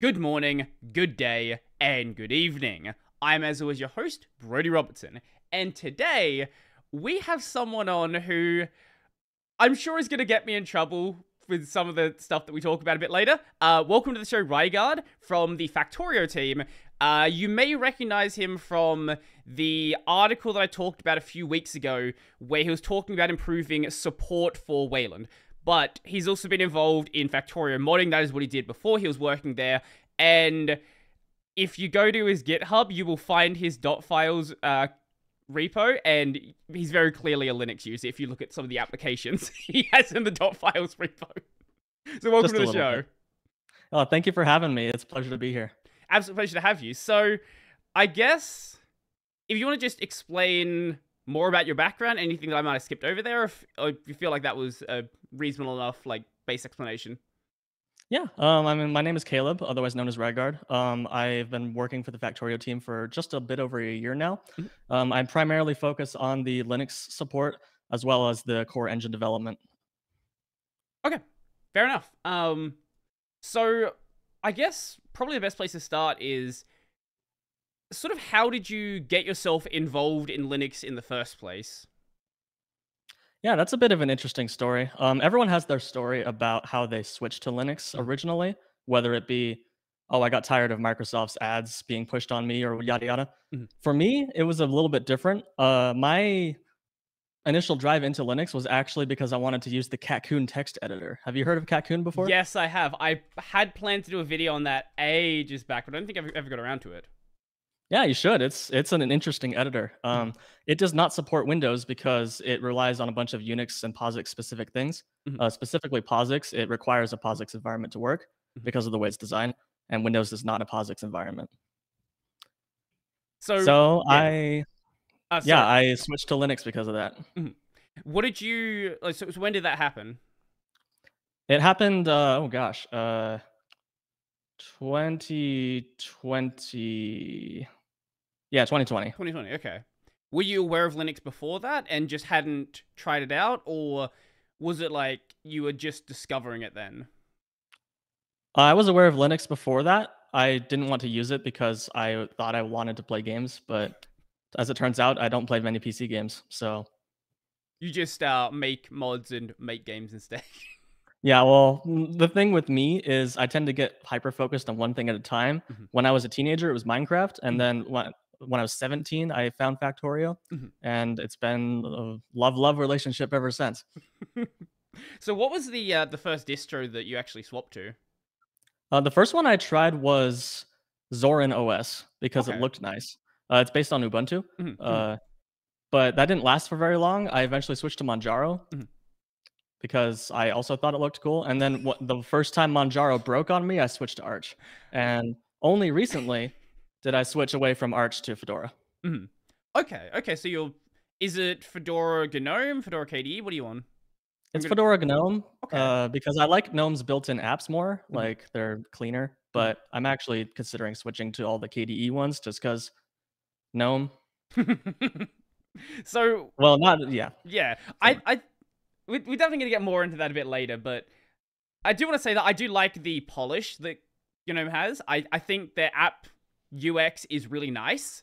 Good morning, good day, and good evening. I'm, as always, your host, Brodie Robertson, and today we have someone on who I'm sure is going to get me in trouble with some of the stuff that we talk about a bit later. Uh, welcome to the show, Raiguard from the Factorio team. Uh, you may recognize him from the article that I talked about a few weeks ago, where he was talking about improving support for Wayland but he's also been involved in Factorio modding. That is what he did before he was working there. And if you go to his GitHub, you will find his dot files uh, repo, and he's very clearly a Linux user. If you look at some of the applications he has in the dot files repo. So welcome Just to the show. Bit. Oh, thank you for having me. It's a pleasure to be here. Absolute pleasure to have you. So, I guess if you want to just explain more about your background, anything that I might have skipped over there, if, or if you feel like that was a reasonable enough, like, base explanation. Yeah, um, I mean, my name is Caleb, otherwise known as Raiguard. Um, I've been working for the Factorio team for just a bit over a year now. Mm-hmm. Um, I primarily focus on the Linux support as well as the core engine development. Okay, fair enough. Um, so I guess probably the best place to start is sort of how did you get yourself involved in Linux in the first place? Yeah, that's a bit of an interesting story. Um, everyone has their story about how they switched to Linux originally, whether it be, oh, I got tired of Microsoft's ads being pushed on me or yada yada. Mm-hmm. For me, it was a little bit different. Uh, my initial drive into Linux was actually because I wanted to use the Kakoune text editor. Have you heard of Kakoune before? Yes, I have. I had planned to do a video on that ages back, but I don't think I've ever got around to it. Yeah, you should. It's it's an, an interesting editor. Mm-hmm. Um, it does not support Windows because it relies on a bunch of Unix and POSIX specific things. Mm-hmm. Uh, specifically, POSIX it requires a POSIX environment to work mm-hmm. because of the way it's designed, and Windows is not a POSIX environment. So, so yeah. I, uh, yeah, I switched to Linux because of that. Mm-hmm. What did you? So, so, when did that happen? It happened. Uh, oh gosh, uh, 2020. Yeah, 2020. 2020. Okay. Were you aware of Linux before that and just hadn't tried it out, or was it like you were just discovering it then? I was aware of Linux before that. I didn't want to use it because I thought I wanted to play games, but as it turns out, I don't play many PC games. So you just uh, make mods and make games instead. Yeah, well, the thing with me is I tend to get hyper focused on one thing at a time. Mm-hmm. When I was a teenager, it was Minecraft, and mm-hmm. then when when I was 17, I found Factorio, mm-hmm. and it's been a love love relationship ever since. so, what was the uh, the first distro that you actually swapped to? Uh, the first one I tried was Zorin OS because okay. it looked nice. Uh, it's based on Ubuntu, mm-hmm. uh, but that didn't last for very long. I eventually switched to Manjaro mm-hmm because I also thought it looked cool. And then what, the first time Manjaro broke on me, I switched to Arch. And only recently did I switch away from Arch to Fedora. Mm-hmm. Okay, okay. So you're is it Fedora GNOME, Fedora KDE? What do you want? It's gonna... Fedora GNOME okay. uh, because I like GNOME's built-in apps more. Mm-hmm. Like they're cleaner. Mm-hmm. But I'm actually considering switching to all the KDE ones just because GNOME. so well, not yeah, yeah. I I we're definitely to get more into that a bit later, but I do want to say that I do like the polish that GNOME has. I, I think their app UX is really nice.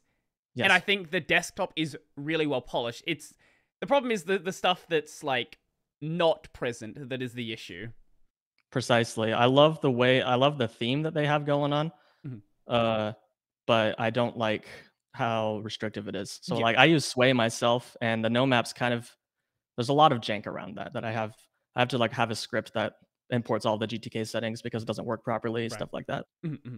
Yes. And I think the desktop is really well polished. It's the problem is the the stuff that's like not present that is the issue. Precisely. I love the way I love the theme that they have going on. Mm-hmm. Uh but I don't like how restrictive it is. So yeah. like I use Sway myself and the GNOME app's kind of there's a lot of jank around that that I have I have to like have a script that imports all the GTK settings because it doesn't work properly, right. stuff like that. Mm-hmm.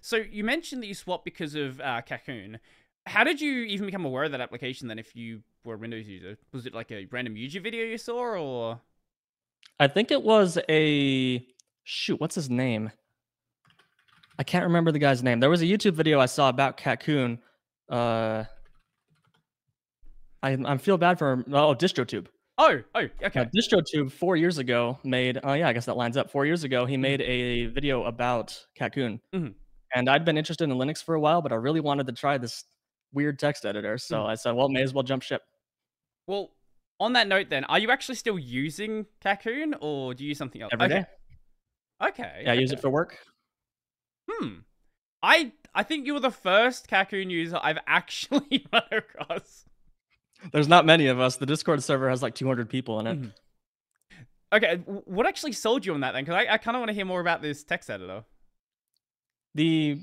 So you mentioned that you swapped because of uh, Kakoune. How did you even become aware of that application then if you were a Windows user? Was it like a random YouTube video you saw or? I think it was a shoot, what's his name? I can't remember the guy's name. There was a YouTube video I saw about Kakoune. Uh, I I feel bad for oh DistroTube. Oh, oh, okay. Uh, DistroTube four years ago made. Oh yeah, I guess that lines up. Four years ago, he mm-hmm. made a video about Kakoune, mm-hmm. And I'd been interested in Linux for a while, but I really wanted to try this weird text editor. So mm-hmm. I said, well, may as well jump ship. Well, on that note, then, are you actually still using Kakoune, or do you use something else? Every okay. day. Okay. Yeah, I okay. use it for work. Hmm. I I think you were the first Kakoune user I've actually run across. There's not many of us. The Discord server has like 200 people in it. Mm. Okay, what actually sold you on that then? Because I, I kind of want to hear more about this text editor. The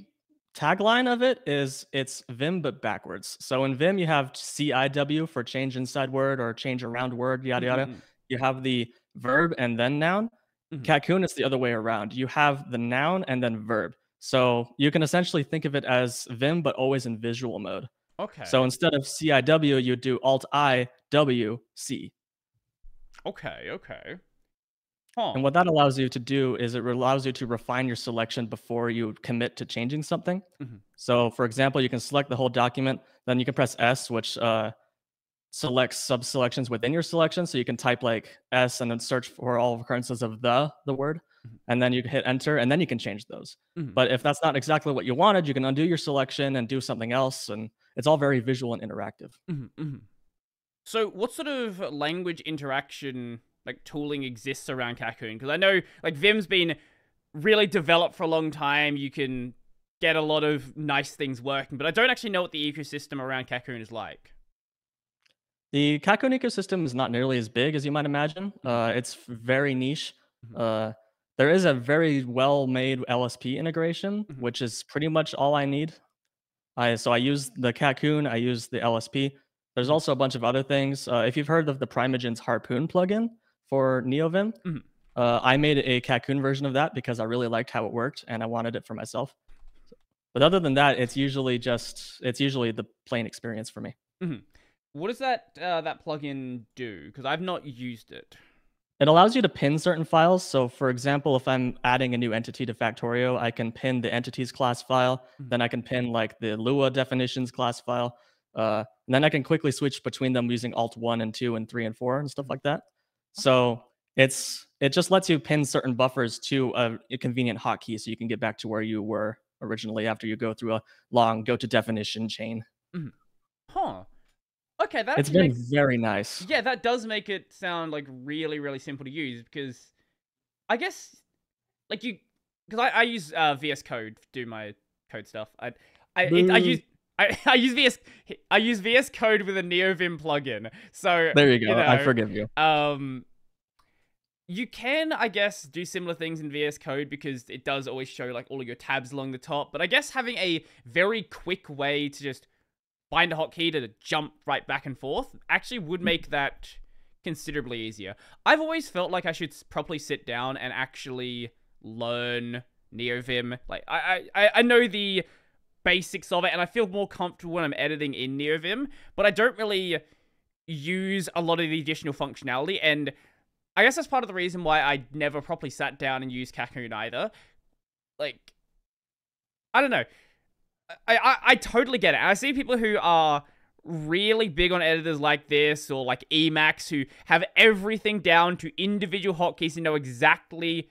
tagline of it is it's Vim but backwards. So in Vim you have CIW for change inside word or change around word, yada yada. Mm-hmm. You have the verb and then noun. Mm-hmm. Kakoune is the other way around. You have the noun and then verb. So you can essentially think of it as Vim but always in visual mode. Okay. So instead of CIW, you do Alt I W C. Okay, okay. Huh. And what that allows you to do is it allows you to refine your selection before you commit to changing something. Mm-hmm. So, for example, you can select the whole document, then you can press S, which uh, selects sub selections within your selection. So you can type like S and then search for all occurrences of the the word, mm-hmm. and then you hit enter, and then you can change those. Mm-hmm. But if that's not exactly what you wanted, you can undo your selection and do something else, and it's all very visual and interactive. Mm-hmm. mm-hmm. So, what sort of language interaction like tooling exists around Kakoune because I know like Vim's been really developed for a long time. You can get a lot of nice things working, but I don't actually know what the ecosystem around Kakoune is like. The Kakoune ecosystem is not nearly as big as you might imagine. Uh, it's very niche. Mm-hmm. Uh, there is a very well-made LSP integration, mm-hmm. which is pretty much all I need. I so I use the Kakoune, I use the LSP. There's mm-hmm. also a bunch of other things. Uh, if you've heard of the Primeagen's Harpoon plugin, for NeoVim. Mm-hmm. Uh, I made a Kakoune version of that because I really liked how it worked and I wanted it for myself. But other than that, it's usually just it's usually the plain experience for me. Mm-hmm. What does that uh, that plugin do? Because I've not used it. It allows you to pin certain files. So, for example, if I'm adding a new entity to Factorio, I can pin the entities class file. Mm-hmm. Then I can pin like the Lua definitions class file. Uh, and then I can quickly switch between them using Alt 1 and 2 and 3 and 4 and stuff mm-hmm. like that. So it's it just lets you pin certain buffers to a, a, convenient hotkey so you can get back to where you were originally after you go through a long go to definition chain. Mm-hmm. Huh. Okay, that it's been very nice. Yeah, that does make it sound like really, really simple to use because I guess like you because I, I use uh, VS Code to do my code stuff. I I, it, I use I, I use VS I use VS Code with a NeoVim plugin. So there you go. You know, I forgive you. Um, you can, I guess, do similar things in VS Code because it does always show like all of your tabs along the top. But I guess having a very quick way to just bind a hotkey to jump right back and forth actually would make that considerably easier. I've always felt like I should properly sit down and actually learn NeoVim. Like I I I know the basics of it, and I feel more comfortable when I'm editing in NeoVim, but I don't really use a lot of the additional functionality, and I guess that's part of the reason why I never properly sat down and used Kakoune either. Like, I don't know. I, I, I totally get it. I see people who are really big on editors like this or like Emacs who have everything down to individual hotkeys and know exactly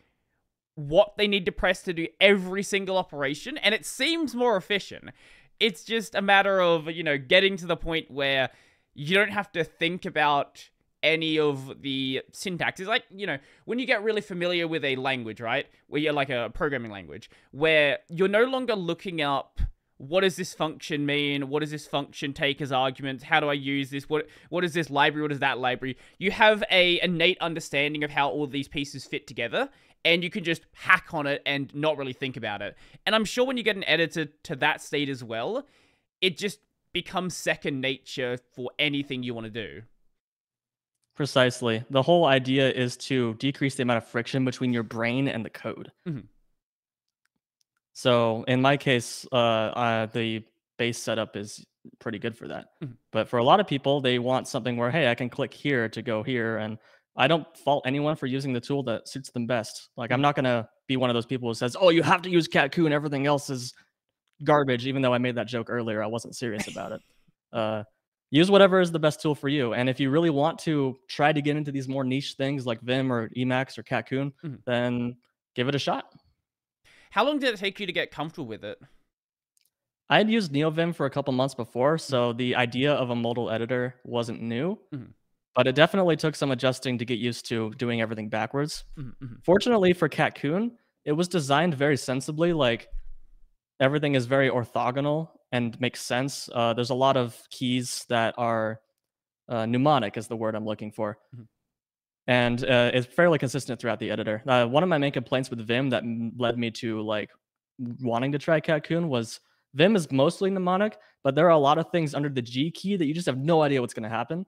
what they need to press to do every single operation, and it seems more efficient. It's just a matter of, you know, getting to the point where you don't have to think about any of the syntax. It's like, you know, when you get really familiar with a language, right? Where you're like a programming language, where you're no longer looking up what does this function mean? What does this function take as arguments? How do I use this? What what is this library? What is that library? You have a innate understanding of how all these pieces fit together, and you can just hack on it and not really think about it. And I'm sure when you get an editor to that state as well, it just becomes second nature for anything you want to do. Precisely. The whole idea is to decrease the amount of friction between your brain and the code. Mm-hmm. So in my case, uh, uh, the base setup is pretty good for that. Mm-hmm. But for a lot of people, they want something where, hey, I can click here to go here, and I don't fault anyone for using the tool that suits them best. Like I'm not gonna be one of those people who says, "Oh, you have to use Kakoune. Everything else is garbage." Even though I made that joke earlier, I wasn't serious about it. Uh, use whatever is the best tool for you. And if you really want to try to get into these more niche things like Vim or Emacs or Kakoune, mm-hmm. then give it a shot. How long did it take you to get comfortable with it? I had used NeoVim for a couple months before, so the idea of a modal editor wasn't new. Mm-hmm but it definitely took some adjusting to get used to doing everything backwards. Mm-hmm. mm-hmm. Fortunately for Kakoune, it was designed very sensibly. Like everything is very orthogonal and makes sense. Uh, there's a lot of keys that are uh, mnemonic, is the word I'm looking for. Mm-hmm. And uh, it's fairly consistent throughout the editor. Uh, one of my main complaints with Vim that led me to like wanting to try Kakoune was Vim is mostly mnemonic, but there are a lot of things under the G key that you just have no idea what's going to happen.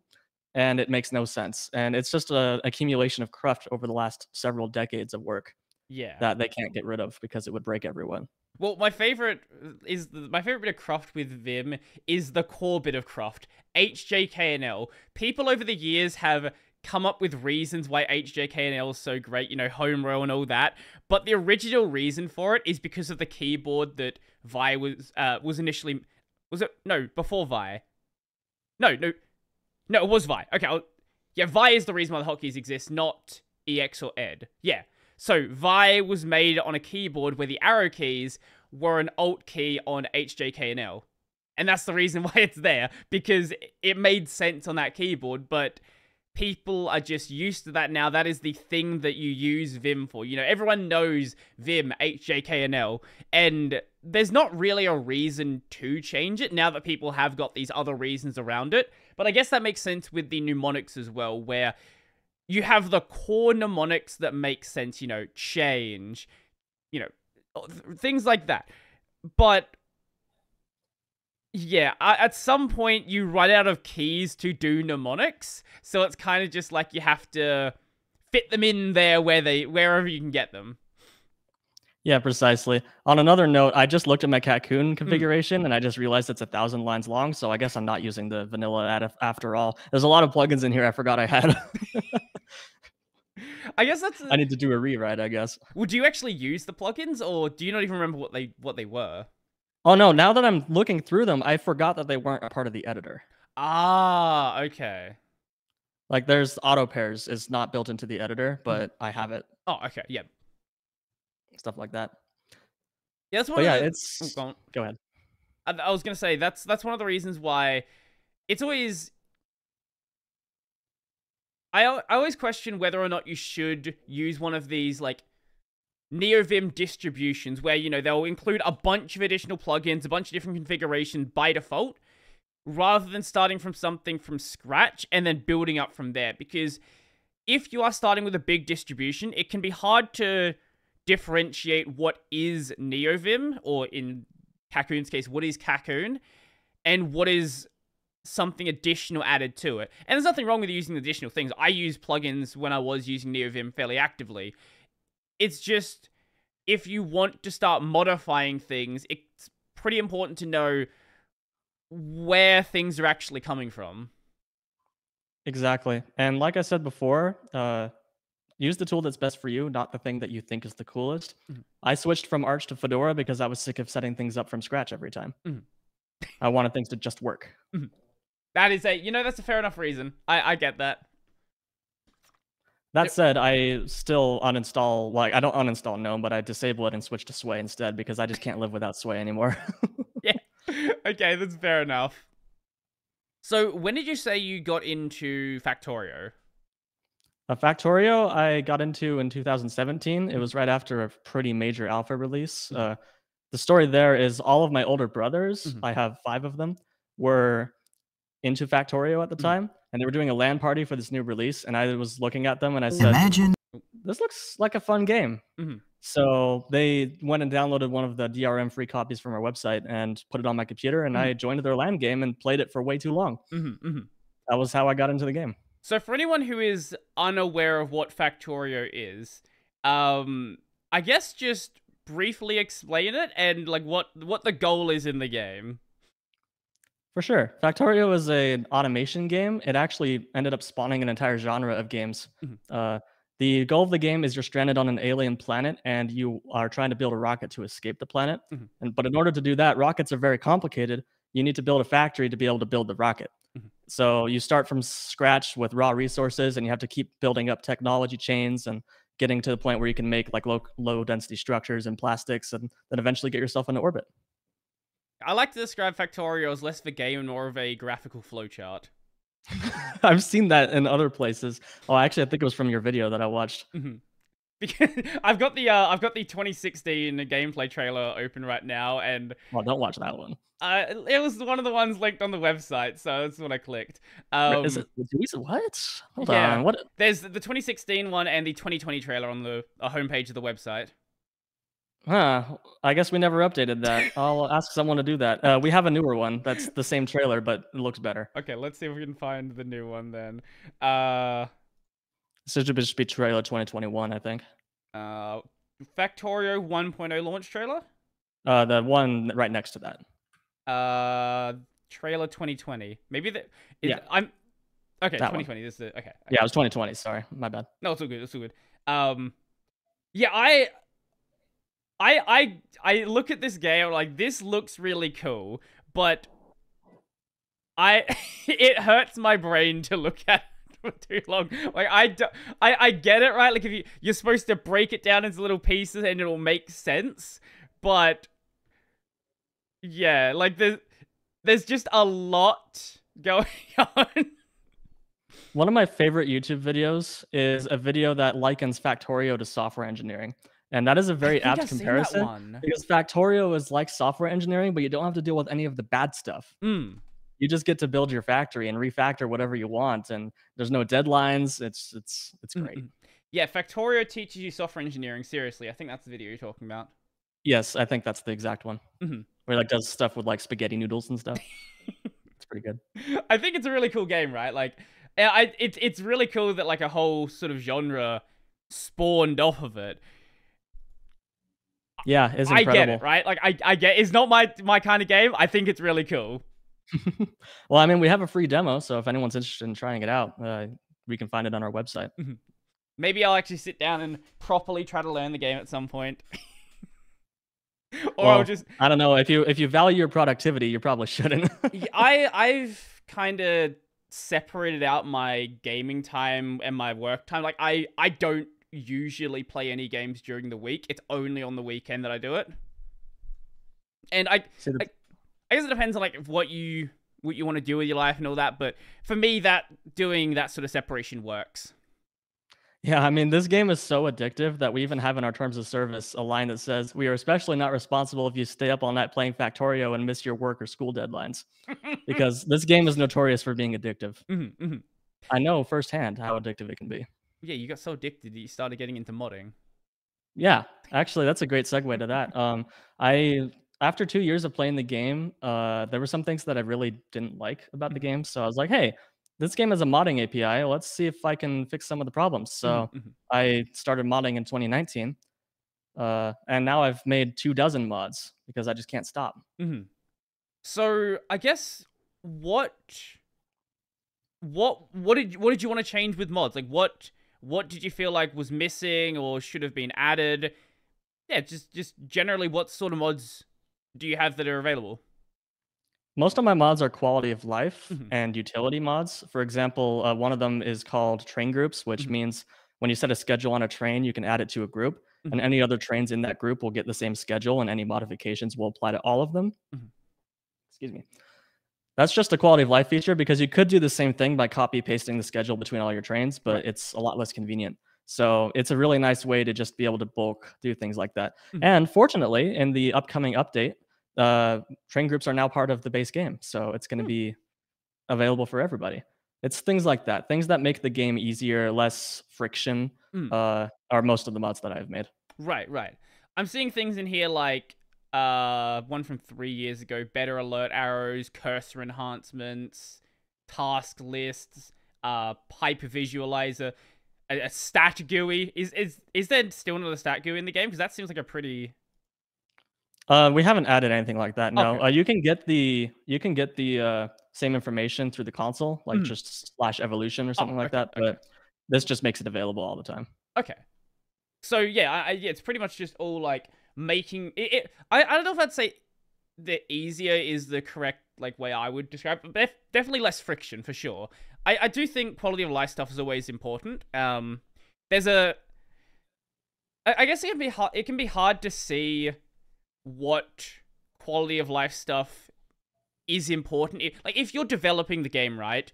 And it makes no sense. And it's just an accumulation of cruft over the last several decades of work. Yeah. That they can't get rid of because it would break everyone. Well, my favorite is the, my favorite bit of cruft with Vim is the core bit of cruft, HJKNL. People over the years have come up with reasons why HJKNL is so great, you know, home row and all that. But the original reason for it is because of the keyboard that Vi was uh, was initially was it no before Vi. No, no, no, it was Vi. Okay, I'll, yeah, Vi is the reason why the hotkeys exist, not EX or ED. Yeah. So Vi was made on a keyboard where the arrow keys were an alt key on HJKNL. And that's the reason why it's there, because it made sense on that keyboard, but people are just used to that now. That is the thing that you use Vim for. You know, everyone knows Vim, HJKNL, and there's not really a reason to change it now that people have got these other reasons around it. But I guess that makes sense with the mnemonics as well, where you have the core mnemonics that make sense, you know, change, you know, things like that. But yeah, at some point you run out of keys to do mnemonics, so it's kind of just like you have to fit them in there where they wherever you can get them. Yeah, precisely. On another note, I just looked at my Kakoune hmm. configuration mm. and I just realized it's a thousand lines long. So I guess I'm not using the vanilla after all. There's a lot of plugins in here I forgot I had. I guess that's. A... I need to do a rewrite. I guess. Would you actually use the plugins, or do you not even remember what they what they were? Oh no! Now that I'm looking through them, I forgot that they weren't a part of the editor. Ah, okay. Like there's auto pairs is not built into the editor, hmm. but I have it. Oh, okay. Yeah stuff like that. Yeah, that's one. But yeah, the... it's. Oh, go ahead. I, I was gonna say that's that's one of the reasons why it's always. I I always question whether or not you should use one of these like NeoVim distributions where you know they'll include a bunch of additional plugins, a bunch of different configurations by default, rather than starting from something from scratch and then building up from there. Because if you are starting with a big distribution, it can be hard to differentiate what is NeoVim, or in Kakoune's case, what is Kakoune, and what is something additional added to it. And there's nothing wrong with using additional things. I use plugins when I was using NeoVim fairly actively. It's just if you want to start modifying things, it's pretty important to know where things are actually coming from. Exactly. And like I said before, uh, use the tool that's best for you, not the thing that you think is the coolest. Mm-hmm. I switched from Arch to Fedora because I was sick of setting things up from scratch every time. Mm-hmm. I wanted things to just work. Mm-hmm. That is a, you know, that's a fair enough reason. I, I get that. That said, I still uninstall, like, I don't uninstall GNOME, but I disable it and switch to Sway instead because I just can't live without Sway anymore. yeah. Okay, that's fair enough. So, when did you say you got into Factorio? A Factorio, I got into in 2017. It was right after a pretty major alpha release. Mm-hmm. Uh, the story there is all of my older brothers, mm-hmm. I have five of them, were into Factorio at the mm-hmm. time, and they were doing a LAN party for this new release. And I was looking at them and I said, Imagine this looks like a fun game. Mm-hmm. So they went and downloaded one of the DRM free copies from our website and put it on my computer, and I mm-hmm. joined their LAN game and played it for way too long. Mm-hmm. That was how I got into the game. So for anyone who is unaware of what Factorio is, um, I guess just briefly explain it and like what what the goal is in the game. For sure. Factorio is an automation game. It actually ended up spawning an entire genre of games. Mm-hmm. Uh, the goal of the game is you're stranded on an alien planet and you are trying to build a rocket to escape the planet. Mm-hmm. And but in order to do that, rockets are very complicated. You need to build a factory to be able to build the rocket. Mm-hmm. So you start from scratch with raw resources, and you have to keep building up technology chains and getting to the point where you can make like low low density structures and plastics, and then eventually get yourself into orbit. I like to describe Factorio as less of a game and more of a graphical flowchart. I've seen that in other places. Oh, actually, I think it was from your video that I watched. Mm-hmm. because I've got the uh, I've got the 2016 gameplay trailer open right now, and well, don't watch that one. Uh, it was one of the ones linked on the website, so that's what I clicked. Um, Is it what? Hold yeah, on. What? There's the 2016 one and the 2020 trailer on the uh, homepage of the website. Huh. I guess we never updated that. I'll ask someone to do that. Uh, we have a newer one that's the same trailer, but it looks better. Okay, let's see if we can find the new one then. Uh, this should just be trailer 2021, I think. Uh, Factorio 1.0 launch trailer? Uh, the one right next to that. Uh, trailer 2020. Maybe that. Yeah. I'm. Okay, that 2020. One. This is the, okay, okay. Yeah, it was 2020. Sorry, my bad. No, it's all good. It's all good. Um, yeah, I, I, I, I look at this game like this looks really cool, but I, it hurts my brain to look at for too long. Like I, do, I, I get it, right? Like if you you're supposed to break it down into little pieces and it'll make sense, but yeah, like there's there's just a lot going on. One of my favorite YouTube videos is a video that likens Factorio to software engineering. And that is a very apt I've comparison because Factorio is like software engineering, but you don't have to deal with any of the bad stuff. Mm. You just get to build your factory and refactor whatever you want, and there's no deadlines. It's it's it's great. Mm-hmm. Yeah, Factorio teaches you software engineering. Seriously, I think that's the video you're talking about. Yes, I think that's the exact one. Mm-hmm where like does stuff with like spaghetti noodles and stuff. it's pretty good. I think it's a really cool game, right? Like, I it's it's really cool that like a whole sort of genre spawned off of it. Yeah, it's incredible. I get it, right? Like I I get it's not my my kind of game. I think it's really cool. well, I mean, we have a free demo, so if anyone's interested in trying it out, uh, we can find it on our website. Mm-hmm. Maybe I'll actually sit down and properly try to learn the game at some point. or well, I'll just I don't know if you if you value your productivity, you probably shouldn't. I I've kind of separated out my gaming time and my work time. Like I I don't usually play any games during the week. It's only on the weekend that I do it. And I, so the... I, I guess it depends on like what you what you want to do with your life and all that. But for me, that doing that sort of separation works. Yeah, I mean, this game is so addictive that we even have in our terms of service a line that says, We are especially not responsible if you stay up all night playing Factorio and miss your work or school deadlines. because this game is notorious for being addictive. Mm-hmm, mm-hmm. I know firsthand how addictive it can be. Yeah, you got so addicted that you started getting into modding. Yeah, actually, that's a great segue to that. Um, I after two years of playing the game, uh, there were some things that I really didn't like about the mm-hmm. game. So I was like, hey, this game has a modding API. Let's see if I can fix some of the problems. So mm-hmm. I started modding in 2019. Uh, and now I've made two dozen mods because I just can't stop. Mm-hmm. So I guess what what what did what did you want to change with mods? Like what what did you feel like was missing or should have been added? Yeah, just just generally what sort of mods do you have that are available? Most of my mods are quality of life mm-hmm. and utility mods. For example, uh, one of them is called train groups, which mm-hmm. means when you set a schedule on a train, you can add it to a group, mm-hmm. and any other trains in that group will get the same schedule, and any modifications will apply to all of them. Mm-hmm. Excuse me. That's just a quality of life feature because you could do the same thing by copy pasting the schedule between all your trains, but right. it's a lot less convenient. So it's a really nice way to just be able to bulk do things like that. Mm-hmm. And fortunately, in the upcoming update, uh, train groups are now part of the base game, so it's going to hmm. be available for everybody. It's things like that, things that make the game easier, less friction, mm. uh, are most of the mods that I've made. Right, right. I'm seeing things in here like uh, one from three years ago: better alert arrows, cursor enhancements, task lists, uh, pipe visualizer, a, a stat GUI. Is is is there still another stat GUI in the game? Because that seems like a pretty uh, we haven't added anything like that. No, okay. uh, you can get the you can get the uh, same information through the console, like mm. just slash evolution or something oh, like that. Okay. But this just makes it available all the time. Okay. So yeah, I, yeah, it's pretty much just all like making it. it I, I don't know if I'd say the easier is the correct like way I would describe, it, but definitely less friction for sure. I, I do think quality of life stuff is always important. Um, there's a, I, I guess it can be hard. It can be hard to see what quality of life stuff is important. Like if you're developing the game right,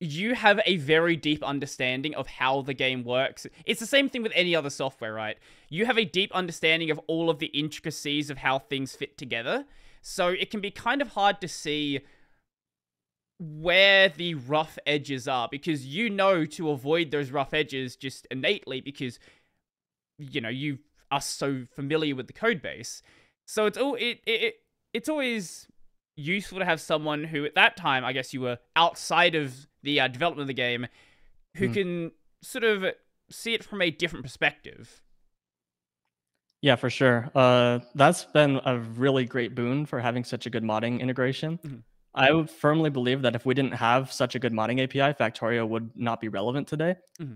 you have a very deep understanding of how the game works. It's the same thing with any other software, right? You have a deep understanding of all of the intricacies of how things fit together. So it can be kind of hard to see where the rough edges are because you know to avoid those rough edges just innately because you know you are so familiar with the code base. So it's all it, it it's always useful to have someone who at that time I guess you were outside of the uh, development of the game who mm. can sort of see it from a different perspective. Yeah, for sure. Uh, that's been a really great boon for having such a good modding integration. Mm-hmm. I would firmly believe that if we didn't have such a good modding API, Factorio would not be relevant today. Mm-hmm.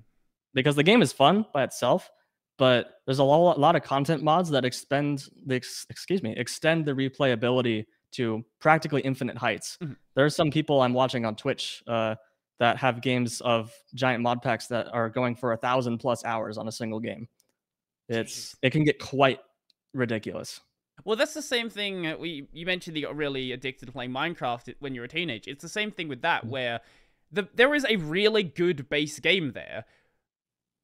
Because the game is fun by itself, but there's a lot, lot of content mods that extend the excuse me extend the replayability to practically infinite heights. Mm-hmm. There are some people I'm watching on Twitch uh, that have games of giant mod packs that are going for a thousand plus hours on a single game. It's Jeez. it can get quite ridiculous. Well, that's the same thing. Uh, we you mentioned that you got really addicted to playing Minecraft when you were a teenager. It's the same thing with that, mm. where the there is a really good base game there,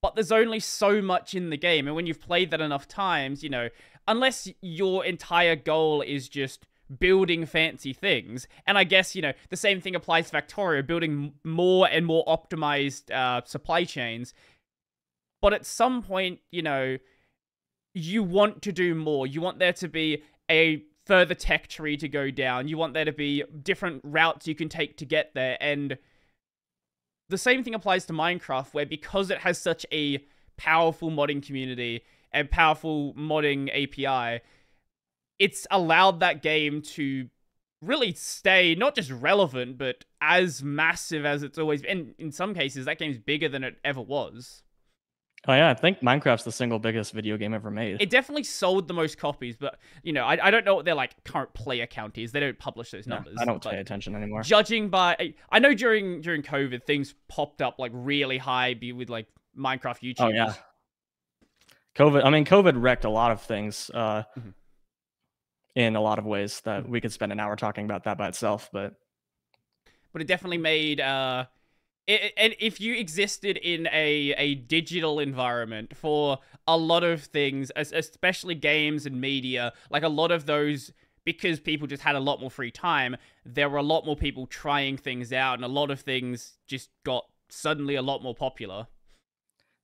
but there's only so much in the game, and when you've played that enough times, you know, unless your entire goal is just building fancy things, and I guess you know the same thing applies to Factorio, building more and more optimized uh, supply chains. But at some point, you know you want to do more. You want there to be a further tech tree to go down. You want there to be different routes you can take to get there. And the same thing applies to Minecraft, where because it has such a powerful modding community and powerful modding API, it's allowed that game to really stay not just relevant, but as massive as it's always been. In some cases, that game's bigger than it ever was. Oh yeah, I think Minecraft's the single biggest video game ever made. It definitely sold the most copies, but you know, I, I don't know what their like current player count is. They don't publish those numbers. I don't pay attention anymore. Judging by, I know during during COVID things popped up like really high with like Minecraft YouTube. Oh yeah. COVID. I mean, COVID wrecked a lot of things. Uh, mm-hmm. In a lot of ways that mm-hmm. we could spend an hour talking about that by itself, but but it definitely made uh and if you existed in a, a digital environment for a lot of things, especially games and media, like a lot of those, because people just had a lot more free time, there were a lot more people trying things out, and a lot of things just got suddenly a lot more popular.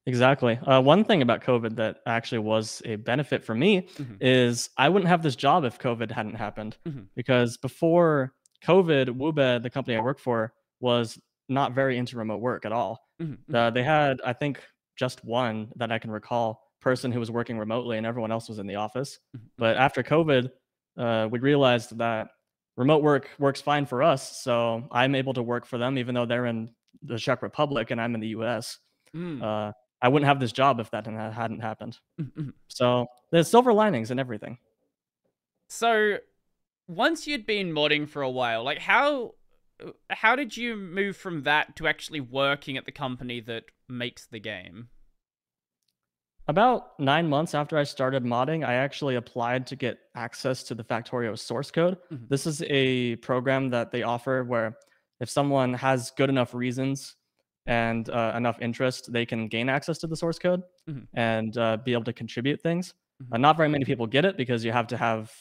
Exactly. Uh, one thing about COVID that actually was a benefit for me mm-hmm. is I wouldn't have this job if COVID hadn't happened. Mm-hmm. Because before COVID, Wube, the company I work for, was not very into remote work at all. Mm-hmm. Uh, mm-hmm. they had, I think, just one that I can recall person who was working remotely, and everyone else was in the office. Mm-hmm. But mm-hmm. after COVID, uh, we realized that remote work works fine for us. So I'm able to work for them, even though they're in the Czech Republic and I'm in the U.S. Mm. Uh, I wouldn't have this job if that hadn't happened. Mm-hmm. So there's silver linings and everything. So once you'd been modding for a while, like how how did you move from that to actually working at the company that makes the game? About nine months after I started modding, I actually applied to get access to the Factorio source code. Mm-hmm. This is a program that they offer where if someone has good enough reasons and uh, enough interest, they can gain access to the source code mm-hmm. and uh, be able to contribute things. Mm-hmm. Uh, not very many people get it because you have to have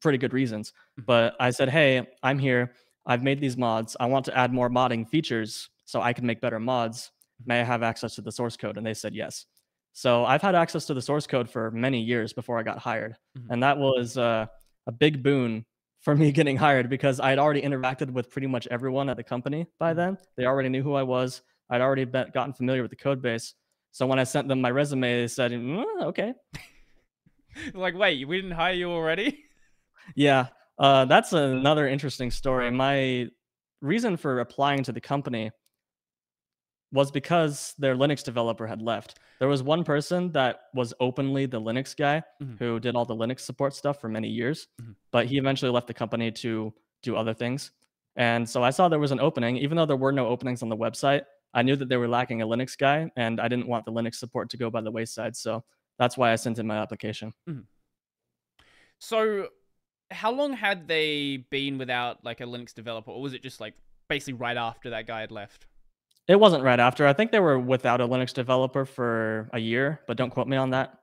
pretty good reasons. Mm-hmm. But I said, hey, I'm here. I've made these mods. I want to add more modding features so I can make better mods. May I have access to the source code? And they said yes. So I've had access to the source code for many years before I got hired. Mm-hmm. And that was uh, a big boon for me getting hired because I had already interacted with pretty much everyone at the company by mm-hmm. then. They already knew who I was. I'd already been, gotten familiar with the code base. So when I sent them my resume, they said, mm, okay. like, wait, we didn't hire you already? yeah. Uh, that's another interesting story. My reason for applying to the company was because their Linux developer had left. There was one person that was openly the Linux guy mm-hmm. who did all the Linux support stuff for many years, mm-hmm. but he eventually left the company to do other things. And so I saw there was an opening, even though there were no openings on the website. I knew that they were lacking a Linux guy, and I didn't want the Linux support to go by the wayside. So that's why I sent in my application. Mm-hmm. So how long had they been without like a Linux developer, or was it just like basically right after that guy had left. It wasn't right after. I think they were without a Linux developer for a year, but don't quote me on that.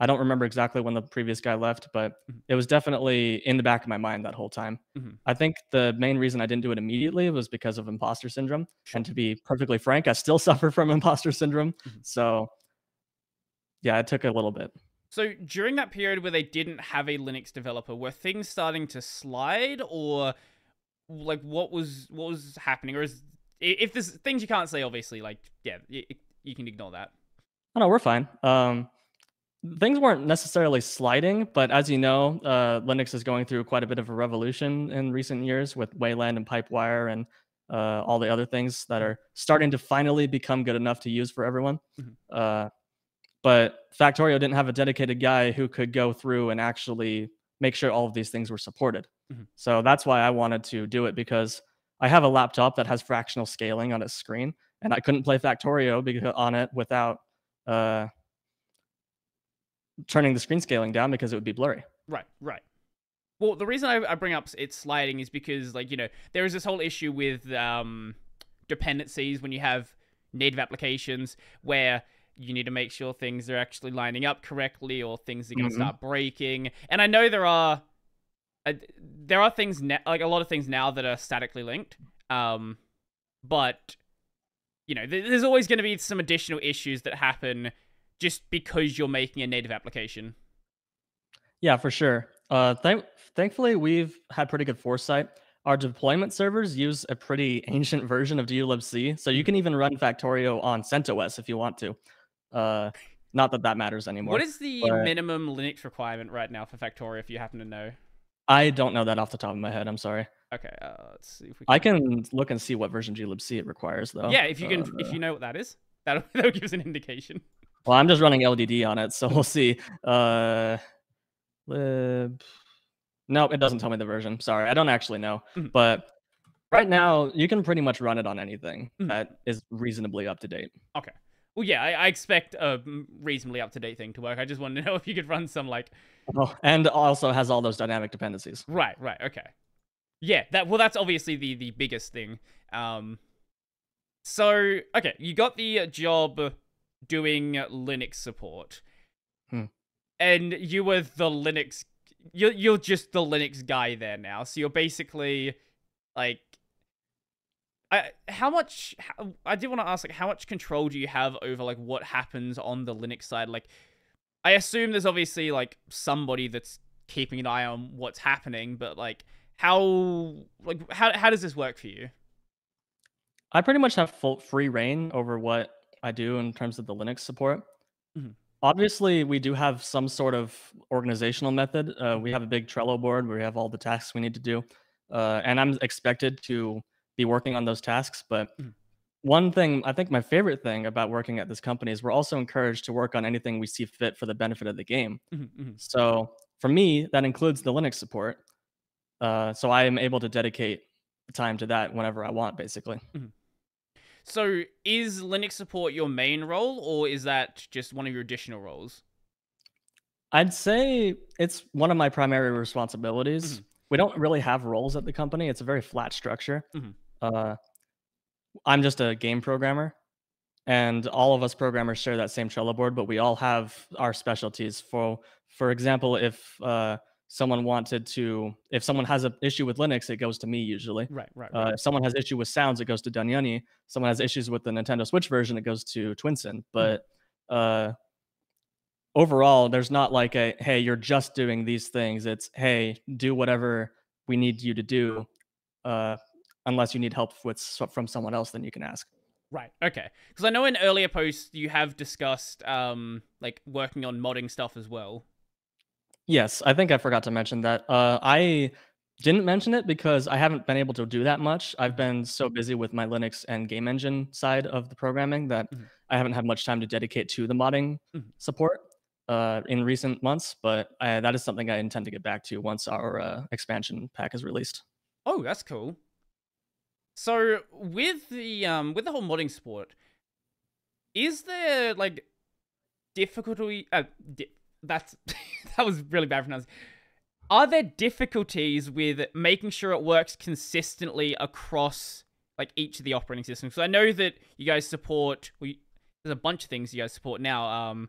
I don't remember exactly when the previous guy left, but mm-hmm. it was definitely in the back of my mind that whole time. Mm-hmm. I think the main reason I didn't do it immediately was because of imposter syndrome. Sure. And to be perfectly frank, I still suffer from imposter syndrome. Mm-hmm. So, yeah, it took a little bit. So during that period where they didn't have a Linux developer, were things starting to slide, or like what was what was happening, or is if there's things you can't say, obviously, like yeah, you, you can ignore that. Oh no, we're fine. Um, things weren't necessarily sliding, but as you know, uh, Linux is going through quite a bit of a revolution in recent years with Wayland and Pipewire and uh, all the other things that are starting to finally become good enough to use for everyone. Mm-hmm. Uh, but Factorio didn't have a dedicated guy who could go through and actually make sure all of these things were supported. Mm-hmm. So that's why I wanted to do it because I have a laptop that has fractional scaling on its screen, and I couldn't play Factorio because, on it without uh, turning the screen scaling down because it would be blurry. Right, right. Well, the reason I, I bring up it's sliding is because, like, you know, there is this whole issue with um, dependencies when you have native applications where you need to make sure things are actually lining up correctly or things are going to mm-hmm. start breaking. And I know there are uh, there are things ne- like a lot of things now that are statically linked. Um, but you know, th- there's always going to be some additional issues that happen just because you're making a native application. Yeah, for sure. Uh, th- thankfully, we've had pretty good foresight. Our deployment servers use a pretty ancient version of glibc, so you can even run Factorio on CentOS if you want to. Uh, not that that matters anymore. What is the but... minimum Linux requirement right now for Factorio, if you happen to know? I don't know that off the top of my head. I'm sorry. Okay, uh, let's see if we. Can... I can look and see what version glibc it requires, though. Yeah, if you can, uh, if you know what that is, that that gives an indication. Well, I'm just running LDD on it, so we'll see. Uh, lib. No, it doesn't tell me the version. Sorry, I don't actually know. Mm-hmm. But right now, you can pretty much run it on anything mm-hmm. that is reasonably up to date. Okay. Well, yeah, I, I expect a reasonably up to date thing to work. I just wanted to know if you could run some like. Oh, and also has all those dynamic dependencies. Right. Right. Okay. Yeah. That. Well, that's obviously the the biggest thing. Um. So okay, you got the job doing Linux support, hmm. and you were the Linux. You're you're just the Linux guy there now. So you're basically like I, how much how, I did want to ask like how much control do you have over like what happens on the Linux side like I assume there's obviously like somebody that's keeping an eye on what's happening but like how like how how does this work for you I pretty much have full free reign over what I do in terms of the Linux support mm-hmm. obviously we do have some sort of organizational method uh, we have a big Trello board where we have all the tasks we need to do uh, and I'm expected to be working on those tasks. But mm. One thing, I think my favorite thing about working at this company is we're also encouraged to work on anything we see fit for the benefit of the game. Mm-hmm, mm-hmm. So for me, that includes the Linux support. Uh, so I am able to dedicate time to that whenever I want, basically. Mm-hmm. So is Linux support your main role, or is that just one of your additional roles? I'd say it's one of my primary responsibilities. Mm-hmm. We don't really have roles at the company. It's a very flat structure. Mm-hmm. Uh, I'm just a game programmer, and all of us programmers share that same Trello board, but we all have our specialties. For for example, if uh, someone wanted to, if someone has an issue with Linux, it goes to me usually. Right, right. right. Uh, if someone has issue with sounds, it goes to Danyani. Someone has issues with the Nintendo Switch version, it goes to Twinsen. Mm. But uh, overall, there's not like a hey, you're just doing these things. It's hey, do whatever we need you to do. Uh, unless you need help with from someone else, then you can ask. Right. Okay. Because I know in earlier posts you have discussed um like working on modding stuff as well. Yes, I think I forgot to mention that. Uh, I didn't mention it because I haven't been able to do that much. I've been so busy with my Linux and game engine side of the programming that mm-hmm. I haven't had much time to dedicate to the modding mm-hmm. support uh, in recent months. But I, that is something I intend to get back to once our uh, expansion pack is released. Oh, that's cool. So with the um with the whole modding sport, is there like difficulty? Uh, di- that's that was really bad pronounced. Are there difficulties with making sure it works consistently across like each of the operating systems. So I know that you guys support. We there's a bunch of things you guys support now. Um,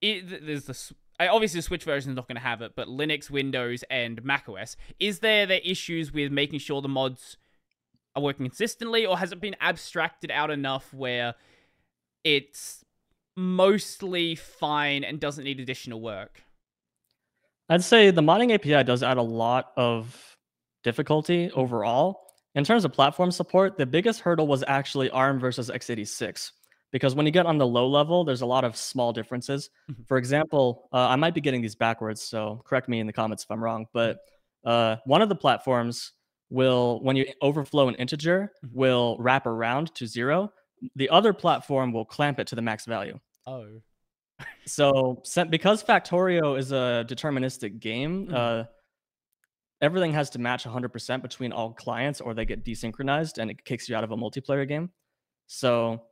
it, there's the obviously the Switch version is not going to have it, but Linux, Windows, and macOS. Is there the issues with making sure the mods are working consistently, or has it been abstracted out enough where it's mostly fine and doesn't need additional work? I'd say the modding API does add a lot of difficulty overall. In terms of platform support, the biggest hurdle was actually ARM versus x86 because when you get on the low level, there's a lot of small differences. Mm-hmm. For example, uh, I might be getting these backwards, so correct me in the comments if I'm wrong. But uh, one of the platforms will, when you overflow an integer, mm-hmm. will wrap around to zero. The other platform will clamp it to the max value. Oh. so because Factorio is a deterministic game, mm-hmm. uh, everything has to match 100% between all clients or they get desynchronized and it kicks you out of a multiplayer game. So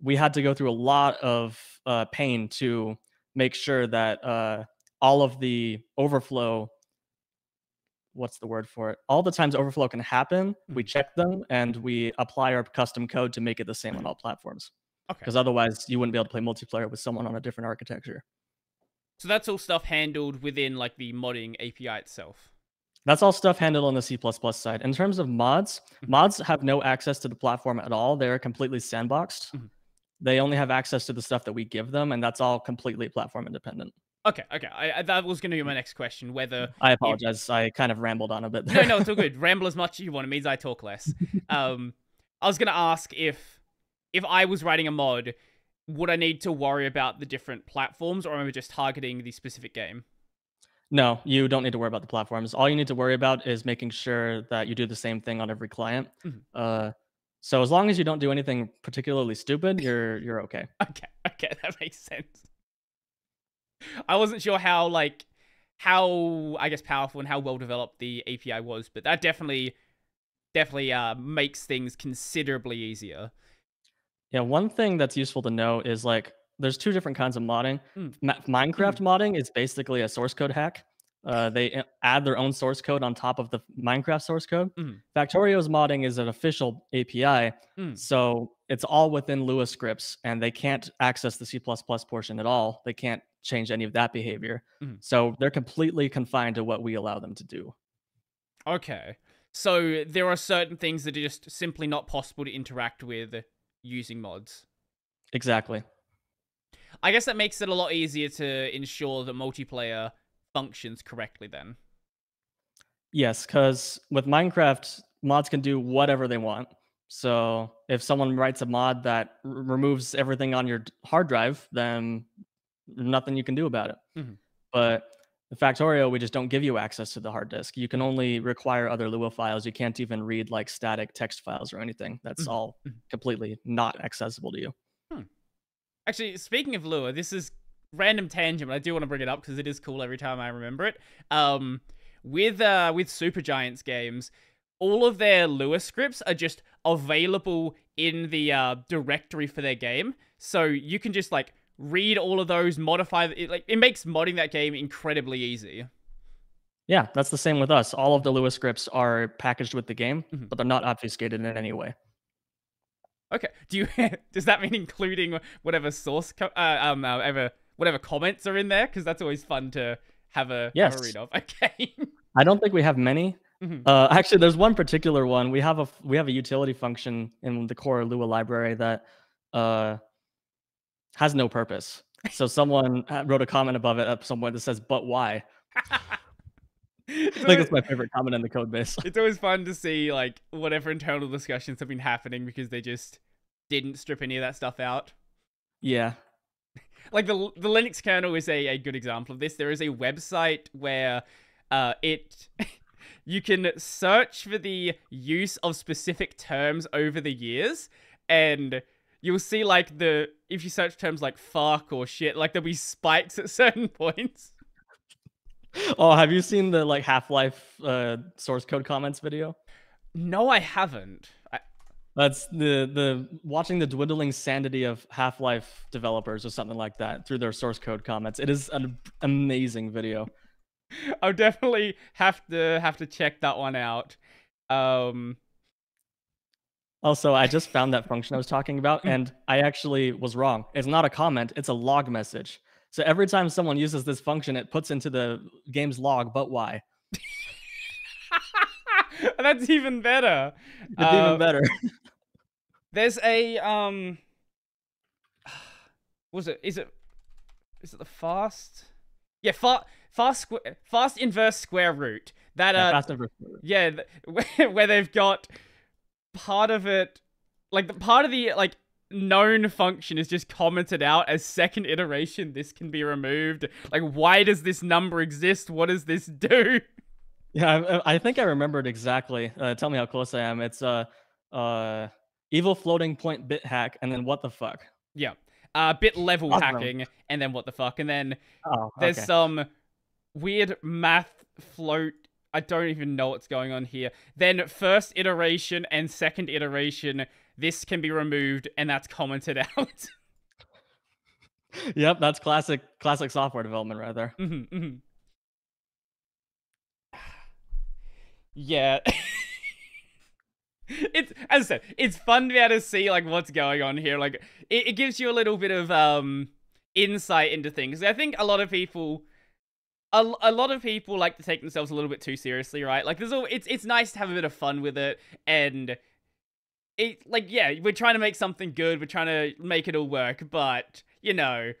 we had to go through a lot of uh, pain to make sure that uh, all of the overflow what's the word for it all the times overflow can happen we mm-hmm. check them and we apply our custom code to make it the same on all platforms okay because otherwise you wouldn't be able to play multiplayer with someone on a different architecture so that's all stuff handled within like the modding api itself that's all stuff handled on the C++ side. In terms of mods, mm-hmm. mods have no access to the platform at all. They're completely sandboxed. Mm-hmm. They only have access to the stuff that we give them, and that's all completely platform independent. Okay, okay. I, I, that was going to be my next question. Whether I apologize, I kind of rambled on a bit. There. No, no, it's all good. Ramble as much as you want. It means I talk less. um, I was going to ask if if I was writing a mod, would I need to worry about the different platforms, or am I just targeting the specific game? No, you don't need to worry about the platforms. All you need to worry about is making sure that you do the same thing on every client. Mm-hmm. Uh, so as long as you don't do anything particularly stupid, you're you're okay. Okay, okay, that makes sense. I wasn't sure how like how I guess powerful and how well developed the API was, but that definitely definitely uh makes things considerably easier. Yeah, one thing that's useful to know is like there's two different kinds of modding. Mm. Minecraft mm. modding is basically a source code hack. Uh, they add their own source code on top of the Minecraft source code. Mm. Factorio's modding is an official API, mm. so it's all within Lua scripts, and they can't access the C++ portion at all. They can't change any of that behavior. Mm. So they're completely confined to what we allow them to do. Okay. So there are certain things that are just simply not possible to interact with using mods. Exactly. I guess that makes it a lot easier to ensure that multiplayer functions correctly then. Yes, because with Minecraft, mods can do whatever they want. So if someone writes a mod that r- removes everything on your hard drive, then nothing you can do about it. Mm-hmm. But the Factorio, we just don't give you access to the hard disk. You can only require other Lua files. You can't even read like static text files or anything. That's mm-hmm. all mm-hmm. completely not accessible to you. Actually, speaking of Lua, this is random tangent, but I do want to bring it up because it is cool every time I remember it. Um, with uh, with Supergiant's games, all of their Lua scripts are just available in the uh, directory for their game, so you can just like read all of those, modify it. Like it makes modding that game incredibly easy. Yeah, that's the same with us. All of the Lua scripts are packaged with the game, mm-hmm. but they're not obfuscated in any way. Okay. Do you does that mean including whatever source co- uh, um uh, ever whatever comments are in there because that's always fun to have a, yes. have a read of. Okay. I don't think we have many. Mm-hmm. Uh, actually, there's one particular one. We have a we have a utility function in the core Lua library that uh, has no purpose. So someone wrote a comment above it at some point that says, "But why?" I think it's my favorite comment in the code base. It's always fun to see like whatever internal discussions have been happening because they just didn't strip any of that stuff out. Yeah. Like the the Linux kernel is a, a good example of this. There is a website where uh it you can search for the use of specific terms over the years and you'll see like the if you search terms like fuck or shit, like there'll be spikes at certain points oh, have you seen the like Half Life uh, source code comments video? No, I haven't. That's the the watching the dwindling sanity of Half Life developers or something like that through their source code comments. It is an amazing video. I'll definitely have to have to check that one out. Um, Also, I just found that function I was talking about, and I actually was wrong. It's not a comment, it's a log message. So every time someone uses this function, it puts into the game's log, but why? That's even better. It's uh, even better. There's a um was it? Is it is it the fast? Yeah fast fast fast inverse square root that uh yeah, fast inverse yeah where they've got part of it like the part of the like known function is just commented out as second iteration this can be removed. Like why does this number exist? What does this do? Yeah i, I think i remembered exactly. Uh, tell me how close i am. It's uh uh evil floating point bit hack and then what the fuck yeah uh bit level awesome. hacking and then what the fuck and then oh, there's okay. some weird math float I don't even know what's going on here. Then first iteration and second iteration, this can be removed, and that's commented out. yep, that's classic classic software development right there. Mm-hmm, mm-hmm. Yeah. it's as I said, it's fun to be able to see like what's going on here. Like it, it gives you a little bit of um insight into things. I think a lot of people a, a lot of people like to take themselves a little bit too seriously, right? Like there's all it's it's nice to have a bit of fun with it and it like yeah, we're trying to make something good, we're trying to make it all work, but you know,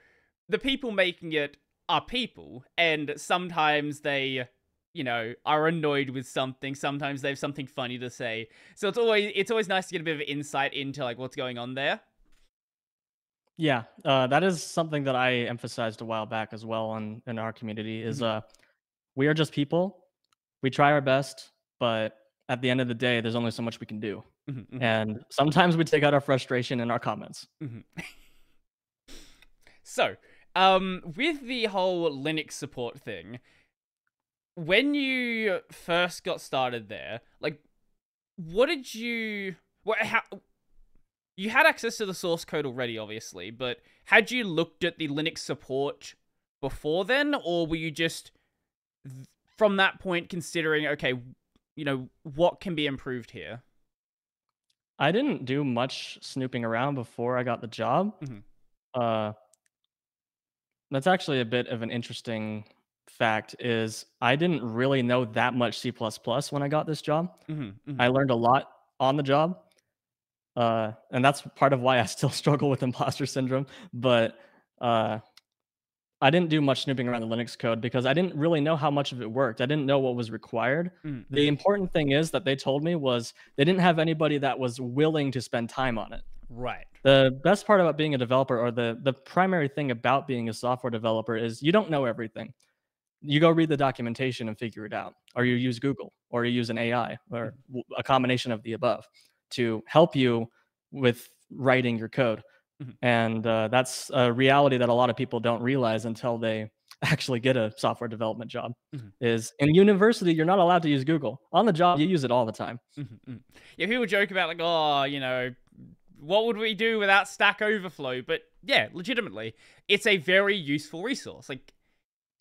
the people making it are people and sometimes they you know are annoyed with something sometimes they have something funny to say so it's always it's always nice to get a bit of insight into like what's going on there yeah, uh, that is something that I emphasized a while back as well in, in our community is mm-hmm. uh, we are just people. We try our best, but at the end of the day, there's only so much we can do. Mm-hmm, mm-hmm. And sometimes we take out our frustration in our comments. Mm-hmm. so, um, with the whole Linux support thing, when you first got started there, like, what did you, what, how, you had access to the source code already, obviously, but had you looked at the Linux support before then, or were you just from that point considering, okay, you know, what can be improved here? I didn't do much snooping around before I got the job. Mm-hmm. Uh, that's actually a bit of an interesting fact is I didn't really know that much C++ when I got this job. Mm-hmm, mm-hmm. I learned a lot on the job. Uh, and that's part of why I still struggle with imposter syndrome. But uh, I didn't do much snooping around the Linux code because I didn't really know how much of it worked. I didn't know what was required. Mm-hmm. The important thing is that they told me was they didn't have anybody that was willing to spend time on it. Right. The best part about being a developer, or the the primary thing about being a software developer, is you don't know everything. You go read the documentation and figure it out, or you use Google, or you use an AI, or mm-hmm. a combination of the above to help you with writing your code. Mm-hmm. And uh, that's a reality that a lot of people don't realize until they actually get a software development job. Mm-hmm. Is in university you're not allowed to use Google. On the job you use it all the time. Mm-hmm. mm-hmm. Yeah, people joke about like, oh, you know, what would we do without Stack Overflow? But yeah, legitimately, it's a very useful resource. Like,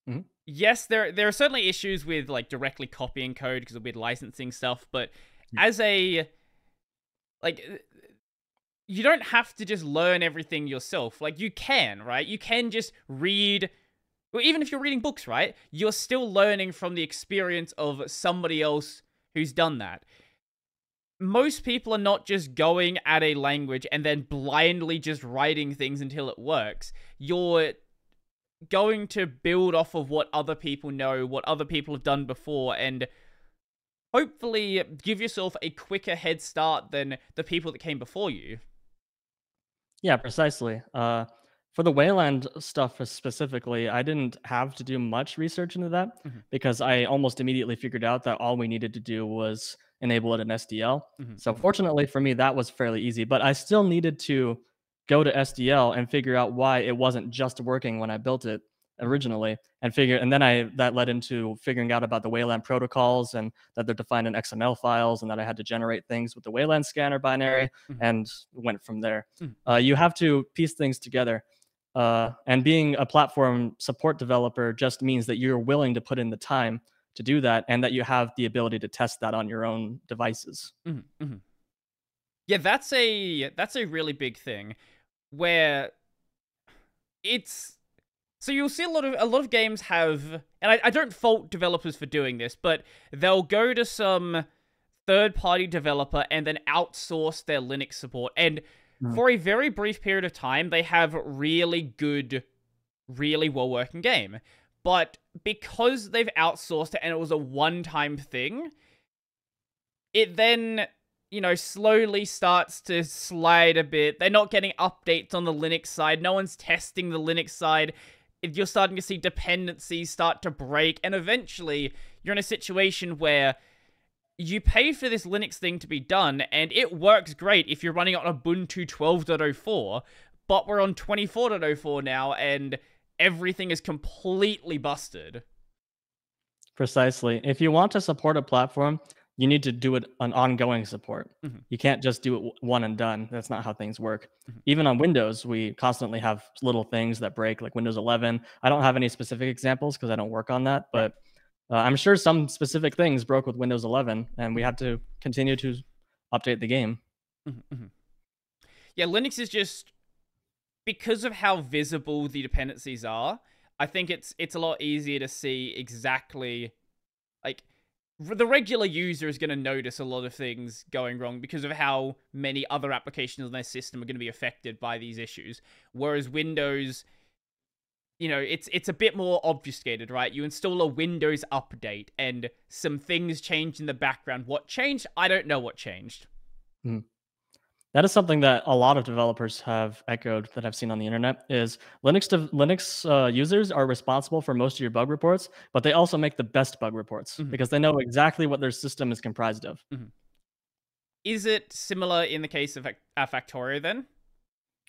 mm-hmm. Yes, there there are certainly issues with like directly copying code because of weird licensing stuff, but mm. as a like uh, you don't have to just learn everything yourself. Like you can, right? You can just read well, even if you're reading books, right? You're still learning from the experience of somebody else who's done that. Most people are not just going at a language and then blindly just writing things until it works. You're going to build off of what other people know, what other people have done before, and hopefully give yourself a quicker head start than the people that came before you. Yeah, precisely. Uh, for the Wayland stuff specifically, I didn't have to do much research into that mm-hmm. because I almost immediately figured out that all we needed to do was enable it in SDL. Mm-hmm. So fortunately for me, that was fairly easy. But I still needed to go to SDL and figure out why it wasn't just working when I built it originally and figure and then i that led into figuring out about the wayland protocols and that they're defined in xml files and that i had to generate things with the wayland scanner binary mm-hmm. and went from there mm-hmm. uh, you have to piece things together uh, and being a platform support developer just means that you're willing to put in the time to do that and that you have the ability to test that on your own devices mm-hmm. mm-hmm. Yeah, that's a that's a really big thing where it's so you'll see a lot of a lot of games have and I, I don't fault developers for doing this, but they'll go to some third party developer and then outsource their Linux support. And mm. for a very brief period of time, they have really good, really well working game. But because they've outsourced it and it was a one time thing, it then you know, slowly starts to slide a bit. They're not getting updates on the Linux side. No one's testing the Linux side. You're starting to see dependencies start to break, and eventually you're in a situation where you pay for this Linux thing to be done, and it works great if you're running on Ubuntu 12.04, but we're on 24.04 now, and everything is completely busted. Precisely. If you want to support a platform, you need to do it an ongoing support. Mm-hmm. You can't just do it one and done. That's not how things work. Mm-hmm. Even on Windows, we constantly have little things that break, like Windows 11. I don't have any specific examples because I don't work on that, but uh, I'm sure some specific things broke with Windows 11, and we had to continue to update the game. Mm-hmm. mm-hmm. Yeah, Linux is just because of how visible the dependencies are. I think it's it's a lot easier to see exactly like the regular user is going to notice a lot of things going wrong because of how many other applications on their system are going to be affected by these issues. Whereas Windows, you know, it's it's a bit more obfuscated, right? You install a Windows update and some things change in the background. What changed? I don't know what changed. Mm that is something that a lot of developers have echoed that I've seen on the internet is Linux Linux uh, users are responsible for most of your bug reports, but they also make the best bug reports mm-hmm. because they know exactly what their system is comprised of. Mm-hmm. Is it similar in the case of a Factorio then?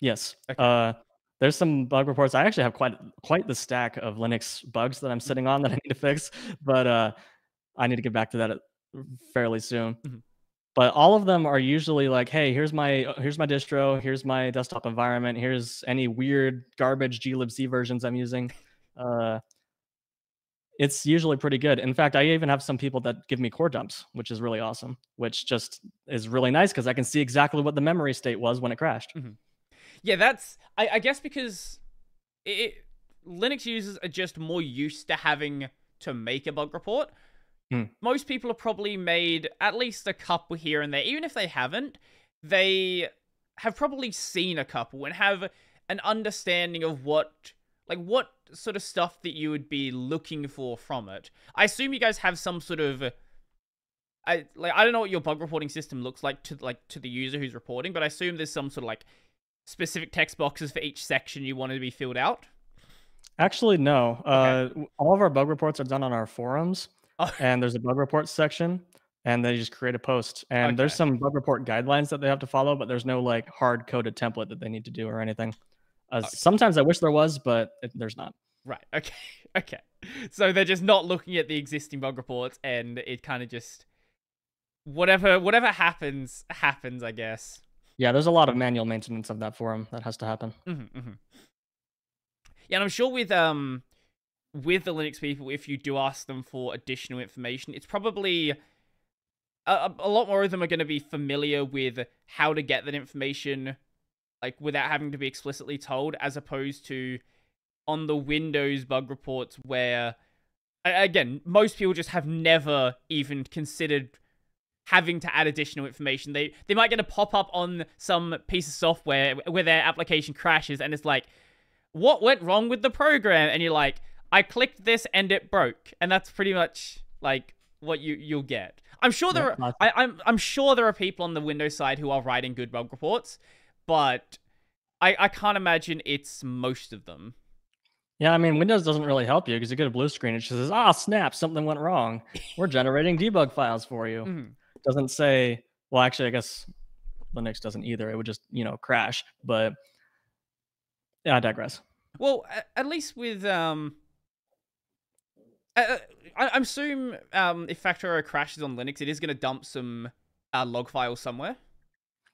Yes. Okay. Uh, there's some bug reports. I actually have quite quite the stack of Linux bugs that I'm mm-hmm. sitting on that I need to fix, but uh, I need to get back to that uh, fairly soon. Mm-hmm but all of them are usually like hey here's my here's my distro here's my desktop environment here's any weird garbage glibc versions i'm using. Uh, it's usually pretty good. In fact i even have some people that give me core dumps which is really awesome which just is really nice because i can see exactly what the memory state was when it crashed. Mm-hmm. yeah that's I, I, guess because it, linux users are just more used to having to make a bug report Hmm. Most people have probably made at least a couple here and there. Even if they haven't, they have probably seen a couple and have an understanding of what like what sort of stuff that you would be looking for from it. I assume you guys have some sort of I like I don't know what your bug reporting system looks like to like to the user who's reporting, but I assume there's some sort of like specific text boxes for each section you want to be filled out. Actually, no. Okay. Uh, all of our bug reports are done on our forums. And there's a bug report section and they just create a post and okay. there's some bug report guidelines that they have to follow but there's no like hard coded template that they need to do or anything uh, okay. sometimes i wish there was but it, there's not right okay okay so they're just not looking at the existing bug reports and it kind of just whatever whatever happens happens i guess yeah there's a lot of manual maintenance of that forum that has to happen mm-hmm, mm-hmm. yeah and i'm sure with um with the Linux people, if you do ask them for additional information, it's probably a, a lot more of them are going to be familiar with how to get that information, like without having to be explicitly told, as opposed to on the Windows bug reports where, again, most people just have never even considered having to add additional information. They they might get a pop up on some piece of software where their application crashes, and it's like, what went wrong with the program? And you're like, I clicked this and it broke, and that's pretty much like what you you'll get. I'm sure there are, I, I'm I'm sure there are people on the Windows side who are writing good bug reports, but I I can't imagine it's most of them. Yeah, I mean Windows doesn't really help you because you get a blue screen. It just says, "Ah, oh, snap! Something went wrong. We're generating debug files for you." Mm-hmm. It doesn't say. Well, actually, I guess Linux doesn't either. It would just you know crash. But yeah, I digress. Well, at least with um I, I assume um, if Factorio crashes on Linux, it is going to dump some uh, log files somewhere.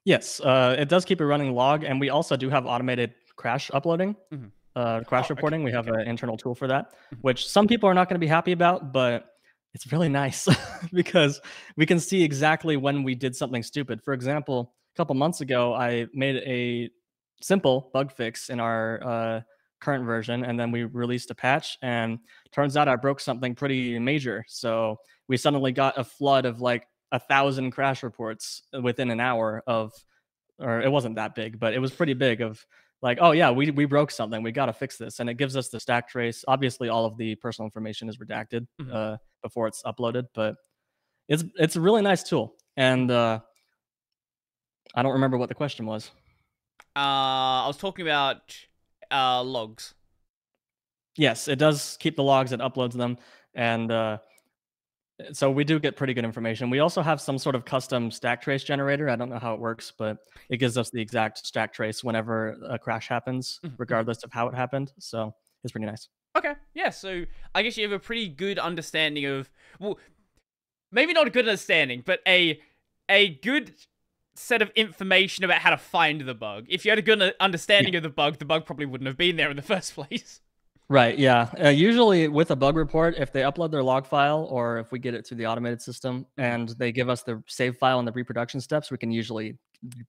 Yes, uh, it does keep a running log, and we also do have automated crash uploading, mm-hmm. uh, crash oh, reporting. Okay, we have okay. an internal tool for that, mm-hmm. which some people are not going to be happy about, but it's really nice because we can see exactly when we did something stupid. For example, a couple months ago, I made a simple bug fix in our uh, current version, and then we released a patch, and turns out I broke something pretty major. So we suddenly got a flood of like a thousand crash reports within an hour of, or it wasn't that big, but it was pretty big of like, oh yeah, we we broke something. We got to fix this, and it gives us the stack trace. Obviously, all of the personal information is redacted mm-hmm. uh, before it's uploaded, but it's it's a really nice tool. And uh, I don't remember what the question was. Uh, I was talking about uh, logs. Yes, it does keep the logs. It uploads them, and uh, so we do get pretty good information. We also have some sort of custom stack trace generator. I don't know how it works, but it gives us the exact stack trace whenever a crash happens, mm-hmm. regardless of how it happened. So it's pretty nice. Okay, yeah. So I guess you have a pretty good understanding of well, maybe not a good understanding, but a a good set of information about how to find the bug. If you had a good understanding yeah. of the bug, the bug probably wouldn't have been there in the first place. Right. Yeah. Uh, usually with a bug report, if they upload their log file or if we get it through the automated system and they give us the save file and the reproduction steps, we can usually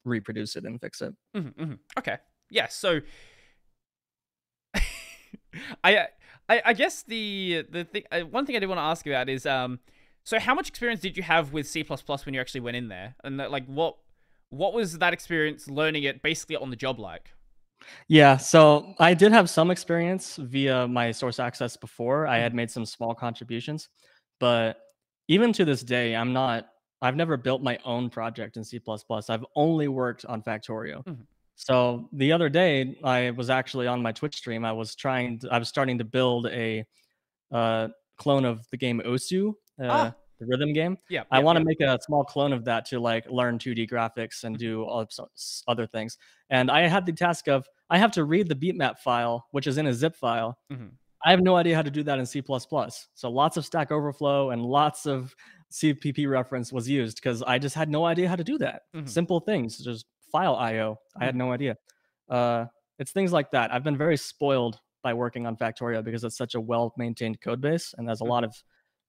reproduce it and fix it. Mm-hmm, mm-hmm. Okay. Yeah. So I, I, I guess the the thing uh, one thing I did want to ask about is um so how much experience did you have with C when you actually went in there and like what what was that experience learning it basically on the job like? Yeah, so I did have some experience via my source access before. I had mm-hmm. made some small contributions, but even to this day, I'm not I've never built my own project in C++. I've only worked on Factorio. Mm-hmm. So the other day, I was actually on my Twitch stream. I was trying to, I was starting to build a uh, clone of the game Osu. Uh, ah the rhythm game. Yeah. I yeah, want to yeah. make a small clone of that to like learn 2D graphics and mm-hmm. do all other things. And I had the task of I have to read the beatmap file, which is in a zip file. Mm-hmm. I have no idea how to do that in C++. So lots of Stack Overflow and lots of CPP reference was used because I just had no idea how to do that. Mm-hmm. Simple things, just file IO. I had mm-hmm. no idea. Uh, it's things like that. I've been very spoiled by working on Factorio because it's such a well maintained code base and there's a mm-hmm. lot of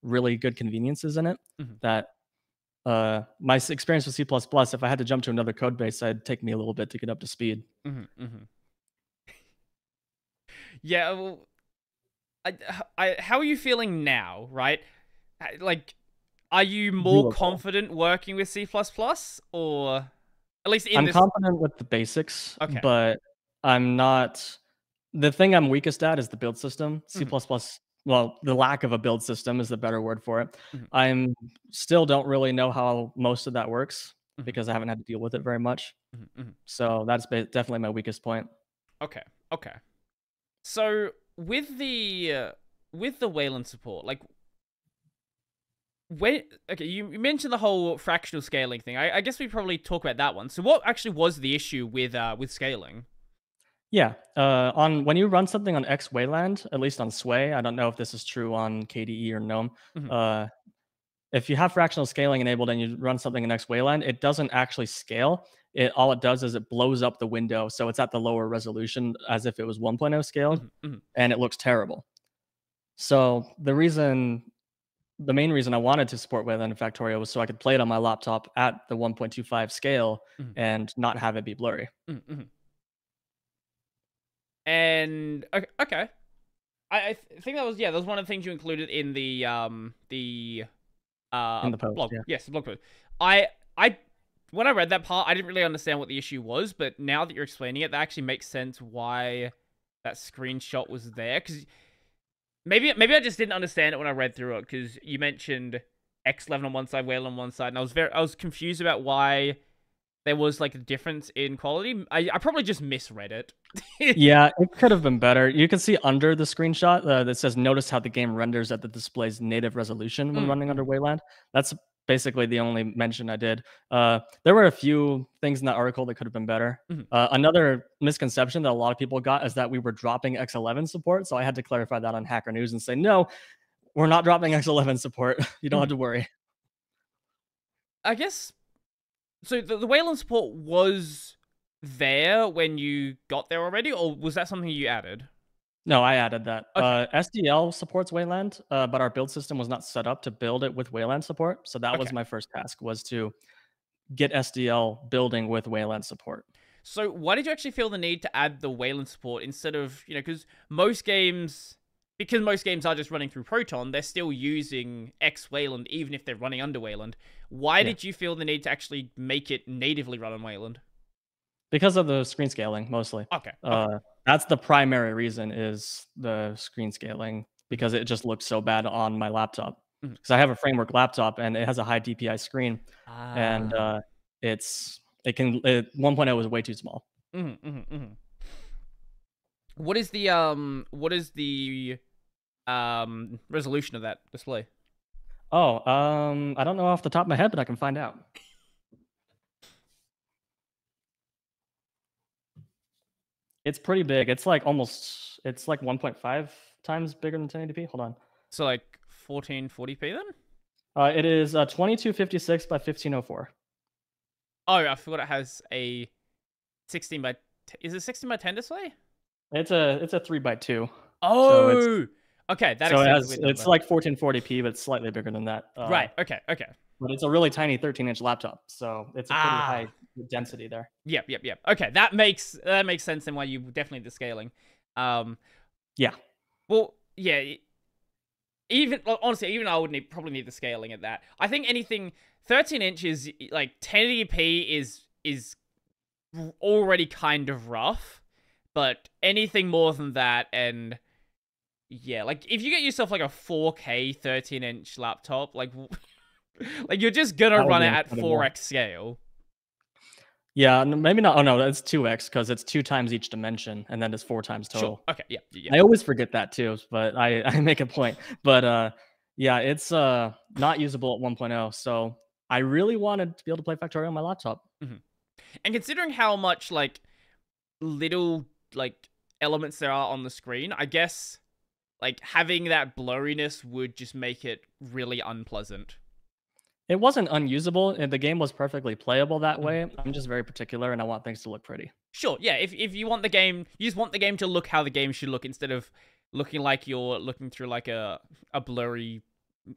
really good conveniences in it mm-hmm. that uh, my experience with C++, if I had to jump to another code base, it'd take me a little bit to get up to speed. Mm-hmm, mm-hmm. yeah, well, I, I, how are you feeling now, right? Like, are you more confident working with C++, or at least I'm this... confident with the basics, okay. but I'm not... The thing I'm weakest at is the build system. C++ mm-hmm well, the lack of a build system is the better word for it. Mm-hmm. I'm still don't really know how most of that works mm-hmm. because I haven't had to deal with it very much. Mm-hmm. mm-hmm. So that's definitely my weakest point. Okay. Okay. So with the uh, with the Wayland support, like when okay, you mentioned the whole fractional scaling thing. I, I guess we probably talk about that one. So what actually was the issue with uh with scaling? Yeah. Uh, on when you run something on X Wayland, at least on Sway, I don't know if this is true on KDE or GNOME. Mm-hmm. Uh, if you have fractional scaling enabled and you run something in X Wayland, it doesn't actually scale. It all it does is it blows up the window, so it's at the lower resolution as if it was 1.0 scaled, mm-hmm. mm-hmm. and it looks terrible. So the reason, the main reason I wanted to support Wayland and Factorio was so I could play it on my laptop at the 1.25 scale mm-hmm. and not have it be blurry. And okay, okay. I, I th- think that was yeah, that was one of the things you included in the um the uh in the post, blog. Yeah. Yes, the blog post. I I when I read that part, I didn't really understand what the issue was, but now that you're explaining it, that actually makes sense why that screenshot was there. Because maybe maybe I just didn't understand it when I read through it. Because you mentioned X11 on one side, Wayland on one side, and I was very I was confused about why there was like a difference in quality. I, I probably just misread it. yeah, it could have been better. You can see under the screenshot uh, that says notice how the game renders at the display's native resolution when mm. running under Wayland. That's basically the only mention I did. Uh, there were a few things in that article that could have been better. Mm-hmm. Uh, another misconception that a lot of people got is that we were dropping X11 support. So I had to clarify that on Hacker News and say, no, we're not dropping X11 support. you don't mm-hmm. have to worry. I guess so the, the Wayland support was there when you got there already, or was that something you added? No, I added that. Okay. Uh, SDL supports Wayland, uh, but our build system was not set up to build it with Wayland support. So that okay. was my first task was to get SDL building with Wayland support. So why did you actually feel the need to add the Wayland support instead of, you know, because most games, because most games are just running through Proton, they're still using X Wayland even if they're running under Wayland. Why yeah. did you feel the need to actually make it natively run on Wayland? Because of the screen scaling, mostly. Okay. Uh, that's the primary reason is the screen scaling because it just looks so bad on my laptop. Because mm-hmm. I have a framework laptop and it has a high DPI screen, ah. and uh, it's it can it, 1.0 was way too small. Mm-hmm, mm-hmm, mm-hmm. What is the um what is the um resolution of that display? Oh, um I don't know off the top of my head, but I can find out. It's pretty big. It's like almost it's like 1.5 times bigger than 1080p. Hold on. So like 1440p then? Uh, it is uh, 2256 by 1504. Oh, I forgot it has a 16 by. T- is it 16 by 10 display? It's a it's a three by two. Oh, so okay. That so it has, it's like 1440p, but it's slightly bigger than that. Uh, right. Okay. Okay. But it's a really tiny 13 inch laptop, so it's a pretty ah. high density there. Yep. Yep. Yep. Okay, that makes that makes sense. And why you definitely the scaling. Um, yeah. Well, yeah. Even honestly, even I would need probably need the scaling at that. I think anything 13 inches, like 1080p, is is already kind of rough, but anything more than that, and yeah, like if you get yourself like a 4K 13 inch laptop, like like you're just gonna run it at 4x scale. Yeah, maybe not. Oh no, that's two x because it's two times each dimension, and then it's four times total. Sure. Okay, yeah, yeah. I always forget that too, but I I make a point. But uh, yeah, it's uh not usable at 1.0. So I really wanted to be able to play Factorio on my laptop. Mm-hmm. And considering how much like little like elements there are on the screen, I guess like having that blurriness would just make it really unpleasant. It wasn't unusable, and the game was perfectly playable that mm-hmm. way. I'm just very particular, and I want things to look pretty. Sure, yeah. If if you want the game, you just want the game to look how the game should look instead of looking like you're looking through like a a blurry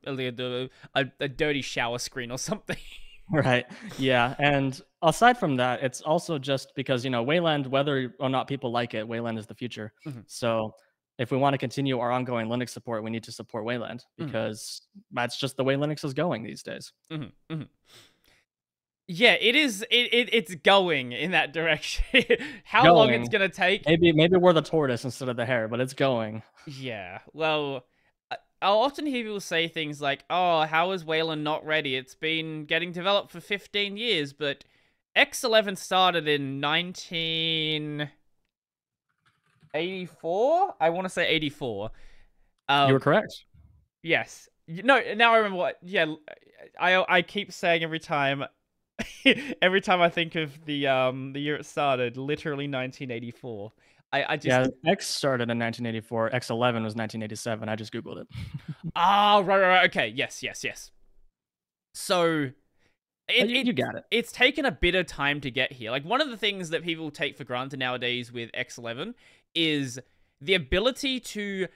a, a, a dirty shower screen or something. right. Yeah. And aside from that, it's also just because, you know, Wayland, whether or not people like it, Wayland is the future. Mm-hmm. So if we want to continue our ongoing Linux support, we need to support Wayland mm-hmm. because mm-hmm. that's just the way Linux is going these days. Mm-hmm. mm-hmm. Yeah, it is. It, it it's going in that direction. How going. long it's gonna take? Maybe maybe we're the tortoise instead of the hare, but it's going. Yeah. Well, I'll often hear people say things like, "Oh, how is Wayland not ready? It's been getting developed for 15 years, but X11 started in 1984. I want to say 84. Um, you were correct. Yes. No. Now I remember what. Yeah. I I keep saying every time. every time I think of the um the year it started, literally 1984. I, I just yeah. X started in 1984. X11 was 1987. I just googled it. ah, right, right, right. Okay. Yes, yes, yes. So. It, you, it, you got it. It's taken a bit of time to get here. Like one of the things that people take for granted nowadays with X11 is the ability to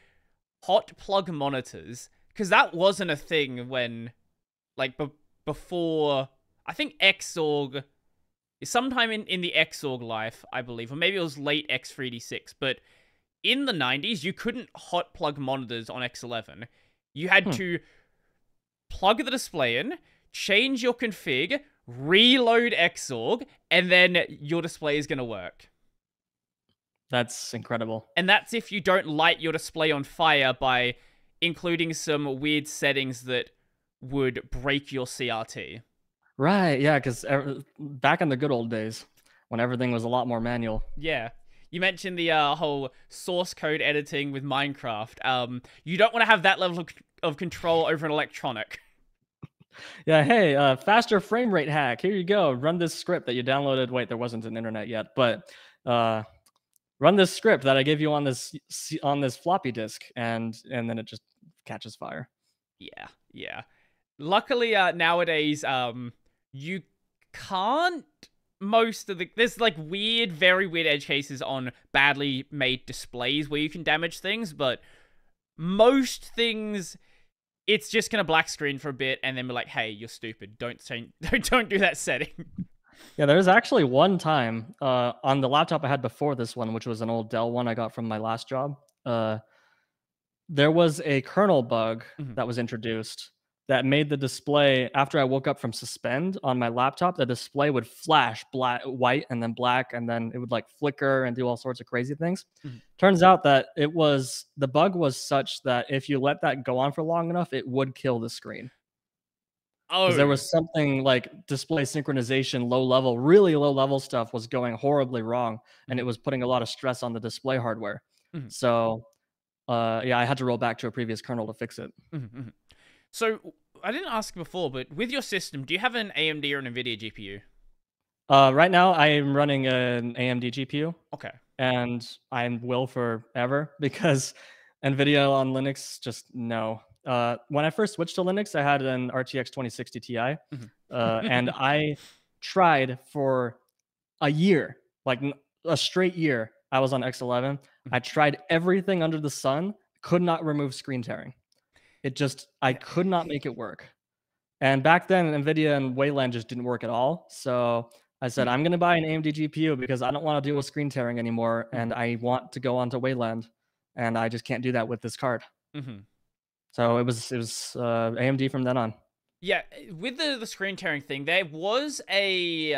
hot plug monitors because that wasn't a thing when, like, b- before. I think Xorg is sometime in, in the Xorg life, I believe, or maybe it was late XFree86, but in the 90s, you couldn't hot plug monitors on X11. You had hmm. to plug the display in, change your config, reload Xorg, and then your display is going to work. That's incredible. And that's if you don't light your display on fire by including some weird settings that would break your CRT. Right. Yeah. Because back in the good old days, when everything was a lot more manual. Yeah. You mentioned the uh, whole source code editing with Minecraft. Um, you don't want to have that level of, of control over an electronic. Yeah, hey, uh, faster frame rate hack. Here you go. Run this script that you downloaded. Wait, there wasn't an internet yet, but uh, run this script that I gave you on this on this floppy disk, and and then it just catches fire. Yeah, yeah. Luckily, uh, nowadays, um, you can't most of the there's like weird very weird edge cases on badly made displays where you can damage things but most things it's just gonna black screen for a bit, and then we're like, "Hey, you're stupid. Don't change. Don't don't do that setting." Yeah, there's actually one time uh, on the laptop I had before this one, which was an old Dell one I got from my last job. Uh, there was a kernel bug mm-hmm. that was introduced that made the display after I woke up from suspend on my laptop, the display would flash black, white, and then black, and then it would like flicker and do all sorts of crazy things. Mm-hmm. Turns out that it was the bug was such that if you let that go on for long enough, it would kill the screen. Oh, there was something like display synchronization, low level, really low level stuff was going horribly wrong, and it mm-hmm. was putting a lot of stress on the display hardware. Mm-hmm. So, uh, yeah, I had to roll back to a previous kernel to fix it. Mm-hmm. mm-hmm. So I didn't ask before, but with your system, do you have an AMD or an NVIDIA GPU? Uh, right now, I am running an AMD GPU. Okay. And I will forever because NVIDIA on Linux, just no. Uh, when I first switched to Linux, I had an RTX 2060 Ti, mm-hmm. uh, and I tried for a year, like a straight year. I was on X11. Mm-hmm. I tried everything under the sun, could not remove screen tearing. It just I could not make it work. And back then, NVIDIA and Wayland just didn't work at all. So I said, I'm going to buy an AMD GPU because I don't want to deal with screen tearing anymore. Mm-hmm. And I want to go onto Wayland. And I just can't do that with this card. Mm-hmm. So it was it was uh, AMD from then on. Yeah, with the, the screen tearing thing, there was a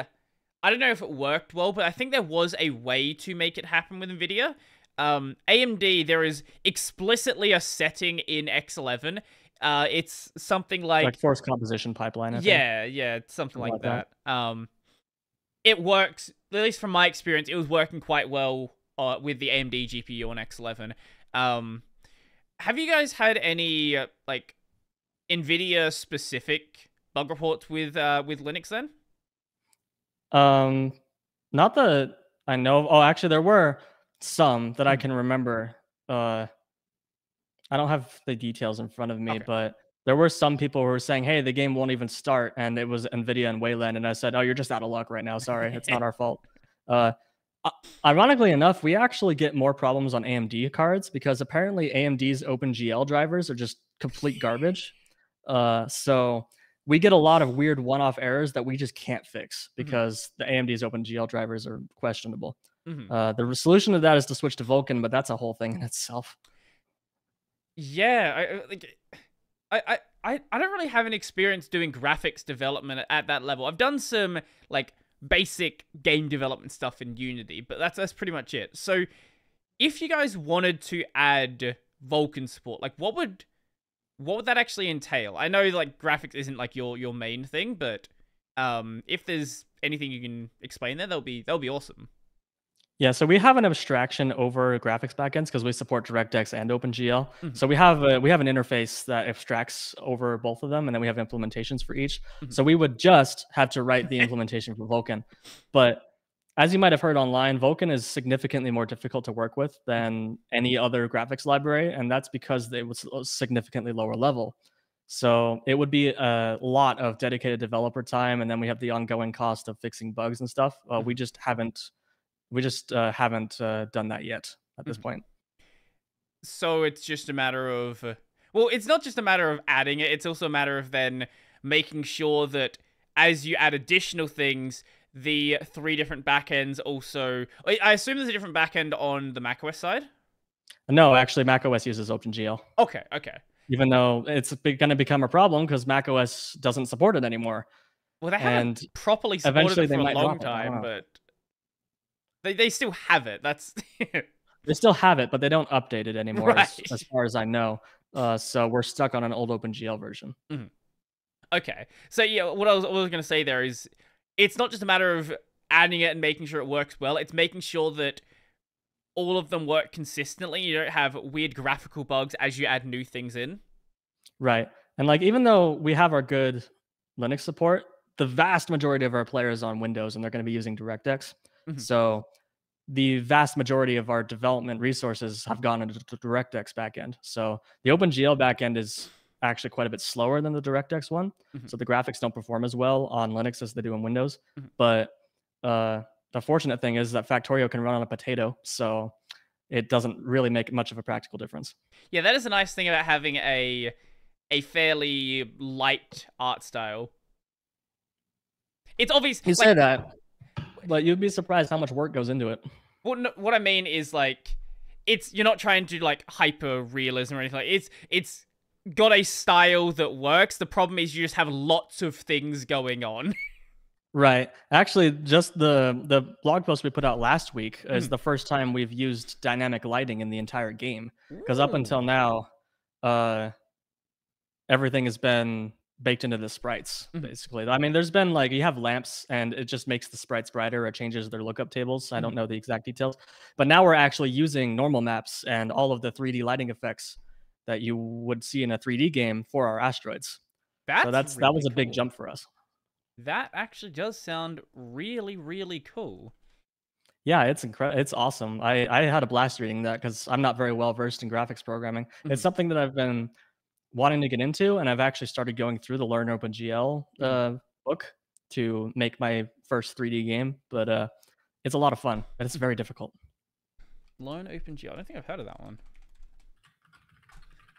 I don't know if it worked well, but I think there was a way to make it happen with NVIDIA um, AMD, there is explicitly a setting in X11. Uh, it's something like, like force composition pipeline. I yeah, think. yeah, something like, like that. that. Um, it works. At least from my experience, it was working quite well uh, with the AMD GPU on X11. Um, have you guys had any uh, like NVIDIA specific bug reports with uh, with Linux then? Um, not that I know. Of. Oh, actually, there were some that I hmm. can remember. Uh, I don't have the details in front of me, okay. but there were some people who were saying, "Hey, the game won't even start," and it was Nvidia and Wayland, and I said, "Oh, you're just out of luck right now. Sorry, it's not our fault." Uh, ironically enough, we actually get more problems on AMD cards because apparently AMD's OpenGL drivers are just complete garbage. Uh, so we get a lot of weird one-off errors that we just can't fix mm-hmm. because mm-hmm. the AMD's OpenGL drivers are questionable. Mm-hmm. Uh, the solution to that is to switch to Vulkan, but that's a whole thing in itself. Yeah, I like. I, I, I don't really have an experience doing graphics development at that level. I've done some like basic game development stuff in Unity, but that's that's pretty much it. So, if you guys wanted to add Vulkan support, like what would what would that actually entail? I know like graphics isn't like your your main thing, but um, if there's anything you can explain there, that'll be that'll be awesome. Yeah, so we have an abstraction over graphics backends because we support DirectX and OpenGL. Mm-hmm. So we have a, we have an interface that abstracts over both of them, and then we have implementations for each. Mm-hmm. So we would just have to write the implementation for Vulkan. But as you might have heard online, Vulkan is significantly more difficult to work with than any other graphics library, and that's because it was significantly lower level. So it would be a lot of dedicated developer time, and then we have the ongoing cost of fixing bugs and stuff. Uh, mm-hmm. We just haven't we just uh, haven't uh, done that yet at this mm-hmm. point. So it's just a matter of, uh, well, it's not just a matter of adding it. It's also a matter of then making sure that as you add additional things, the three different backends also. I assume there's a different backend on the macOS side. No, actually, macOS uses OpenGL. Okay, okay. Even though it's going to become a problem because macOS doesn't support it anymore. Well, they haven't and properly supported it for a long time, but they they still have it. That's they still have it, but they don't update it anymore, right. as, as, far as I know. Uh, so we're stuck on an old OpenGL version. Mm-hmm. Okay, so yeah, what I was, what I was going to say there is, it's not just a matter of adding it and making sure it works well. It's making sure that all of them work consistently. You don't have weird graphical bugs as you add new things in. Right, and like even though we have our good Linux support, the vast majority of our players on Windows, and they're going to be using DirectX. Mm-hmm. So the vast majority of our development resources have gone into the DirectX backend. So the OpenGL backend is actually quite a bit slower than the DirectX one. Mm-hmm. So the graphics don't perform as well on Linux as they do on Windows. Mm-hmm. But uh, the fortunate thing is that Factorio can run on a potato. So it doesn't really make much of a practical difference. Yeah, that is a nice thing about having a a fairly light art style. It's obvious. You like, say that, but you'd be surprised how much work goes into it. What no, what I mean is like, it's you're not trying to do like hyper realism or anything. Like it's it's got a style that works. The problem is you just have lots of things going on. Right. Actually, just the the blog post we put out last week mm. is the first time we've used dynamic lighting in the entire game. Because up until now, uh, everything has been baked into the sprites, mm. basically. I mean, there's been like you have lamps and it just makes the sprites brighter or changes their lookup tables. I don't mm-hmm. know the exact details. But now we're actually using normal maps and all of the 3D lighting effects that you would see in a 3D game for our asteroids. That's so that's really that was a big jump for us. That actually does sound really, really cool. Yeah, it's incredible. It's awesome. I I had a blast reading that because I'm not very well versed in graphics programming. Mm-hmm. It's something that I've been wanting to get into, and I've actually started going through the Learn OpenGL uh, mm-hmm. book to make my first 3D game. But uh, it's a lot of fun, but it's very difficult. Learn OpenGL. I don't think I've heard of that one.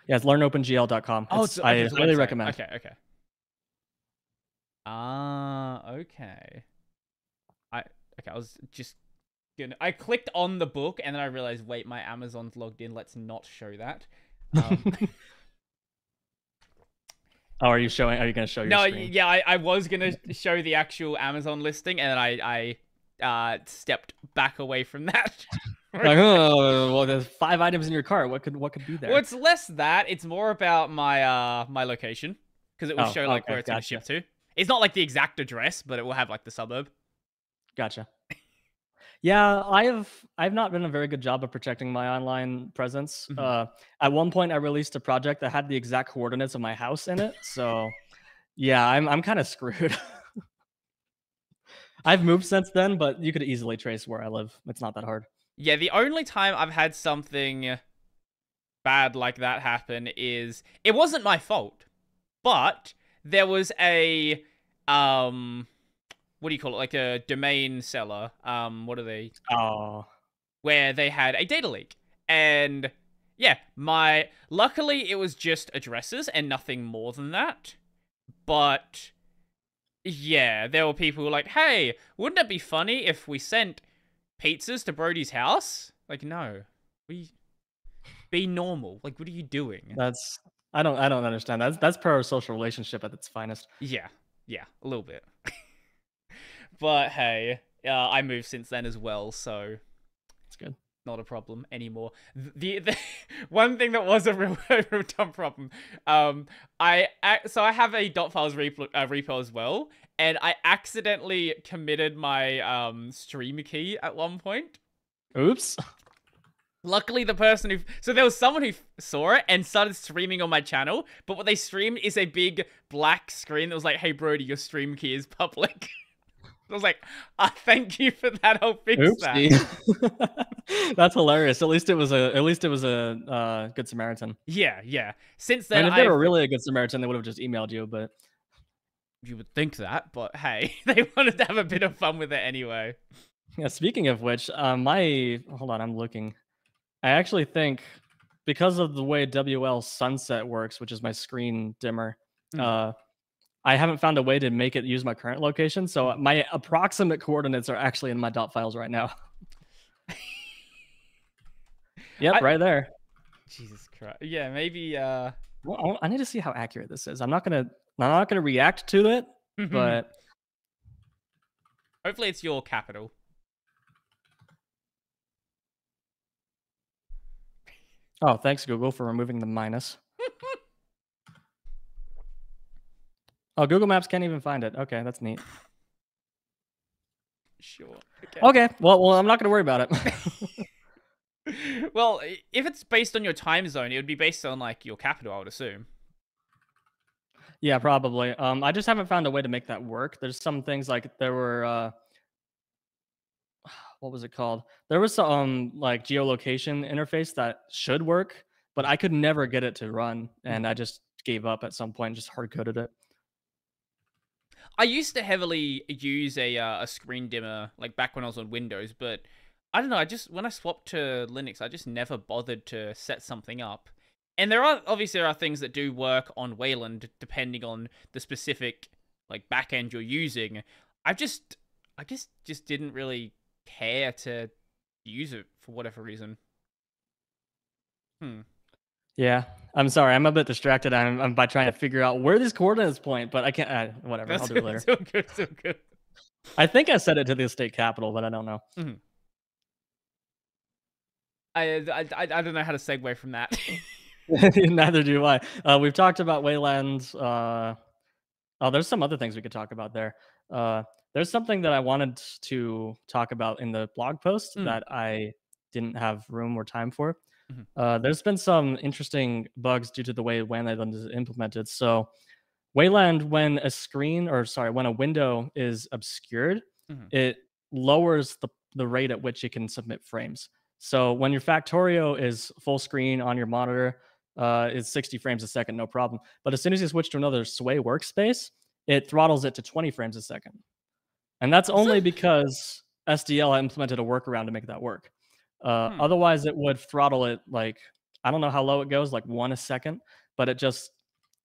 Yeah, it's learnopengl.com. Oh, it's, I highly recommend. Okay, okay. Ah, okay. I okay. I was just gonna. I clicked on the book and then I realized, wait, my Amazon's logged in. Let's not show that. Um, oh, are you showing? Are you gonna show your? No, screen? yeah, I, I was gonna show the actual Amazon listing, and then I I uh stepped back away from that. like, oh, well, there's five items in your cart. What could what could be there? Well, it's less that. It's more about my uh my location because it will oh, show like okay, where it's gotcha. gonna ship to. It's not like the exact address, but it will have like the suburb. Gotcha. Yeah, I have I've not done a very good job of protecting my online presence. Mm-hmm. Uh, at one point, I released a project that had the exact coordinates of my house in it. So, yeah, I'm I'm kind of screwed. I've moved since then, but you could easily trace where I live. It's not that hard. Yeah, the only time I've had something bad like that happen is it wasn't my fault, but there was a um what do you call it like a domain seller um what are they oh where they had a data leak and yeah my luckily it was just addresses and nothing more than that but yeah there were people who were like hey wouldn't it be funny if we sent pizzas to brodie's house like no we be normal like what are you doing that's I don't I don't understand. That's that's pro-social relationship at its finest. Yeah. Yeah, a little bit. But hey, uh, I moved since then as well, so it's good. Not a problem anymore. The, the one thing that was a real, real dumb problem. Um, I so I have a dot files repo, uh, repo as well, and I accidentally committed my um stream key at one point. Oops. Luckily, the person who so there was someone who saw it and started streaming on my channel, but what they streamed is a big black screen that was like, "Hey, Brodie, your stream key is public." I was like, ah, "Thank you for that. I'll fix Oopsie. that." That's hilarious. At least it was a at least it was a uh, good Samaritan. Yeah, yeah. Since then, and if they were really a good Samaritan, they would have just emailed you. But you would think that. But hey, they wanted to have a bit of fun with it anyway. Yeah. Speaking of which, uh, my hold on, I'm looking. I actually think because of the way wlsunset works, which is my screen dimmer, mm. uh, I haven't found a way to make it use my current location. So hmm. my approximate coordinates are actually in my dot files right now. yep, I, right there. Jesus Christ. Yeah, maybe. Uh... Well, I need to see how accurate this is. I'm not gonna. I'm not gonna react to it, mm-hmm. but hopefully it's your capital. Oh, thanks, Google, for removing the minus. Oh, Google Maps can't even find it. Okay, that's neat. Sure. Okay. okay. Well, well, I'm not going to worry about it. well, if it's based on your time zone, it would be based on like your capital, I would assume. Yeah, probably. Um, I just haven't found a way to make that work. There's some things like there were uh, what was it called? There was some um, like geolocation interface that should work, but I could never get it to run, and I just gave up at some point, just hard coded it. I used to heavily use a uh, a screen dimmer like back when I was on Windows, but I don't know. I just when I swapped to Linux, I just never bothered to set something up. And there are obviously there are things that do work on Wayland depending on the specific like backend you're using. I just I just just didn't really care to use it for whatever reason. Hmm. Yeah, I'm sorry. I'm a bit distracted. I'm, I'm by trying to figure out where these coordinates point, but I can't. Uh, whatever. That's I'll do it later. So good. So good. I think I said it to the state capital, but I don't know. Mm-hmm. I, I I don't know how to segue from that. Neither do I. Uh, we've talked about Waylands. Uh, oh, there's some other things we could talk about there. Uh, there's something that I wanted to talk about in the blog post mm. that I didn't have room or time for. Mm-hmm. Uh, there's been some interesting bugs due to the way Wayland is implemented. So, Wayland, when a screen or sorry, when a window is obscured, mm-hmm. it lowers the, the rate at which it can submit frames. So when your Factorio is full screen on your monitor, uh, it's 60 frames a second, no problem. But as soon as you switch to another Sway workspace, it throttles it to 20 frames a second. And that's only because SDL implemented a workaround to make that work. Uh, hmm. Otherwise, it would throttle it like I don't know how low it goes, like one a second, but it just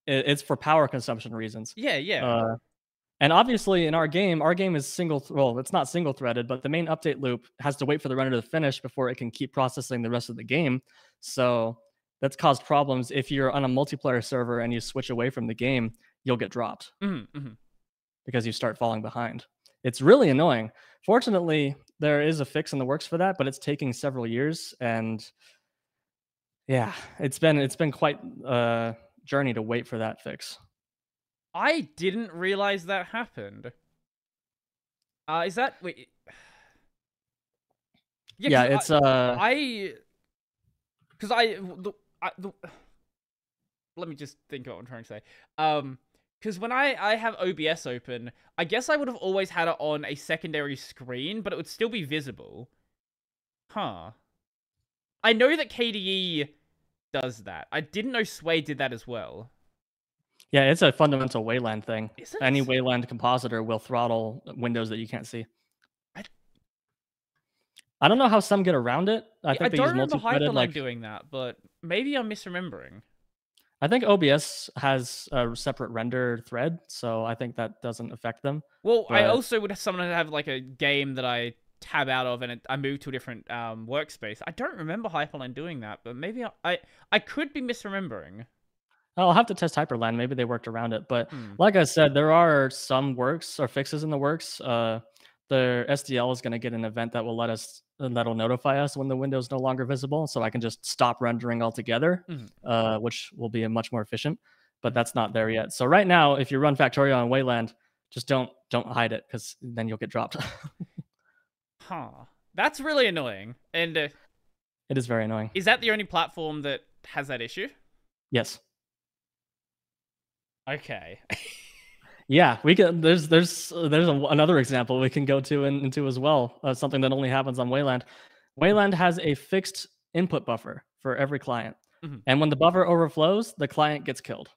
it, it's for power consumption reasons. Yeah, yeah. Uh, and obviously, in our game, our game is single. Th- well, it's not single threaded, but the main update loop has to wait for the render to finish before it can keep processing the rest of the game. So that's caused problems. If you're on a multiplayer server and you switch away from the game, you'll get dropped mm-hmm, mm-hmm. because you start falling behind. It's really annoying. Fortunately, there is a fix in the works for that, but it's taking several years, and yeah, it's been it's been quite a journey to wait for that fix. I didn't realize that happened. Uh, is that wait? Yeah, yeah it's I, uh, I because I the, I the, let me just think of what I'm trying to say. Um, because when I, I have OBS open, I guess I would have always had it on a secondary screen, but it would still be visible. Huh. I know that KDE does that. I didn't know Sway did that as well. Yeah, it's a fundamental Wayland thing. Any Wayland compositor will throttle windows that you can't see. I, I don't know how some get around it. I yeah, think I they don't use remember Hyprland like doing that, but maybe I'm misremembering. I think OBS has a separate render thread, so I think that doesn't affect them. Well, but... I also would have someone have like a game that I tab out of and it, I move to a different um, workspace. I don't remember Hyprland doing that, but maybe I, I, I could be misremembering. I'll have to test Hyprland. Maybe they worked around it, but hmm. like I said, there are some works or fixes in the works. Uh, the SDL is going to get an event that will let us that'll notify us when the window is no longer visible, so I can just stop rendering altogether, mm-hmm. uh, which will be much more efficient. But that's not there yet. So right now, if you run Factorio on Wayland, just don't don't hide it because then you'll get dropped. huh? That's really annoying. And uh, it is very annoying. Is that the only platform that has that issue? Yes. Okay. Yeah, we can. There's there's there's a, another example we can go to in, into as well. Uh, something that only happens on Wayland. Wayland has a fixed input buffer for every client, mm-hmm. and when the buffer overflows, the client gets killed.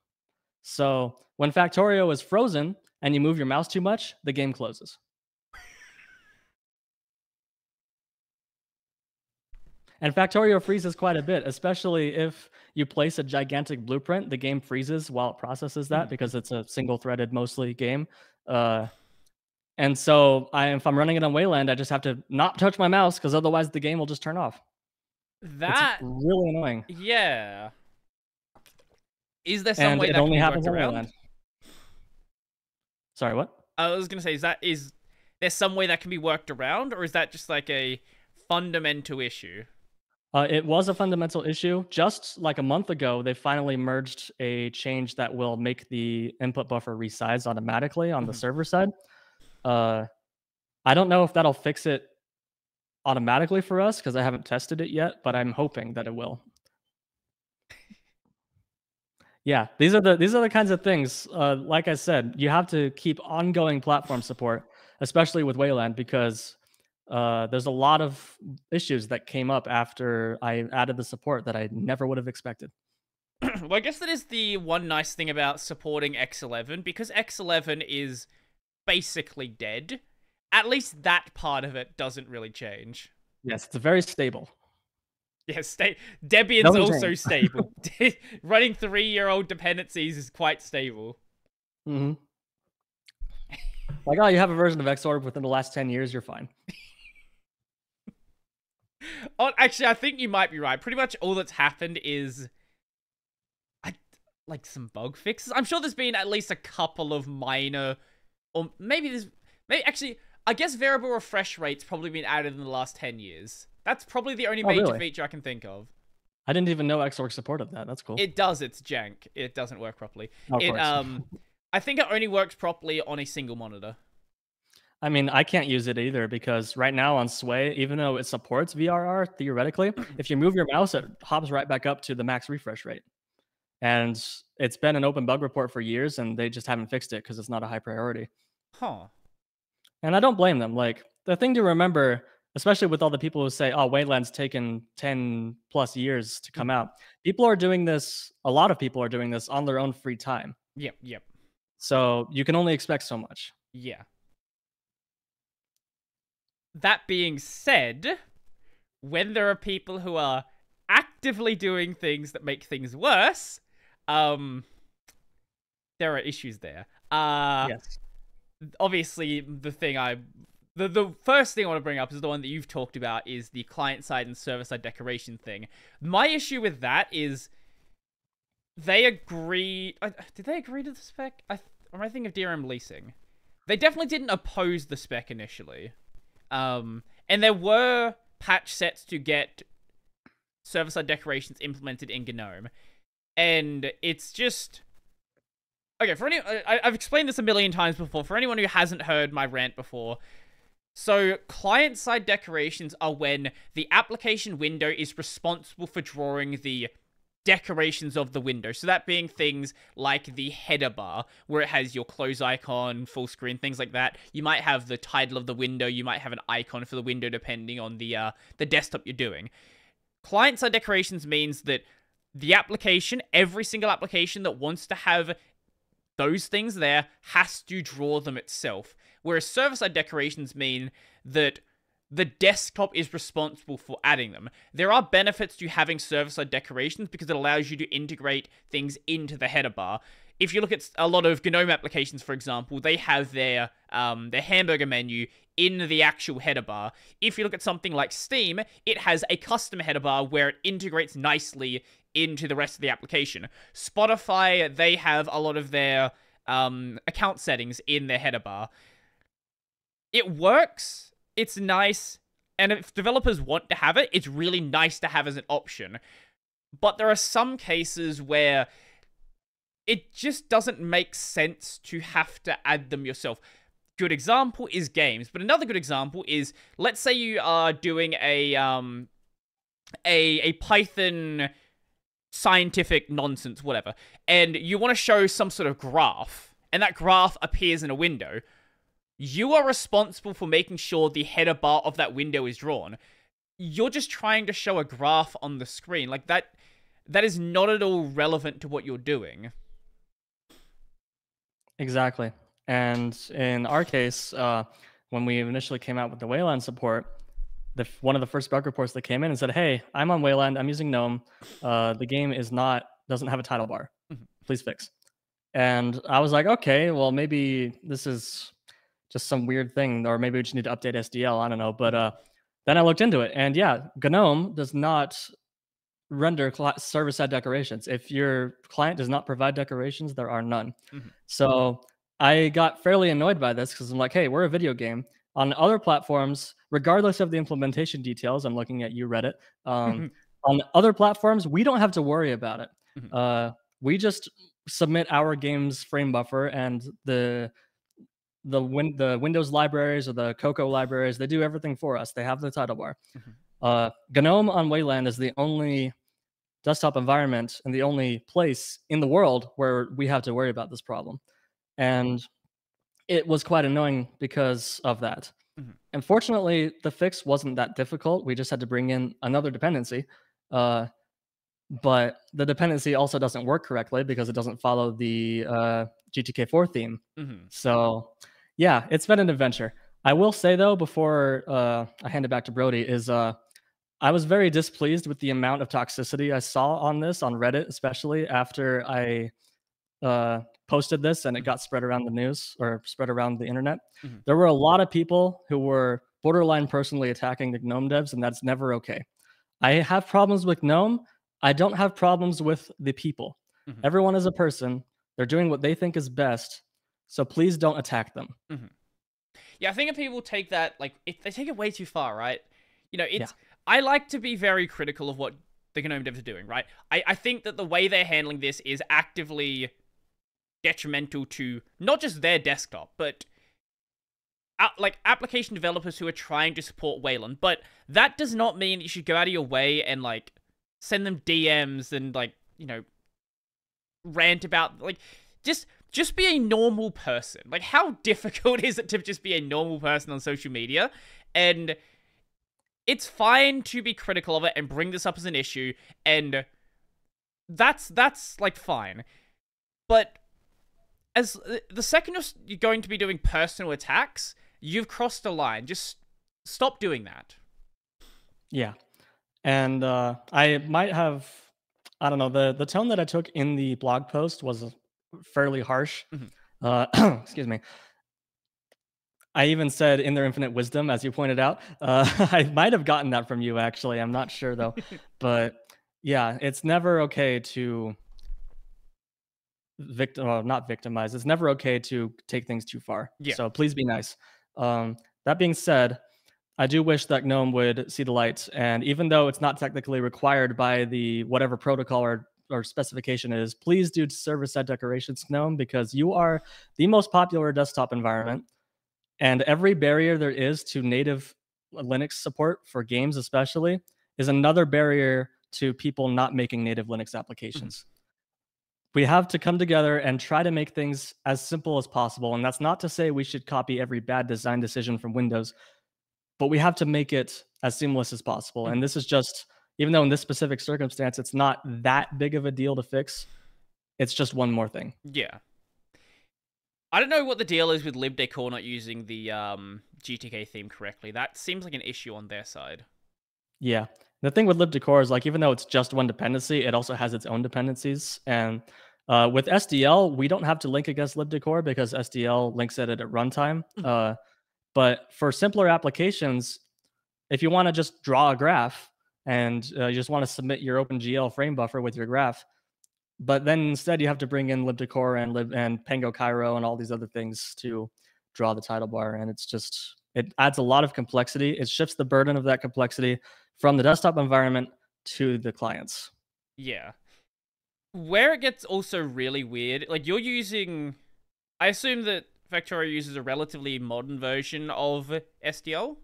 So when Factorio is frozen and you move your mouse too much, the game closes. And Factorio freezes quite a bit, especially if you place a gigantic blueprint. The game freezes while it processes that mm. because it's a single-threaded mostly game. Uh, and so, I, if I'm running it on Wayland, I just have to not touch my mouse because otherwise the game will just turn off. That it's really annoying. Yeah. Is there some and way that only happens on Wayland? Sorry, what? I was gonna say, is that is there some way that can be worked around, or is that just like a fundamental issue? Uh, it was a fundamental issue. Just like a month ago, they finally merged a change that will make the input buffer resize automatically on mm-hmm. the server side. Uh, I don't know if that'll fix it automatically for us because I haven't tested it yet, but I'm hoping that it will. yeah, these are the these are the kinds of things. Uh, like I said, you have to keep ongoing platform support, especially with Wayland, because uh, there's a lot of issues that came up after I added the support that I never would have expected. well, I guess that is the one nice thing about supporting X11 because X11 is basically dead. At least that part of it doesn't really change. Yes, it's very stable. Yeah, sta- Debian's also stable. Running three-year-old dependencies is quite stable. Mm-hmm. Like, oh, you have a version of Xorg within the last 10 years, you're fine. Oh, actually, I think you might be right. Pretty much all that's happened is I like some bug fixes. I'm sure there's been at least a couple of minor or maybe there's maybe actually I guess variable refresh rate's probably been added in the last 10 years. That's probably the only oh, major really? feature I can think of. I didn't even know Xorg supported that. That's cool. It does. It's jank. It doesn't work properly. Of it course. um I think it only works properly on a single monitor. I mean, I can't use it either because right now on Sway, even though it supports VRR theoretically, mm-hmm. if you move your mouse, it hops right back up to the max refresh rate. And it's been an open bug report for years, and they just haven't fixed it because it's not a high priority. Huh. And I don't blame them. Like the thing to remember, especially with all the people who say, "Oh, Wayland's taken ten plus years to come mm-hmm. out," people are doing this. A lot of people are doing this on their own free time. Yep. Yep. So you can only expect so much. Yeah. That being said, when there are people who are actively doing things that make things worse, um, there are issues there. Uh, yes. Obviously, the thing I the the first thing I want to bring up is the one that you've talked about is the client side and server side decoration thing. My issue with that is they agree. Uh, did they agree to the spec? I am I thinking of DRM leasing? They definitely didn't oppose the spec initially. Um, and there were patch sets to get server-side decorations implemented in GNOME. And it's just... Okay, for any... I, I've explained this a million times before. For anyone who hasn't heard my rant before, so, client-side decorations are when the application window is responsible for drawing the decorations of the window. So that being things like the header bar, where it has your close icon, full screen, things like that. You might have the title of the window. You might have an icon for the window, depending on the uh, the desktop you're doing. Client-side decorations means that the application, every single application that wants to have those things there, has to draw them itself. Whereas server-side decorations mean that the desktop is responsible for adding them. There are benefits to having server-side decorations because it allows you to integrate things into the header bar. If you look at a lot of GNOME applications, for example, they have their um, their hamburger menu in the actual header bar. If you look at something like Steam, it has a custom header bar where it integrates nicely into the rest of the application. Spotify, they have a lot of their um, account settings in their header bar. It works it's nice, and if developers want to have it, it's really nice to have as an option. But there are some cases where it just doesn't make sense to have to add them yourself. Good example is games, but another good example is let's say you are doing a um a a Python scientific nonsense, whatever, and you want to show some sort of graph, and that graph appears in a window you are responsible for making sure the header bar of that window is drawn. You're just trying to show a graph on the screen. Like that that is not at all relevant to what you're doing. Exactly. And in our case, uh, when we initially came out with the Wayland support, the one of the first bug reports that came in and said, "Hey, I'm on Wayland. I'm using GNOME. Uh, the game is not doesn't have a title bar. Mm-hmm. Please fix." And I was like, "Okay, well maybe this is just some weird thing, or maybe we just need to update SDL. I don't know. But uh, then I looked into it, and yeah, GNOME does not render cl- server side decorations. If your client does not provide decorations, there are none. Mm-hmm. So I got fairly annoyed by this because I'm like, hey, we're a video game. On other platforms, regardless of the implementation details, I'm looking at you, Reddit. Um, on other platforms, we don't have to worry about it. Mm-hmm. Uh, we just submit our game's frame buffer and the the win- the Windows libraries or the Cocoa libraries, they do everything for us. They have the title bar. Mm-hmm. Uh, GNOME on Wayland is the only desktop environment and the only place in the world where we have to worry about this problem. And it was quite annoying because of that. Mm-hmm. Unfortunately, the fix wasn't that difficult. We just had to bring in another dependency. Uh, but the dependency also doesn't work correctly because it doesn't follow the uh, GTK4 theme. Mm-hmm. So yeah, it's been an adventure. I will say though, before uh, I hand it back to Brodie, is uh, I was very displeased with the amount of toxicity I saw on this on Reddit, especially after I uh, posted this and it mm-hmm. got spread around the news or spread around the internet. Mm-hmm. There were a lot of people who were borderline personally attacking the GNOME devs, and that's never okay. I have problems with GNOME. I don't have problems with the people. Mm-hmm. Everyone is a person. They're doing what they think is best. So please don't attack them. Mm-hmm. Yeah, I think if people take that, like, if they take it way too far, right? You know, it's. Yeah. I like to be very critical of what the GNOME devs are doing, right? I, I think that the way they're handling this is actively detrimental to not just their desktop, but like application developers who are trying to support Wayland. But that does not mean you should go out of your way and like send them DMs and like you know rant about like just just be a normal person. Like how difficult is it to just be a normal person on social media? And it's fine to be critical of it and bring this up as an issue and that's that's like fine. But as the second you're going to be doing personal attacks, you've crossed a line. Just stop doing that. Yeah. And uh, I might have, I don't know, the, the tone that I took in the blog post was fairly harsh. Mm-hmm. Uh, excuse me. I even said in their infinite wisdom, as you pointed out. Uh, I might have gotten that from you, actually. I'm not sure, though. but yeah, it's never okay to victim, well, not victimize. It's never okay to take things too far. Yeah. So please be nice. Um, that being said, I do wish that GNOME would see the light. And even though it's not technically required by the whatever protocol or, or specification is, please do server-side decorations GNOME because you are the most popular desktop environment. And every barrier there is to native Linux support for games, especially, is another barrier to people not making native Linux mm-hmm. applications we have to come together and try to make things as simple as possible. And that's not to say we should copy every bad design decision from Windows, but we have to make it as seamless as possible. And this is just, even though in this specific circumstance, it's not that big of a deal to fix, it's just one more thing. Yeah. I don't know what the deal is with libdecor not using the um, GTK theme correctly. That seems like an issue on their side. Yeah. The thing with libdecor is like even though it's just one dependency, it also has its own dependencies. And uh, with SDL, we don't have to link against libdecor because SDL links it at runtime. Mm-hmm. Uh, but for simpler applications, if you want to just draw a graph and uh, you just want to submit your OpenGL frame buffer with your graph, but then instead you have to bring in libdecor and lib and Pango Cairo and all these other things to draw the title bar, and it's just it adds a lot of complexity. It shifts the burden of that complexity from the desktop environment to the clients. Yeah. Where it gets also really weird, like you're using, I assume that Factorio uses a relatively modern version of SDL.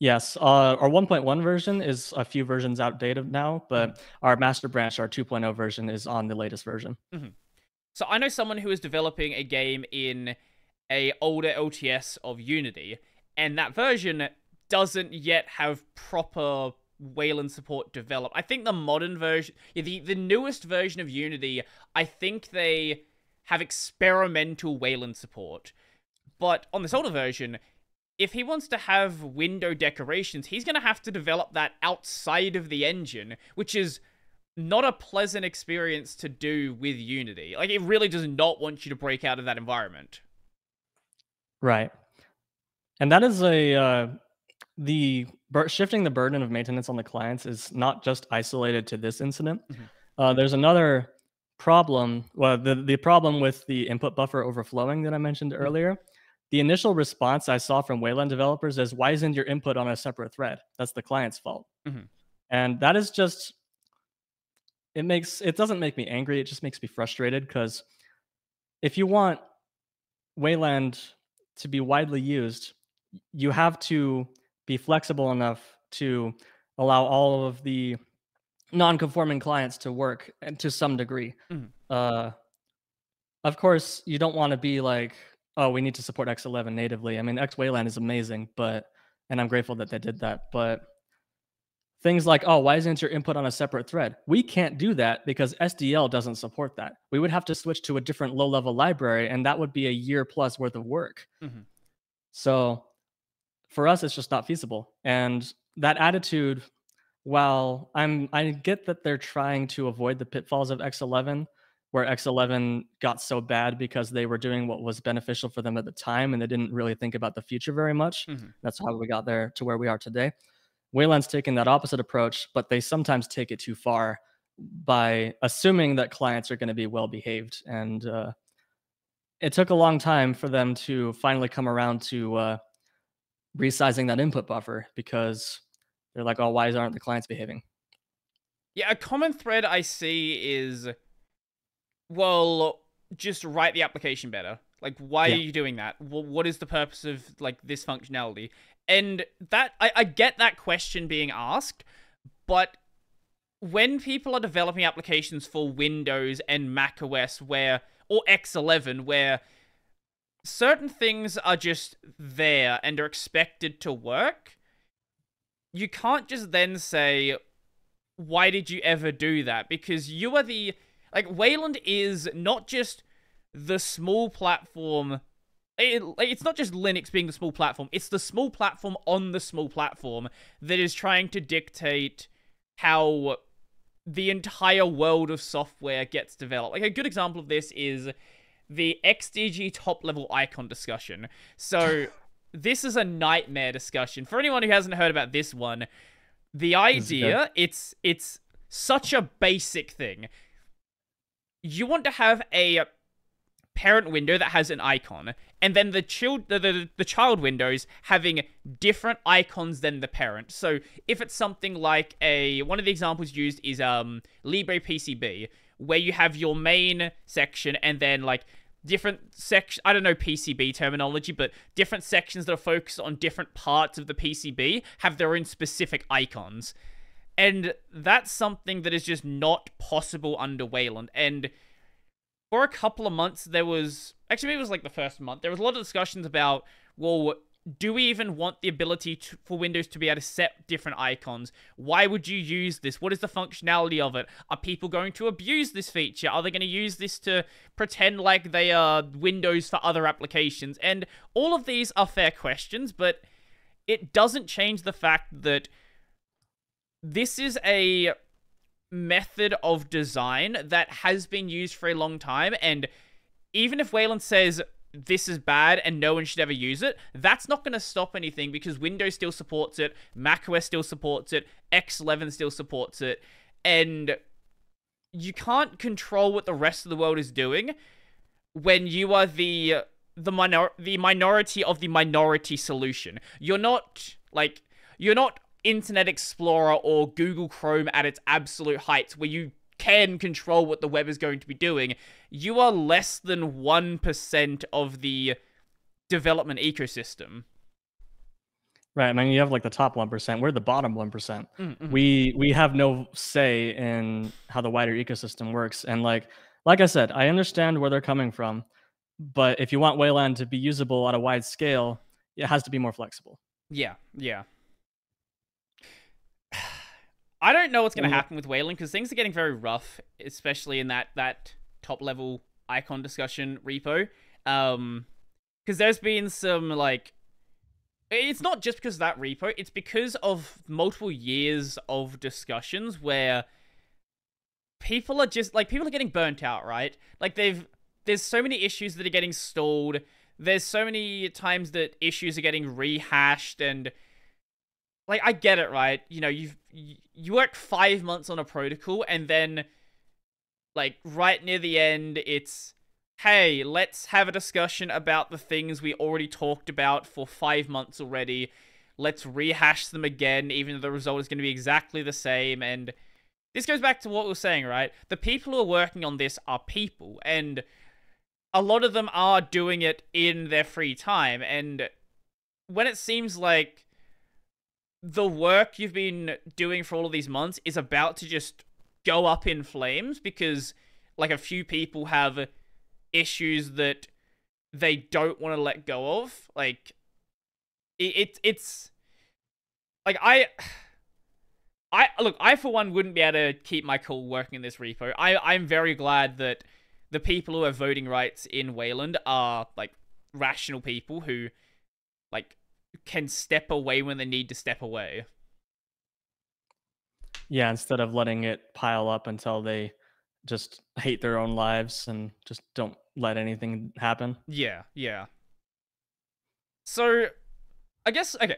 Yes, uh, our 1.1 version is a few versions outdated now, but mm-hmm. our master branch, our 2.0 version, is on the latest version. Mm-hmm. So I know someone who is developing a game in a older LTS of Unity, and that version doesn't yet have proper Wayland support developed. I think the modern version, yeah, the, the newest version of Unity, I think they have experimental Wayland support. But on this older version, if he wants to have window decorations, he's going to have to develop that outside of the engine, which is not a pleasant experience to do with Unity. Like, it really does not want you to break out of that environment. Right. And that is a uh, the shifting the burden of maintenance on the clients is not just isolated to this incident. Mm-hmm. Uh, there's another problem. Well, the, the problem with the input buffer overflowing that I mentioned mm-hmm. earlier. The initial response I saw from Wayland developers is, "Why isn't your input on a separate thread? That's the client's fault." Mm-hmm. And that is just it makes it doesn't make me angry. It just makes me frustrated because if you want Wayland to be widely used, you have to be flexible enough to allow all of the non-conforming clients to work to some degree. Mm-hmm. Uh, of course, you don't want to be like, oh, we need to support X11 natively. I mean, XWayland is amazing, but and I'm grateful that they did that. But things like, oh, why isn't your input on a separate thread? We can't do that because SDL doesn't support that. We would have to switch to a different low-level library, and that would be a year plus worth of work. Mm-hmm. So for us, it's just not feasible. And that attitude while I'm I get that they're trying to avoid the pitfalls of X11, where X11 got so bad because they were doing what was beneficial for them at the time and they didn't really think about the future very much. Mm-hmm. That's how we got there to where we are today. Wayland's taking that opposite approach, but they sometimes take it too far by assuming that clients are going to be well behaved. And uh, it took a long time for them to finally come around to uh, resizing that input buffer because they're like, oh, why aren't the clients behaving? Yeah, a common thread I see is, well, just write the application better. Like, why yeah. are you doing that? What is the purpose of like this functionality? And that I, I get that question being asked, but when people are developing applications for Windows and Mac OS where or X11 where certain things are just there and are expected to work, you can't just then say, why did you ever do that? Because you are the. Like, Wayland is not just the small platform. It, it's not just Linux being the small platform, it's the small platform on the small platform that is trying to dictate how the entire world of software gets developed. Like, a good example of this is the XDG top level icon discussion. So this is a nightmare discussion. For anyone who hasn't heard about this one, the idea it's it's such a basic thing. You want to have a parent window that has an icon, and then the child the, the, the child windows having different icons than the parent. So if it's something like a one of the examples used is um LibrePCB, where you have your main section and then like different section I don't know PCB terminology, but different sections that are focused on different parts of the PCB have their own specific icons. And that's something that is just not possible under Wayland. And for a couple of months there was actually maybe it was like the first month, there was a lot of discussions about, well, do we even want the ability to, for Windows to be able to set different icons? Why would you use this? What is the functionality of it? Are people going to abuse this feature? Are they going to use this to pretend like they are Windows for other applications? And all of these are fair questions, but it doesn't change the fact that this is a method of design that has been used for a long time and even if Wayland says this is bad and no one should ever use it, that's not going to stop anything because Windows still supports it, macOS still supports it, X11 still supports it, and you can't control what the rest of the world is doing when you are the the minor the minority of the minority solution. You're not like you're not Internet Explorer or Google Chrome at its absolute heights where you can control what the web is going to be doing, you are less than 1% of the development ecosystem. Right. I mean, you have like the top 1%. We're the bottom one mm-hmm. We we have no say in how the wider ecosystem works. And like like I said, I understand where they're coming from, but if you want Wayland to be usable on a wide scale, it has to be more flexible. Yeah, yeah. I don't know what's going to happen with Wayland because things are getting very rough, especially in that that top level icon discussion repo. Um, because there's been some like, it's not just because of that repo; it's because of multiple years of discussions where people are just like people are getting burnt out, right? Like they've there's so many issues that are getting stalled. There's so many times that issues are getting rehashed and like I get it, right? You know, you've you work five months on a protocol, and then like right near the end, it's hey, let's have a discussion about the things we already talked about for five months already. Let's rehash them again, even though the result is going to be exactly the same. And this goes back to what we are saying, right? The people who are working on this are people, and a lot of them are doing it in their free time. And when it seems like the work you've been doing for all of these months is about to just go up in flames because like a few people have issues that they don't want to let go of. Like it, it it's like i i look i for one wouldn't be able to keep my cool working in this repo. I i'm very glad that the people who have voting rights in wayland are like rational people who like can step away when they need to step away. Yeah, instead of letting it pile up until they just hate their own lives and just don't let anything happen. Yeah, yeah. So, I guess okay.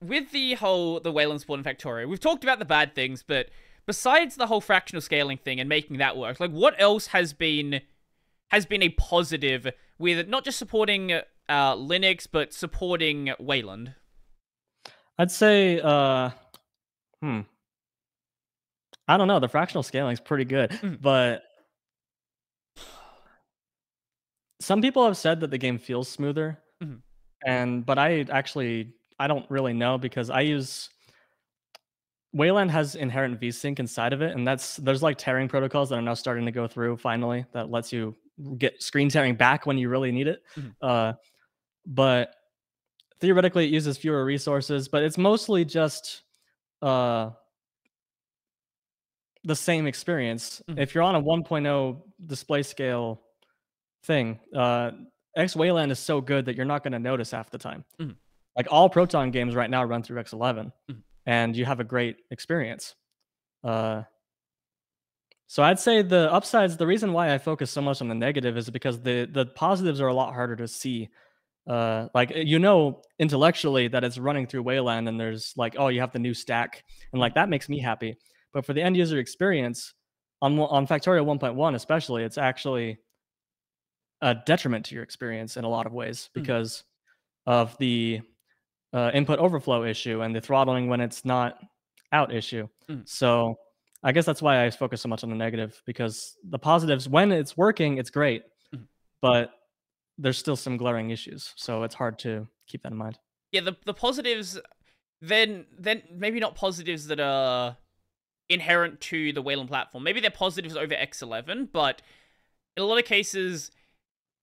With the whole the Wayland spawn Factorio, we've talked about the bad things, but besides the whole fractional scaling thing and making that work, like what else has been has been a positive with not just supporting uh, Linux but supporting Wayland? I'd say, uh, hmm, I don't know. The fractional scaling is pretty good, mm. but some people have said that the game feels smoother, mm-hmm. and but I actually I don't really know because I use Wayland has inherent vsync inside of it, and that's there's like tearing protocols that are now starting to go through finally that lets you get screen tearing back when you really need it. Mm-hmm. Uh, but theoretically, it uses fewer resources, but it's mostly just uh, the same experience. Mm-hmm. If you're on a 1.0 display scale thing, uh, XWayland is so good that you're not going to notice half the time. Mm-hmm. Like all Proton games right now run through X11, mm-hmm. and you have a great experience. Uh, so I'd say the upsides. The reason why I focus so much on the negative is because the the positives are a lot harder to see. Uh, like you know intellectually that it's running through Wayland, and there's like, oh, you have the new stack, and like that makes me happy. But for the end user experience, on on Factorio 1.1 especially, it's actually a detriment to your experience in a lot of ways hmm. because mm. of the uh, input overflow issue and the throttling when it's not out issue. Mm. So I guess that's why I focus so much on the negative because the positives, when it's working, it's great, mm. but there's still some glaring issues. So it's hard to keep that in mind. Yeah, the the positives, then then maybe not positives that are inherent to the Wayland platform. Maybe they're positives over X11, but in a lot of cases,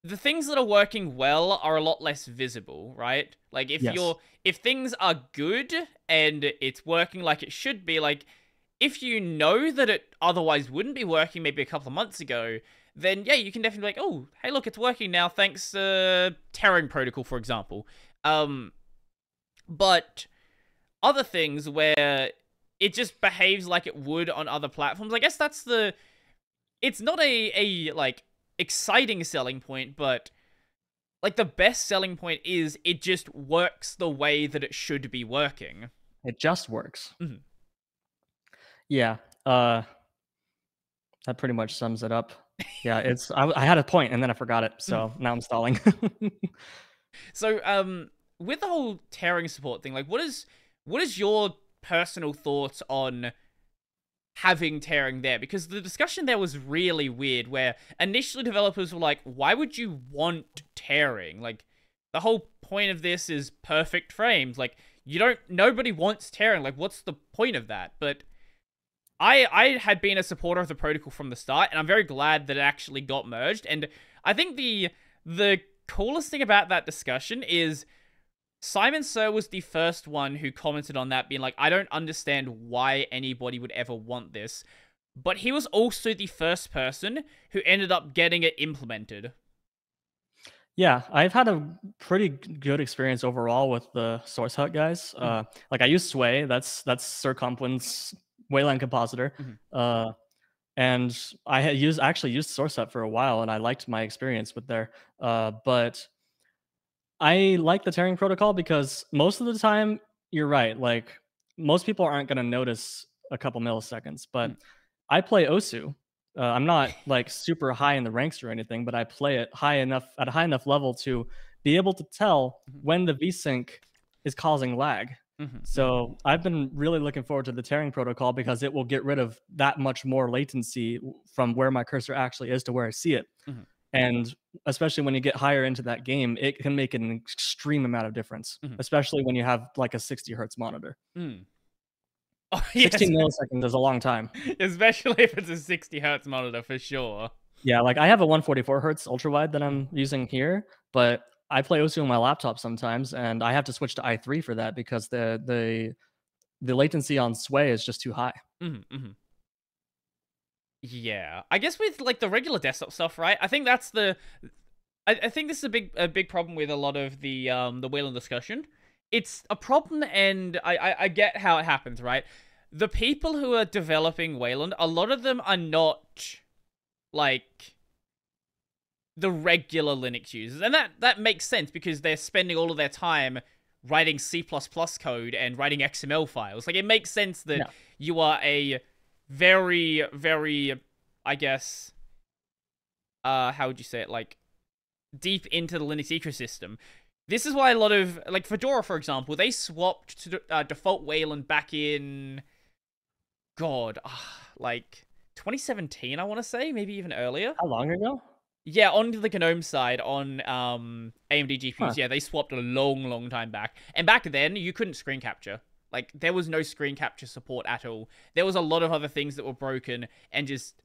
the things that are working well are a lot less visible, right? Like if yes. you're if things are good and it's working like it should be, like if you know that it otherwise wouldn't be working maybe a couple of months ago, then yeah, you can definitely be like, oh, hey, look, it's working now, thanks uh Tearing Protocol, for example. Um but other things where it just behaves like it would on other platforms. I guess that's the it's not a a like exciting selling point, but like the best selling point is it just works the way that it should be working. It just works. Mm-hmm. Yeah. Uh that pretty much sums it up. Yeah, it's I, I had a point and then I forgot it, so now I'm stalling. so um with the whole tearing support thing, like what is what is your personal thoughts on having tearing there? Because the discussion there was really weird where initially developers were like why would you want tearing like the whole point of this is perfect frames. Like you don't nobody wants tearing like what's the point of that? But i i had been a supporter of the protocol from the start and i'm very glad that it actually got merged and i think the the coolest thing about that discussion is Simon Ser was the first one who commented on that, being like, I don't understand why anybody would ever want this. But he was also the first person who ended up getting it implemented. Yeah, I've had a pretty good experience overall with the SourceHut guys. Mm-hmm. Uh, like I use Sway, that's that's SirCmpwn's Wayland compositor. Mm-hmm. Uh, and I had used actually used SourceHut for a while, and I liked my experience with there. Uh, but I like the tearing protocol because most of the time you're right. Like most people aren't going to notice a couple milliseconds, but mm. I play Osu. Uh, I'm not like super high in the ranks or anything, but I play it high enough at a high enough level to be able to tell mm-hmm. when the VSync is causing lag. Mm-hmm. So mm-hmm. I've been really looking forward to the tearing protocol because it will get rid of that much more latency from where my cursor actually is to where I see it. Mm-hmm. And especially when you get higher into that game, it can make an extreme amount of difference, mm-hmm. especially when you have like a 60 hertz monitor. Mm. Oh, yes. 16 milliseconds is a long time. Especially if it's a 60 hertz monitor for sure. Yeah, like I have a 144 hertz ultra wide that I'm using here, but I play Osu on my laptop sometimes, and I have to switch to i3 for that because the the the latency on Sway is just too high. Mm-hmm, mm-hmm. Yeah, I guess with like the regular desktop stuff, right? I think that's the. I, I think this is a big a big problem with a lot of the um the Wayland discussion. It's a problem, and I, I I get how it happens, right? the people who are developing Wayland, a lot of them are not like the regular Linux users. And that that makes sense because they're spending all of their time writing C++ code and writing XML files. Like it makes sense that you are a very very I guess uh how would you say it like deep into the Linux ecosystem. This is why a lot of like Fedora for example, they swapped to uh, default Wayland back in god, uh, like 2017 I want to say, maybe even earlier. How long ago? Yeah, on the GNOME side, on um, AMD GPUs, huh. yeah, they swapped a long, long time back. And back then, you couldn't screen capture. Like, there was no screen capture support at all. There was a lot of other things that were broken and just.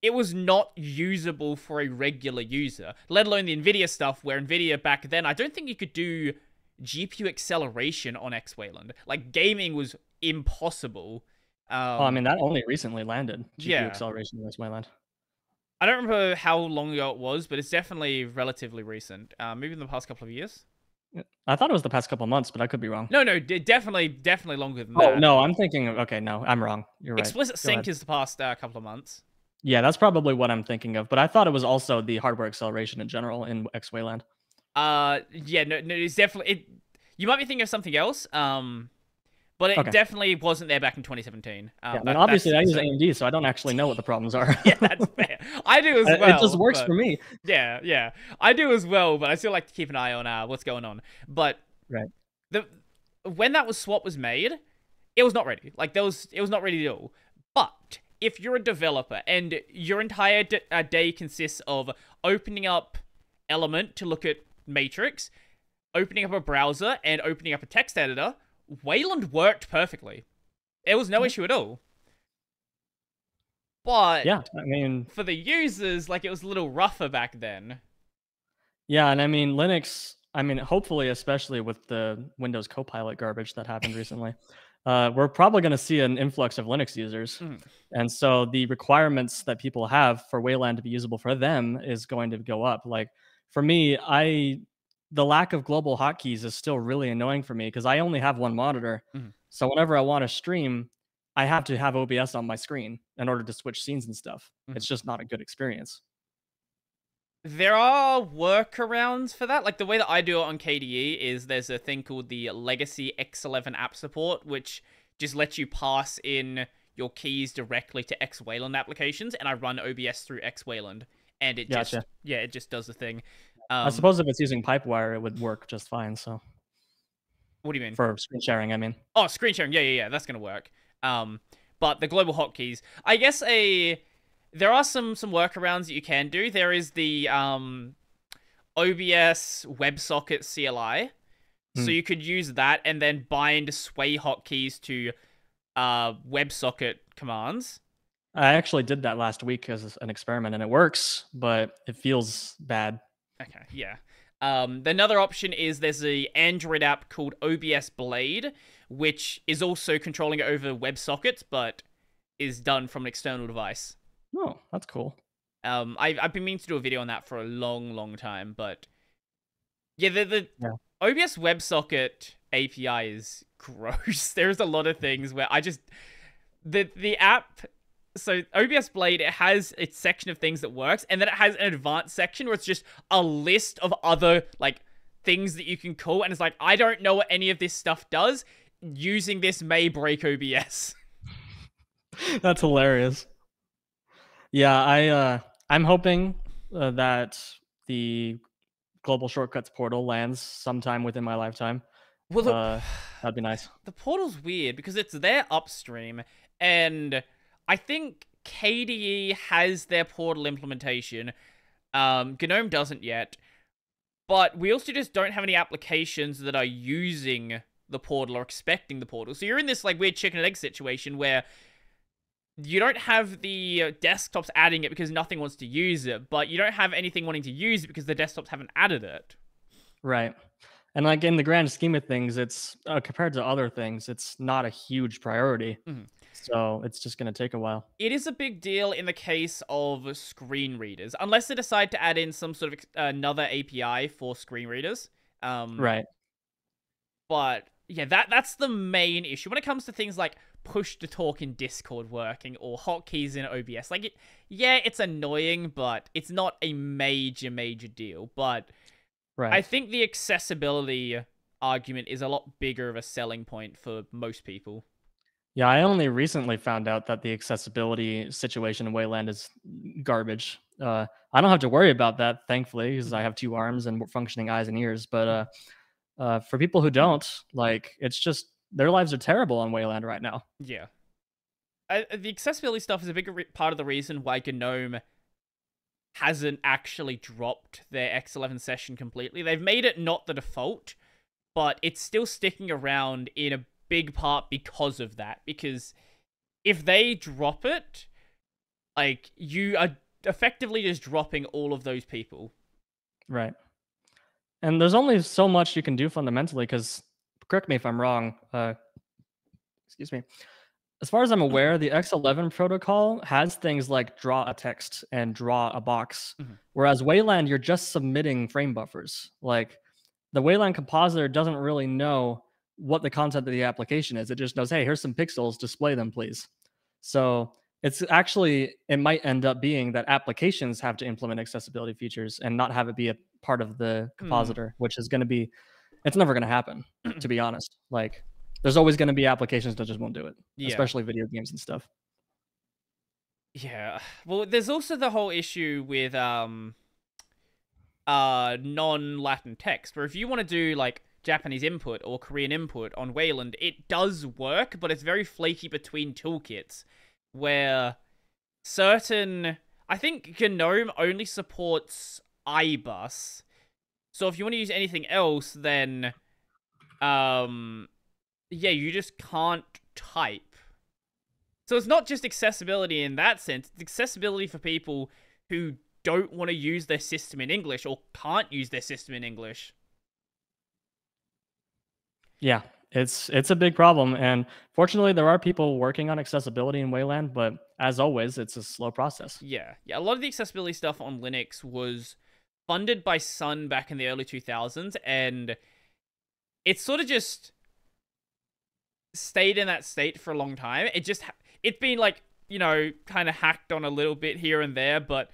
It was not usable for a regular user, let alone the NVIDIA stuff, where NVIDIA back then, I don't think you could do GPU acceleration on XWayland. Like, gaming was impossible. Um, oh, I mean, that only recently landed. GPU yeah. acceleration on XWayland. I don't remember how long ago it was, but it's definitely relatively recent. Uh, maybe in the past couple of years. I thought it was the past couple of months, but I could be wrong. No, no, definitely, definitely longer than oh, that. no, I'm thinking. Okay, no, I'm wrong. You're right. Explicit Go sync ahead. is the past uh, couple of months. Yeah, that's probably what I'm thinking of. But I thought it was also the hardware acceleration in general in XWayland. Uh, yeah, no, no, it's definitely. It, you might be thinking of something else. Um, but it okay. definitely wasn't there back in 2017. Um, yeah, that, obviously, I use AMD, so I don't actually know what the problems are. yeah, that's fair. I do as well. It just works but, for me. Yeah, yeah, I do as well. But I still like to keep an eye on uh, what's going on. But right, the when that was swap was made, it was not ready. Like there was, it was not ready at all. But if you're a developer and your entire d- uh, day consists of opening up Element to look at Matrix, opening up a browser, and opening up a text editor Wayland worked perfectly. It was no issue at all. But yeah, I mean, for the users, like it was a little rougher back then. Yeah, and I mean Linux. I mean, hopefully, especially with the Windows Copilot garbage that happened recently, uh, we're probably going to see an influx of Linux users, mm. and so the requirements that people have for Wayland to be usable for them is going to go up. Like for me, I the lack of global hotkeys is still really annoying for me because I only have one monitor. Mm-hmm. So whenever I want to stream, I have to have OBS on my screen in order to switch scenes and stuff. Mm-hmm. It's just not a good experience. There are workarounds for that. Like the way that I do it on KDE is there's a thing called the Legacy X11 app support, which just lets you pass in your keys directly to XWayland applications, and I run OBS through XWayland, and it gotcha. just yeah, it just does the thing. Um, I suppose if it's using PipeWire, it would work just fine. So, what do you mean for screen sharing? I mean, oh, screen sharing. Yeah, yeah, yeah. That's gonna work. Um, but the global hotkeys, I guess a there are some some workarounds that you can do. There is the um, OBS WebSocket CLI, so hmm. you could use that and then bind Sway hotkeys to uh, WebSocket commands. I actually did that last week as an experiment, and it works, but it feels bad. Okay, yeah. Um, another option is there's a Android app called OBS Blade, which is also controlling it over WebSockets, but is done from an external device. Oh, that's cool. Um, I, I've been meaning to do a video on that for a long, long time, but yeah, the, the yeah. OBS WebSocket API is gross. There's a lot of things where I just the the app so OBS Blade it has its section of things that works, and then it has an advanced section where it's just a list of other like things that you can call, and it's like I don't know what any of this stuff does. Using this may break OBS. That's hilarious. Yeah, I uh, I'm hoping uh, that the global shortcuts portal lands sometime within my lifetime. Well, the, uh, that'd be nice. The portal's weird because it's there upstream, and I think KDE has their portal implementation. Um, GNOME doesn't yet. But we also just don't have any applications that are using the portal or expecting the portal. So you're in this like weird chicken and egg situation where you don't have the desktops adding it because nothing wants to use it, but you don't have anything wanting to use it because the desktops haven't added it. Right. And like in the grand scheme of things, it's uh, compared to other things, it's not a huge priority. Mm-hmm. So it's just going to take a while. It is a big deal in the case of screen readers, unless they decide to add in some sort of another API for screen readers. Um, right. But yeah, that that's the main issue when it comes to things like push to talk in Discord working or hotkeys in OBS. Like it, yeah, it's annoying, but it's not a major major deal. But right. I think the accessibility argument is a lot bigger of a selling point for most people. Yeah, I only recently found out that the accessibility situation in Wayland is garbage. Uh, I don't have to worry about that, thankfully, because I have two arms and functioning eyes and ears. But uh, uh, for people who don't, like, it's just their lives are terrible on Wayland right now. Yeah. I, the accessibility stuff is a big re- part of the reason why GNOME hasn't actually dropped their X11 session completely. They've made it not the default, but it's still sticking around in a big part because of that. Because if they drop it, like, you are effectively just dropping all of those people. Right. And there's only so much you can do fundamentally because correct me if I'm wrong. Uh, excuse me. As far as I'm aware, the X11 protocol has things like draw a text and draw a box, mm-hmm. whereas Wayland, you're just submitting frame buffers. Like the Wayland compositor doesn't really know what the content of the application is. It just knows, hey, here's some pixels, display them, please. So it's actually, it might end up being that applications have to implement accessibility features and not have it be a part of the hmm. compositor, mm. which is going to be it's never going to happen to be honest like there's always going to be applications that just won't do it yeah. especially video games and stuff yeah well there's also the whole issue with um uh non-latin text where if you want to do like japanese input or korean input on wayland it does work but it's very flaky between toolkits where certain i think gnome only supports ibus so if you want to use anything else, then, um, yeah, you just can't type. So it's not just accessibility in that sense. It's accessibility for people who don't want to use their system in English or can't use their system in English. Yeah, it's it's a big problem, and fortunately, there are people working on accessibility in Wayland. But as always, it's a slow process. Yeah, yeah. A lot of the accessibility stuff on Linux was funded by Sun back in the early 2000s, and it's sort of just stayed in that state for a long time. It just it's been like you know kind of hacked on a little bit here and there, but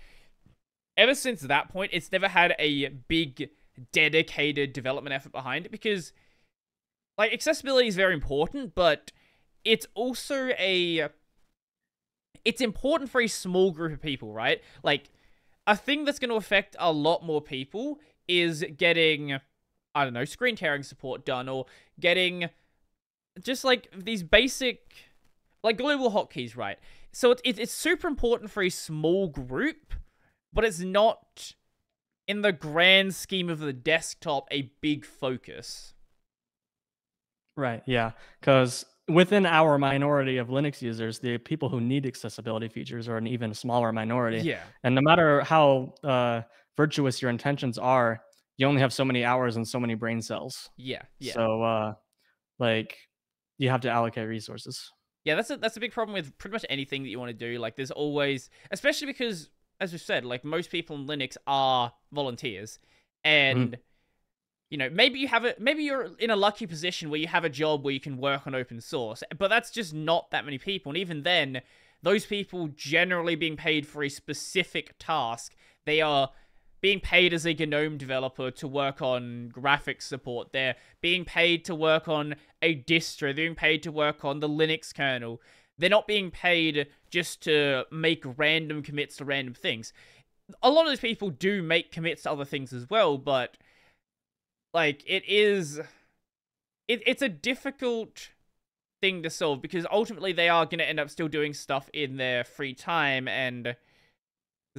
ever since that point, it's never had a big dedicated development effort behind it because like accessibility is very important, but it's also a it's important for a small group of people, right? Like a thing that's going to affect a lot more people is getting, I don't know, screen tearing support done or getting just like these basic, like global hotkeys, right? So it's, it's super important for a small group, but it's not, in the grand scheme of the desktop, a big focus. Right, yeah. Because within our minority of Linux users, the people who need accessibility features are an even smaller minority. Yeah. And no matter how uh, virtuous your intentions are, you only have so many hours and so many brain cells. Yeah. Yeah. So, uh, like, you have to allocate resources. Yeah, that's a that's a big problem with pretty much anything that you want to do. Like, there's always, especially because, as we said, like most people in Linux are volunteers, and mm you know, maybe you have a maybe you're in a lucky position where you have a job where you can work on open source, but that's just not that many people. And even then, those people generally being paid for a specific task, they are being paid as a GNOME developer to work on graphics support. They're being paid to work on a distro. They're being paid to work on the Linux kernel. They're not being paid just to make random commits to random things. A lot of those people do make commits to other things as well, but like it is it, it's a difficult thing to solve because ultimately they are going to end up still doing stuff in their free time and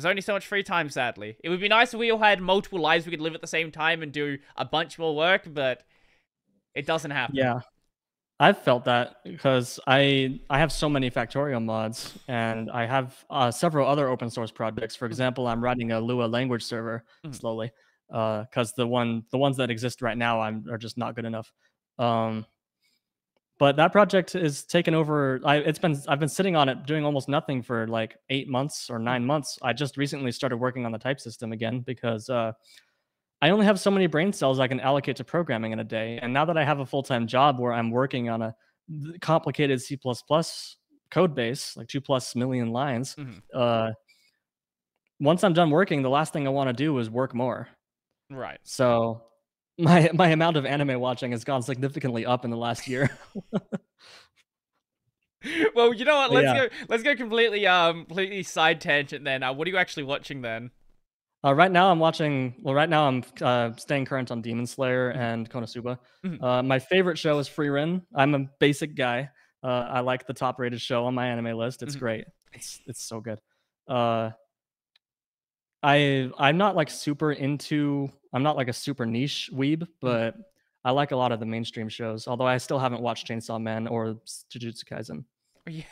there's only so much free time sadly it would be nice if we all had multiple lives we could live at the same time and do a bunch more work but it doesn't happen yeah I've felt that because I I have so many Factorio mods and I have uh, several other open source projects. For example, I'm writing a Lua language server mm-hmm. slowly, because uh, the one the ones that exist right now I'm are just not good enough. Um, but that project is taken over. I it's been I've been sitting on it doing almost nothing for like eight months or nine months. I just recently started working on the type system again because uh, I only have so many brain cells I can allocate to programming in a day. And now that I have a full time job where I'm working on a complicated C code base, like two plus million lines. Mm-hmm. Uh, once I'm done working, the last thing I want to do is work more. Right. So my my amount of anime watching has gone significantly up in the last year. well, you know what? Let's yeah. go. Let's go completely um completely side tangent. Then, uh, what are you actually watching then? Uh, right now, I'm watching. Well, right now, I'm uh, staying current on Demon Slayer mm-hmm. and Konosuba. Mm-hmm. Uh, my favorite show is Frieren. I'm a basic guy. Uh, I like the top rated show on my anime list. It's mm-hmm. great. It's it's so good. Uh, I I'm not like super into. I'm not like a super niche weeb, mm-hmm. but I like a lot of the mainstream shows. Although I still haven't watched Chainsaw Man or Jujutsu Kaisen.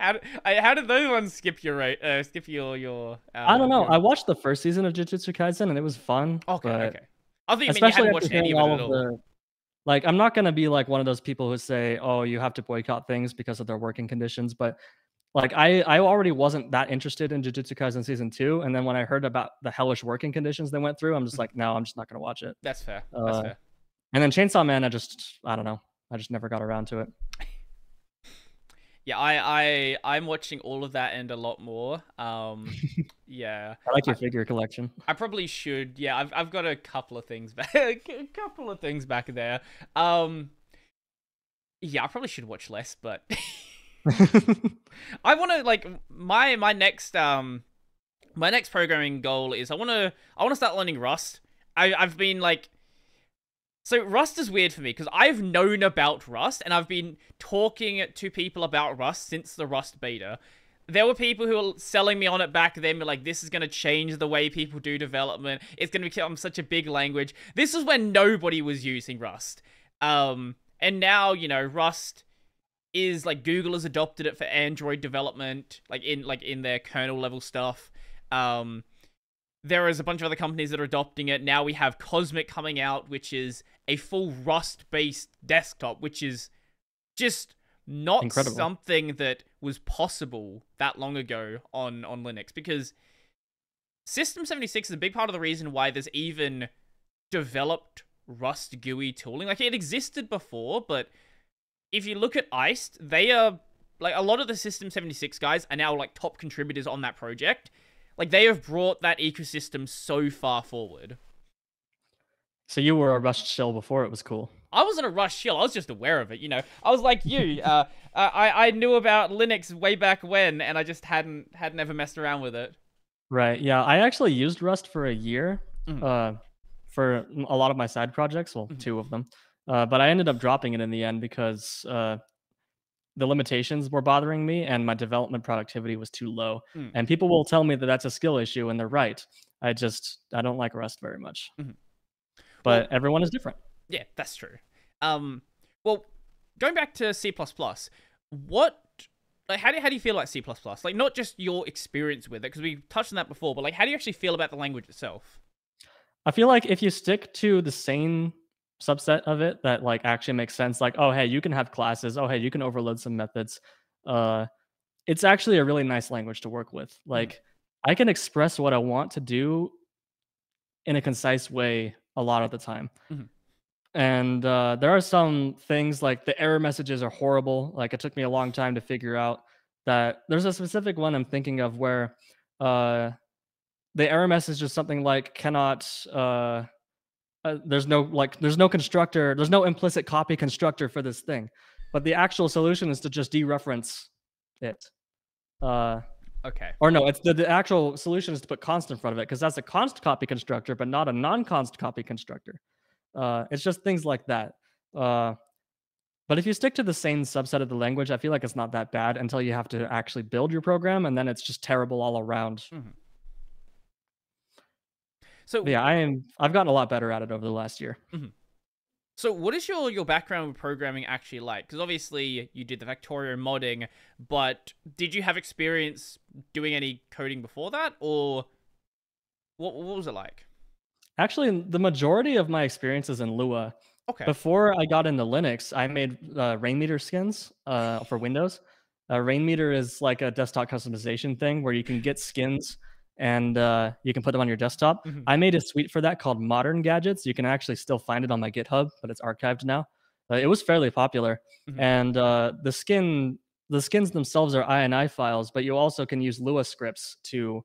How, did, how did those ones skip your right? Uh, skip your your. Uh, I don't know. Your... I watched the first season of Jujutsu Kaisen and it was fun. Okay, okay. I think mean you watched any of all. The, like, I'm not gonna be like one of those people who say, "Oh, you have to boycott things because of their working conditions," but like I, I already wasn't that interested in Jujutsu Kaisen season two, and then when I heard about the hellish working conditions they went through, I'm just mm-hmm. like, no, I'm just not gonna watch it. That's fair. That's uh, fair. And then Chainsaw Man, I just, I don't know, I just never got around to it. yeah, I I I'm watching all of that and a lot more. Um, yeah, I like your figure collection. I probably should. Yeah, I've I've got a couple of things back, a couple of things back there. Um, yeah, I probably should watch less, but I want to like my my next um my next programming goal is I want to I want to start learning Rust. I I've been like so Rust is weird for me because I've known about Rust and I've been talking to people about Rust since the Rust beta. There were people who were selling me on it back then, like, this is going to change the way people do development. It's going to become such a big language. This is when nobody was using Rust. Um, and now, you know, Rust is like Google has adopted it for Android development, like in like in their kernel level stuff. Um, there is a bunch of other companies that are adopting it. Now we have Cosmic coming out, which is a full Rust based desktop, which is just not Incredible. something that was possible that long ago on, on Linux because System 76 is a big part of the reason why there's even developed Rust GUI tooling. Like it existed before, but if you look at Iced, they are like a lot of the System 76 guys are now like top contributors on that project. Like they have brought that ecosystem so far forward. So you were a Rust shell before it was cool. I wasn't a Rust shell. I was just aware of it. You know, I was like you. uh, I I knew about Linux way back when, and I just hadn't hadn't ever messed around with it. Right. Yeah. I actually used Rust for a year. Mm-hmm. Uh, for a lot of my side projects. Well, mm-hmm. two of them. Uh, but I ended up dropping it in the end because uh, the limitations were bothering me and my development productivity was too low. Mm. And people will tell me that that's a skill issue, and they're right. I just I don't like Rust very much. Mm-hmm. But well, everyone is different. Yeah, that's true. Um, well, going back to C++, what like how do, how do you feel like C++? Like not just your experience with it because we touched on that before, but like how do you actually feel about the language itself? I feel like if you stick to the same subset of it that like actually makes sense like oh hey you can have classes. Oh hey you can overload some methods. Uh it's actually a really nice language to work with. Mm-hmm. like i can express what i want to do in a concise way a lot of the time. Mm-hmm. and uh, there are some things like the error messages are horrible. Like it took me a long time to figure out that there's a specific one i'm thinking of where uh the error message is just something like cannot uh uh, there's no like there's no constructor there's no implicit copy constructor for this thing. But the actual solution is to just dereference it. Uh okay. or no it's the, the actual solution is to put const in front of it because that's a const copy constructor but not a non-const copy constructor. Uh it's just things like that. Uh but if you stick to the same subset of the language i feel like it's not that bad until you have to actually build your program and then it's just terrible all around. Mm-hmm. So yeah, I am. I've gotten a lot better at it over the last year. Mm-hmm. So what is your your background with programming actually like? Because obviously you did the Factorio modding, but did you have experience doing any coding before that, or what what was it like? Actually, the majority of my experience is in Lua. Okay. Before I got into Linux, I made uh, Rainmeter skins uh, for Windows. Uh, Rainmeter is like a desktop customization thing where you can get skins and uh, you can put them on your desktop. Mm-hmm. I made a suite for that called Modern Gadgets. You can actually still find it on my GitHub, but it's archived now. uh, it was fairly popular. Mhm. And uh, the skin, the skins themselves are INI files, but you also can use Lua scripts to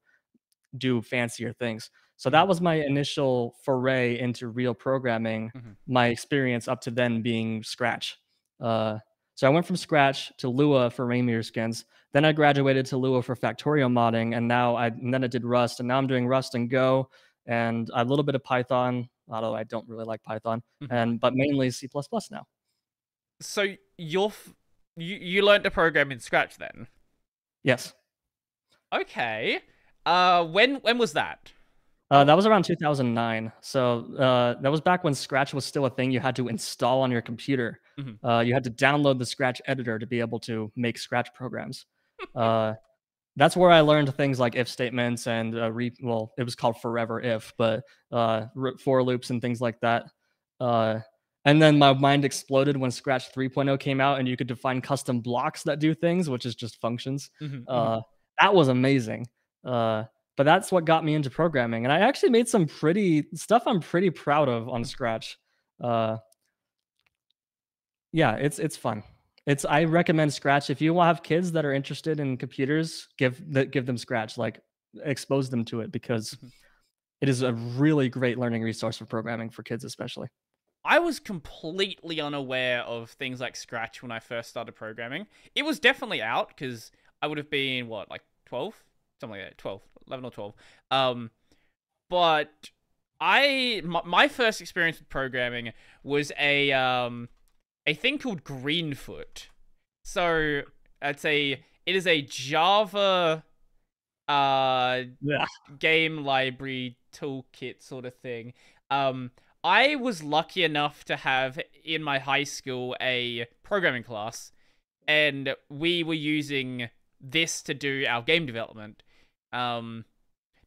do fancier things. So that Mhm. was my initial foray into real programming. Mhm. My experience up to then being Scratch. Uh, so I went from Scratch to Lua for Rainmeter skins. Then I graduated to Lua for Factorio modding, and now I and then I did Rust, and now I'm doing Rust and Go, and a little bit of Python, although I don't really like Python, Mhm. and but mainly C++ now. So you're f- you you learned to program in Scratch then? Yes, Okay. Uh, when when was that? uh, that was around 2009. So uh, that was back when Scratch was still a thing you had to install on your computer. Mhm. Uh, you had to download the Scratch editor to be able to make Scratch programs. Uh, that's where I learned things like if statements and uh, re- well, it was called forever if, but uh, for loops and things like that. Uh, and then my mind exploded when Scratch 3.0 came out, and you could define custom blocks that do things, which is just functions. Mhm, mhm. Uh, that was amazing. Uh, but that's what got me into programming, and I actually made some pretty stuff. I'm pretty proud of on Scratch. Uh, yeah, it's it's fun. It's I recommend Scratch if you have kids that are interested in computers. Give that give them Scratch. Like expose them to it because Mhm. it is a really great learning resource for programming for kids, especially. I was completely unaware of things like Scratch when I first started programming. It was definitely out because I would have been what like 12, something like that, 12, 11 or 12. Um, but I my, my first experience with programming was a um a thing called Greenfoot. So it's a it is a Java uh Yeah. game library toolkit sort of thing. Um, I was lucky enough to have in my high school a programming class, and we were using this to do our game development. Um,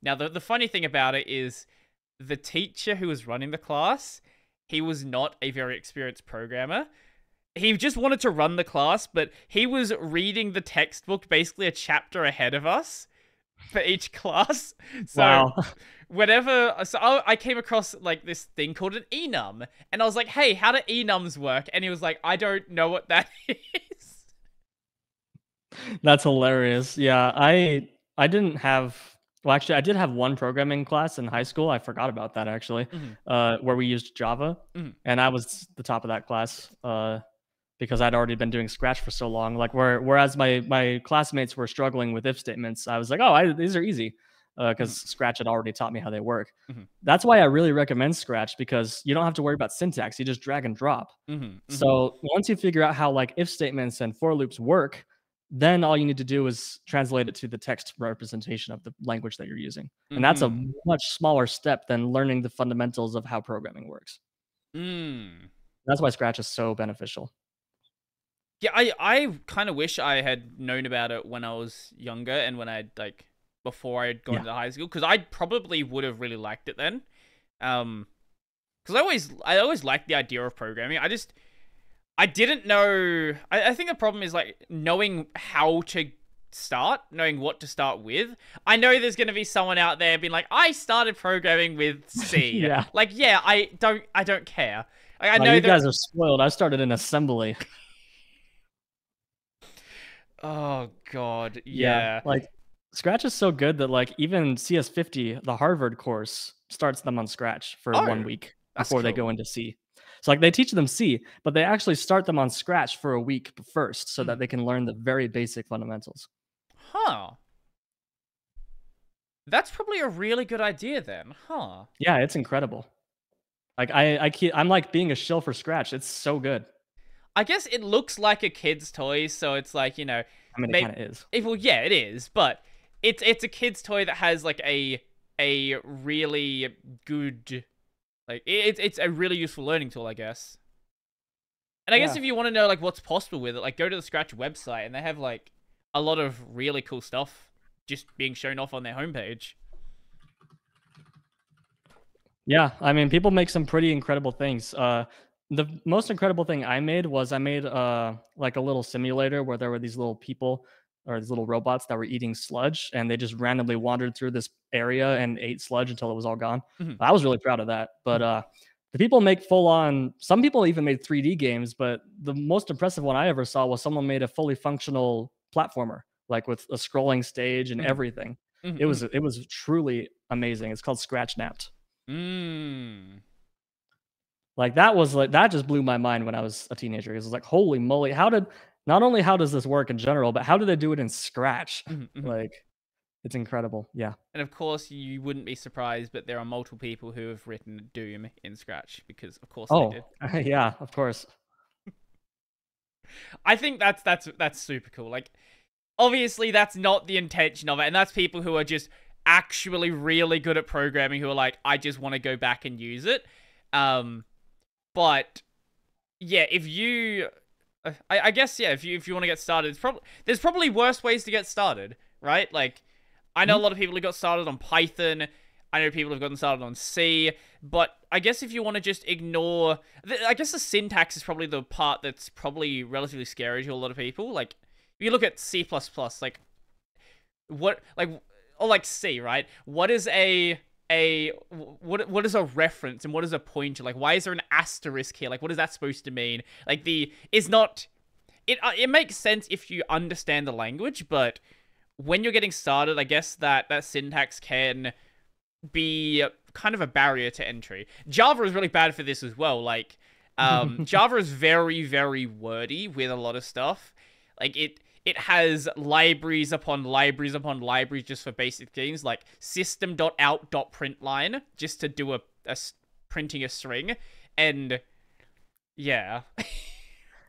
now the the funny thing about it is, the teacher who was running the class, he was not a very experienced programmer. He just wanted to run the class, but he was reading the textbook basically a chapter ahead of us for each class. So wow. whenever so I, I came across like this thing called an enum and i was like hey how do enums work and he was like i don't know what that is That's hilarious. Yeah, I I didn't have well actually I did have one programming class in high school. I forgot about that actually. Mhm. Uh where we used Java Mhm. and I was the top of that class uh because I'd already been doing Scratch for so long. Like where whereas my my classmates were struggling with if statements, I was like, "Oh, I, these are easy." because Scratch had already taught me how they work. Mhm. That's why I really recommend Scratch because you don't have to worry about syntax. You just drag and drop. Mhm, mhm. So once you figure out how like if statements and for loops work, then all you need to do is translate it to the text representation of the language that you're using. And that's a Mhm. much smaller step than learning the fundamentals of how programming works. Mm. That's why Scratch is so beneficial. Yeah, I I kind of wish I had known about it when I was younger and when I like before I had gone Yeah. to high school because I probably would have really liked it then. Um, because I always I always liked the idea of programming. I just I didn't know. I, I think the problem is like knowing how to start, knowing what to start with. I know there's gonna be someone out there being like, I started programming with C. Yeah. Like, yeah, I don't I don't care. Like, I Wow, know you that. guys are spoiled. I started in assembly. Oh God, yeah. Like Scratch is so good that like even CS50, the Harvard course, starts them on Scratch for Oh, one week before they go into C. So like they teach them C, but they actually start them on Scratch for a week first so Hmm. that they can learn the very basic fundamentals. Huh. That's probably a really good idea then, huh? Yeah, it's incredible. Like I I keep, I'm like being a shill for Scratch. It's so good. I guess it looks like a kid's toy, so it's like, you know, I mean, it kind of is. if, well, yeah, it is, but it's it's a kid's toy that has like a a really good like it's it's a really useful learning tool, I guess. And I guess Yeah. if you want to know like what's possible with it, like go to the Scratch website and they have like a lot of really cool stuff just being shown off on their homepage. Yeah, I mean, people make some pretty incredible things. Uh, the most incredible thing I made was I made uh like a little simulator where there were these little people or these little robots that were eating sludge, and they just randomly wandered through this area and ate sludge until it was all gone. Mhm. I was really proud of that. But uh, the people make full on. Some people even made 3D games, but the most impressive one I ever saw was someone made a fully functional platformer, like with a scrolling stage and mm-hmm. everything. Mm-hmm. It was mm-hmm. it was truly amazing. It's called Scratchnapped. Mm. Like that was like that just blew my mind when I was a teenager. It was like, holy moly, how did not only how does this work in general, but how do they do it in Scratch? Mm-hmm. mm-hmm. Like it's incredible. Yeah. And of course, you wouldn't be surprised, but there are multiple people who have written Doom in Scratch because, of course, oh, they did. yeah, of course. I think that's that's that's super cool. Like, obviously, that's not the intention of it, and that's people who are just actually really good at programming who are like, I just want to go back and use it. Um, but yeah, if you, I, I guess yeah, if you if you want to get started, it's probably there's probably worse ways to get started, right? Like I know a mm-hmm. lot of people who got started on Python. I know people have gotten started on C, but I guess if you want to just ignore, I guess the syntax is probably the part that's probably relatively scary to a lot of people. Like, if you look at C++, plus like, what, like, or like C, right? What is a, a, what, what is a reference and what is a pointer? Like, why is there an asterisk here? Like, what is that supposed to mean? Like, the, is not, it, uh, it makes sense if you understand the language, but when you're getting started, I guess that that syntax can be kind of a barrier to entry. Java is really bad for this as well. Like, um, Java is very, very wordy with a lot of stuff. Like it, it has libraries upon libraries upon libraries just for basic things like system.out.println just to do a, a printing a string, and yeah.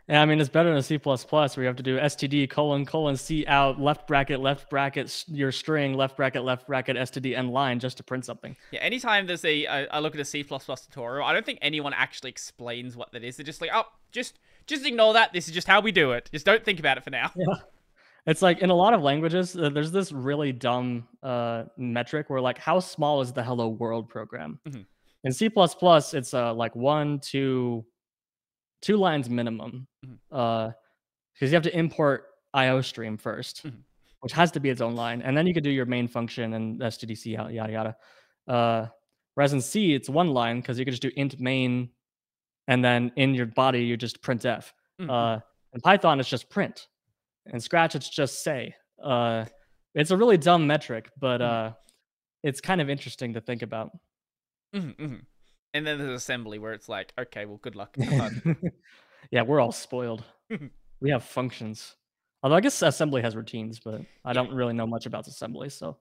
Yeah, I mean it's better than C++ where you have to do std colon colon c out left bracket left bracket your string left bracket left bracket std end line just to print something. Yeah, anytime there's a I look at a C++ tutorial, I don't think anyone actually explains what that is. They're just like, oh, just just ignore that. This is just how we do it. Just don't think about it for now. Yeah. It's like in a lot of languages, uh, there's this really dumb uh, metric where like how small is the hello world program? Mm-hmm. In C++, it's uh, like one, two, two lines minimum. Mm-hmm. Uh, because you have to import IO stream 1st mm-hmm. which has to be its own line, and then you could do your main function and stdc yada yada yada. Uh, whereas in C, it's one line because you could just do int main, and then in your body you just printf. Mm-hmm. Uh, in Python, it's just print. In Scratch, it's just say. Uh, it's a really dumb metric, but mm-hmm. uh, it's kind of interesting to think about. Mm-hmm, mm-hmm. And then there's assembly where it's like, okay, well, good luck. yeah, we're all spoiled. we have functions. Although I guess assembly has routines, but I don't really know much about assembly, so.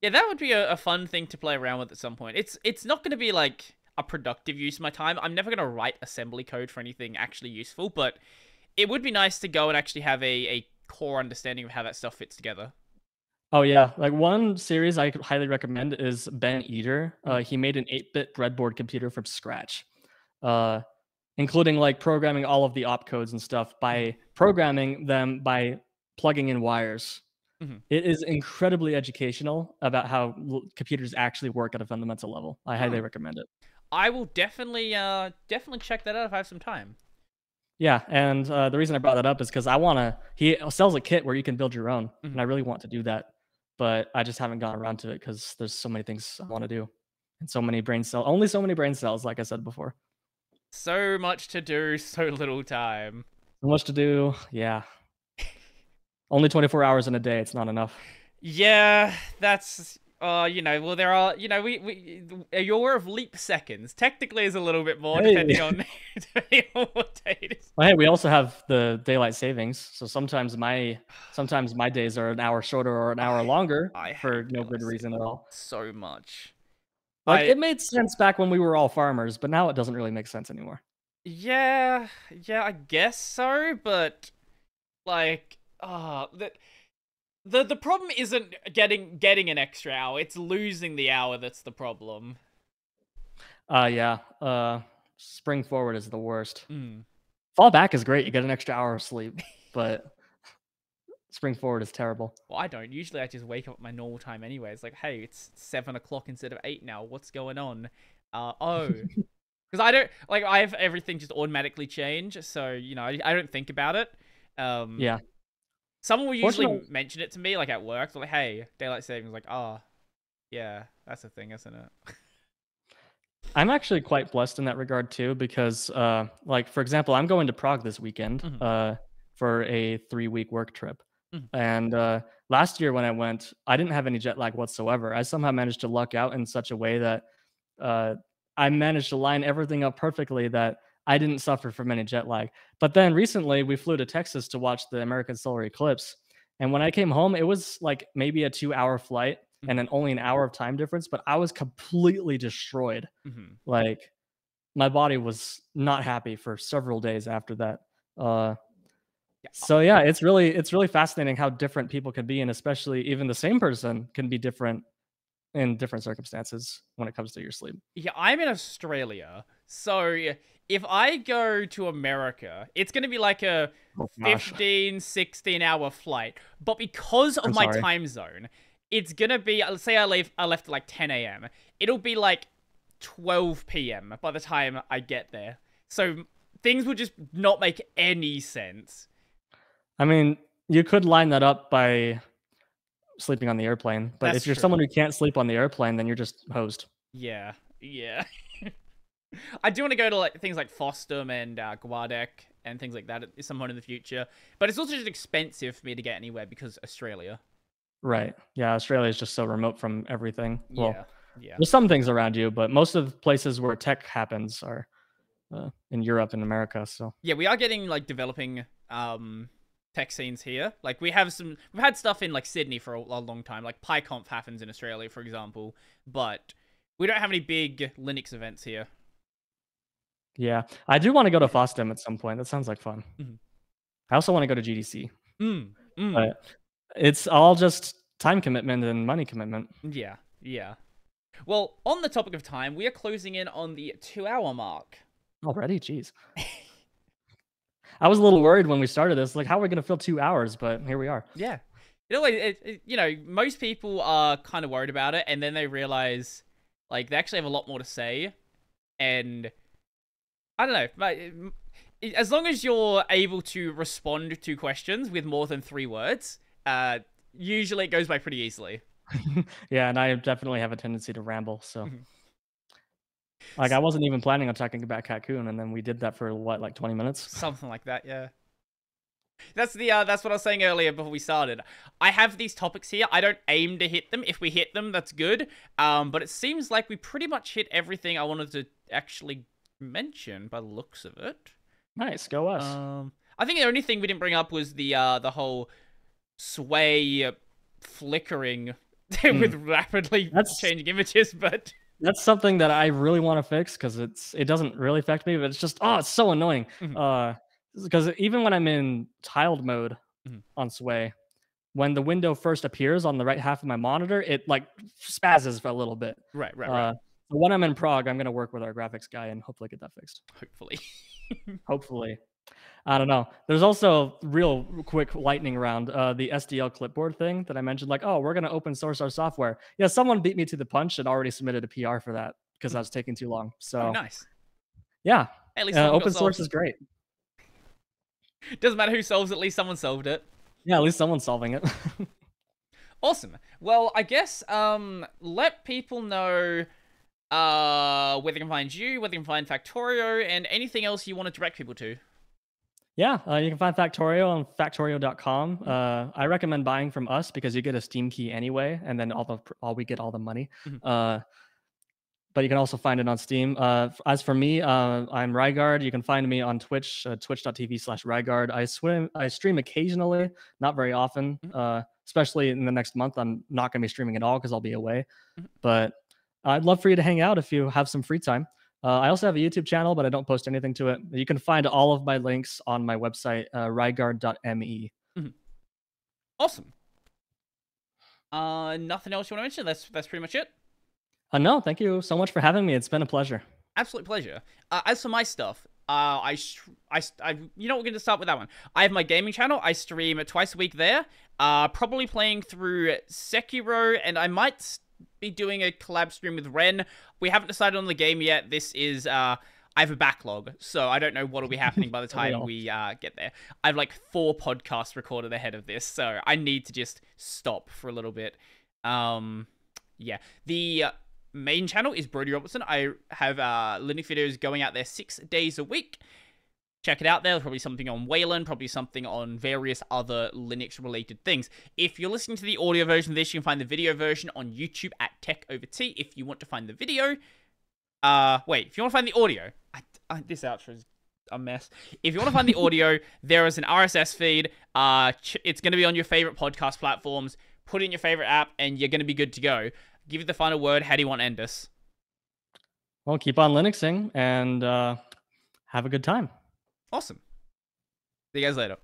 Yeah, that would be a, a fun thing to play around with at some point. It's it's not going to be like a productive use of my time. I'm never going to write assembly code for anything actually useful, but it would be nice to go and actually have a, a core understanding of how that stuff fits together. Oh yeah, like one series I highly recommend is Ben Eater. Uh, mm-hmm. he made an 8-bit breadboard computer from scratch, uh, including like programming all of the opcodes and stuff by mm-hmm. programming them by plugging in wires. Mm-hmm. It is incredibly educational about how l- computers actually work at a fundamental level. I highly oh. recommend it. I will definitely, uh, definitely check that out if I have some time. Yeah, and uh, the reason I brought that up is because I want to. He sells a kit where you can build your own, mm-hmm. and I really want to do that but I just haven't gotten around to it because there's so many things I want to do and so many brain cells. Only so many brain cells, like I said before. So much to do, so little time. So much to do, yeah. Only 24 hours in a day. It's not enough. Yeah, that's uh, you know, well, there are, you know, we, we, you're aware of leap seconds. Technically, is a little bit more hey. depending on, depending on what day it is. Well, hey, we also have the daylight savings, so sometimes my, sometimes my days are an hour shorter or an hour I, longer I for no good reason at all. So much. Like I, it made sense back when we were all farmers, but now it doesn't really make sense anymore. Yeah, yeah, I guess so, but like, ah, uh, that the the problem isn't getting getting an extra hour; it's losing the hour that's the problem. Uh yeah. Uh, spring forward is the worst. Mm. Fall back is great; you get an extra hour of sleep, but spring forward is terrible. Well, I don't. Usually, I just wake up at my normal time anyway. It's like, hey, it's seven o'clock instead of eight now. What's going on? Uh oh. Because I don't like I have everything just automatically change, so you know I, I don't think about it. Um, yeah. Someone will usually mention it to me, like at work. They're like, "Hey, daylight savings." Like, oh, yeah, that's a thing, isn't it? I'm actually quite blessed in that regard too, because uh, like for example, I'm going to Prague this weekend mm-hmm. uh, for a three week work trip. Mm-hmm. And uh, last year when I went, I didn't have any jet lag whatsoever. I somehow managed to luck out in such a way that uh, I managed to line everything up perfectly that I didn't suffer from any jet lag. But then recently we flew to Texas to watch the American solar eclipse. And when I came home, it was like maybe a two hour flight mm-hmm. and then only an hour of time difference, but I was completely destroyed. Mm-hmm. Like my body was not happy for several days after that. Uh, so yeah, it's really it's really fascinating how different people can be, and especially even the same person can be different in different circumstances when it comes to your sleep. Yeah, I'm in Australia, so if I go to America, it's going to be like a oh, 15, 16 hour flight. But because of I'm my sorry. time zone, it's going to be, let's say I, leave, I left at like 10 a.m. It'll be like 12 p.m. by the time I get there. So things would just not make any sense. I mean, you could line that up by sleeping on the airplane, but That's if you're true. someone who can't sleep on the airplane, then you're just hosed. Yeah, yeah. I do want to go to like things like FOSDEM and uh, and things like that at some point in the future, but it's also just expensive for me to get anywhere because Australia. Right. Yeah, Australia is just so remote from everything. Well, yeah. Yeah. There's some things around you, but most of the places where tech happens are uh, in Europe and America. So yeah, we are getting like developing um tech scenes here. Like we have some, we've had stuff in like Sydney for a, a long time. Like PyConf happens in Australia, for example, but we don't have any big Linux events here. Yeah, I do want to go to FOSDEM at some point. That sounds like fun. Mm-hmm. I also want to go to GDC. Mm, mm. It's all just time commitment and money commitment. Yeah, yeah. Well, on the topic of time, we are closing in on the two-hour mark. Already, jeez. I was a little worried when we started this. Like, how are we going to fill two hours? But here we are. Yeah. You know, it, it, you know, most people are kind of worried about it, and then they realize, like, they actually have a lot more to say, and I don't know, but as long as you're able to respond to questions with more than three words, uh, usually it goes by pretty easily. yeah, and I definitely have a tendency to ramble, so. Like I wasn't even planning on talking about Kakoune, and then we did that for what, like twenty minutes? Something like that, yeah. That's the uh, that's what I was saying earlier before we started. I have these topics here. I don't aim to hit them. If we hit them, that's good. Um, but it seems like we pretty much hit everything I wanted to actually mention by the looks of it. Nice, go us. Um, I think the only thing we didn't bring up was the uh the whole sway flickering mm. with rapidly that's... changing images, but that's something that I really want to fix because it's it doesn't really affect me, but it's just oh, it's so annoying. Mm-hmm. Uh, because even when I'm in tiled mode mm-hmm. on Sway, when the window first appears on the right half of my monitor, it like spazzes for a little bit. Right, right, right. Uh, when I'm in Prague, I'm gonna work with our graphics guy and hopefully get that fixed. Hopefully. hopefully. I don't know. There's also real quick lightning round, uh, the SDL clipboard thing that I mentioned. Like, oh, we're gonna open source our software. Yeah, someone beat me to the punch and already submitted a PR for that because I was taking too long. So oh, nice. Yeah, at least uh, open source is great. Doesn't matter who solves it. At least someone solved it. Yeah, at least someone's solving it. awesome. Well, I guess um, let people know uh, where they can find you, where they can find Factorio, and anything else you want to direct people to. Yeah, uh, you can find Factorio on factorio.com. Uh, I recommend buying from us because you get a Steam key anyway, and then all the all we get all the money. Mm-hmm. Uh, but you can also find it on Steam. Uh, as for me, uh, I'm Raiguard. You can find me on Twitch, uh, twitch.tv slash raiguard. I swim, I stream occasionally, not very often. Mm-hmm. especially in the next month, I'm not going to be streaming at all because I'll be away. Mm-hmm. But I'd love for you to hang out if you have some free time. Uh, I also have a YouTube channel, but I don't post anything to it. You can find all of my links on my website, uh, raiguard.me. Mm-hmm. Awesome. Uh, nothing else you want to mention? That's that's pretty much it. Uh, no, thank you so much for having me. It's been a pleasure. Absolute pleasure. Uh, as for my stuff, uh, I, I, I, you know, we're going to start with that one. I have my gaming channel. I stream it twice a week there. Uh, probably playing through Sekiro, and I might be doing a collab stream with Ren. We haven't decided on the game yet. This is uh I have a backlog, so I don't know what'll be happening by the time we uh, get there. I have like four podcasts recorded ahead of this, so I need to just stop for a little bit. Um, yeah, the uh, main channel is Brodie Robertson. I have uh, Linux videos going out there six days a week. Check it out there. There's probably something on Wayland, probably something on various other Linux related things. If you're listening to the audio version of this, you can find the video version on YouTube at Tech Over Tea. If you want to find the video, uh, wait, if you want to find the audio, I, I, this outro is a mess. If you want to find the audio, there is an RSS feed. Uh, it's going to be on your favorite podcast platforms. Put in your favorite app, and you're going to be good to go. Give you the final word. How do you want to end us? Well, keep on Linuxing and uh, have a good time. Awesome. See you guys later.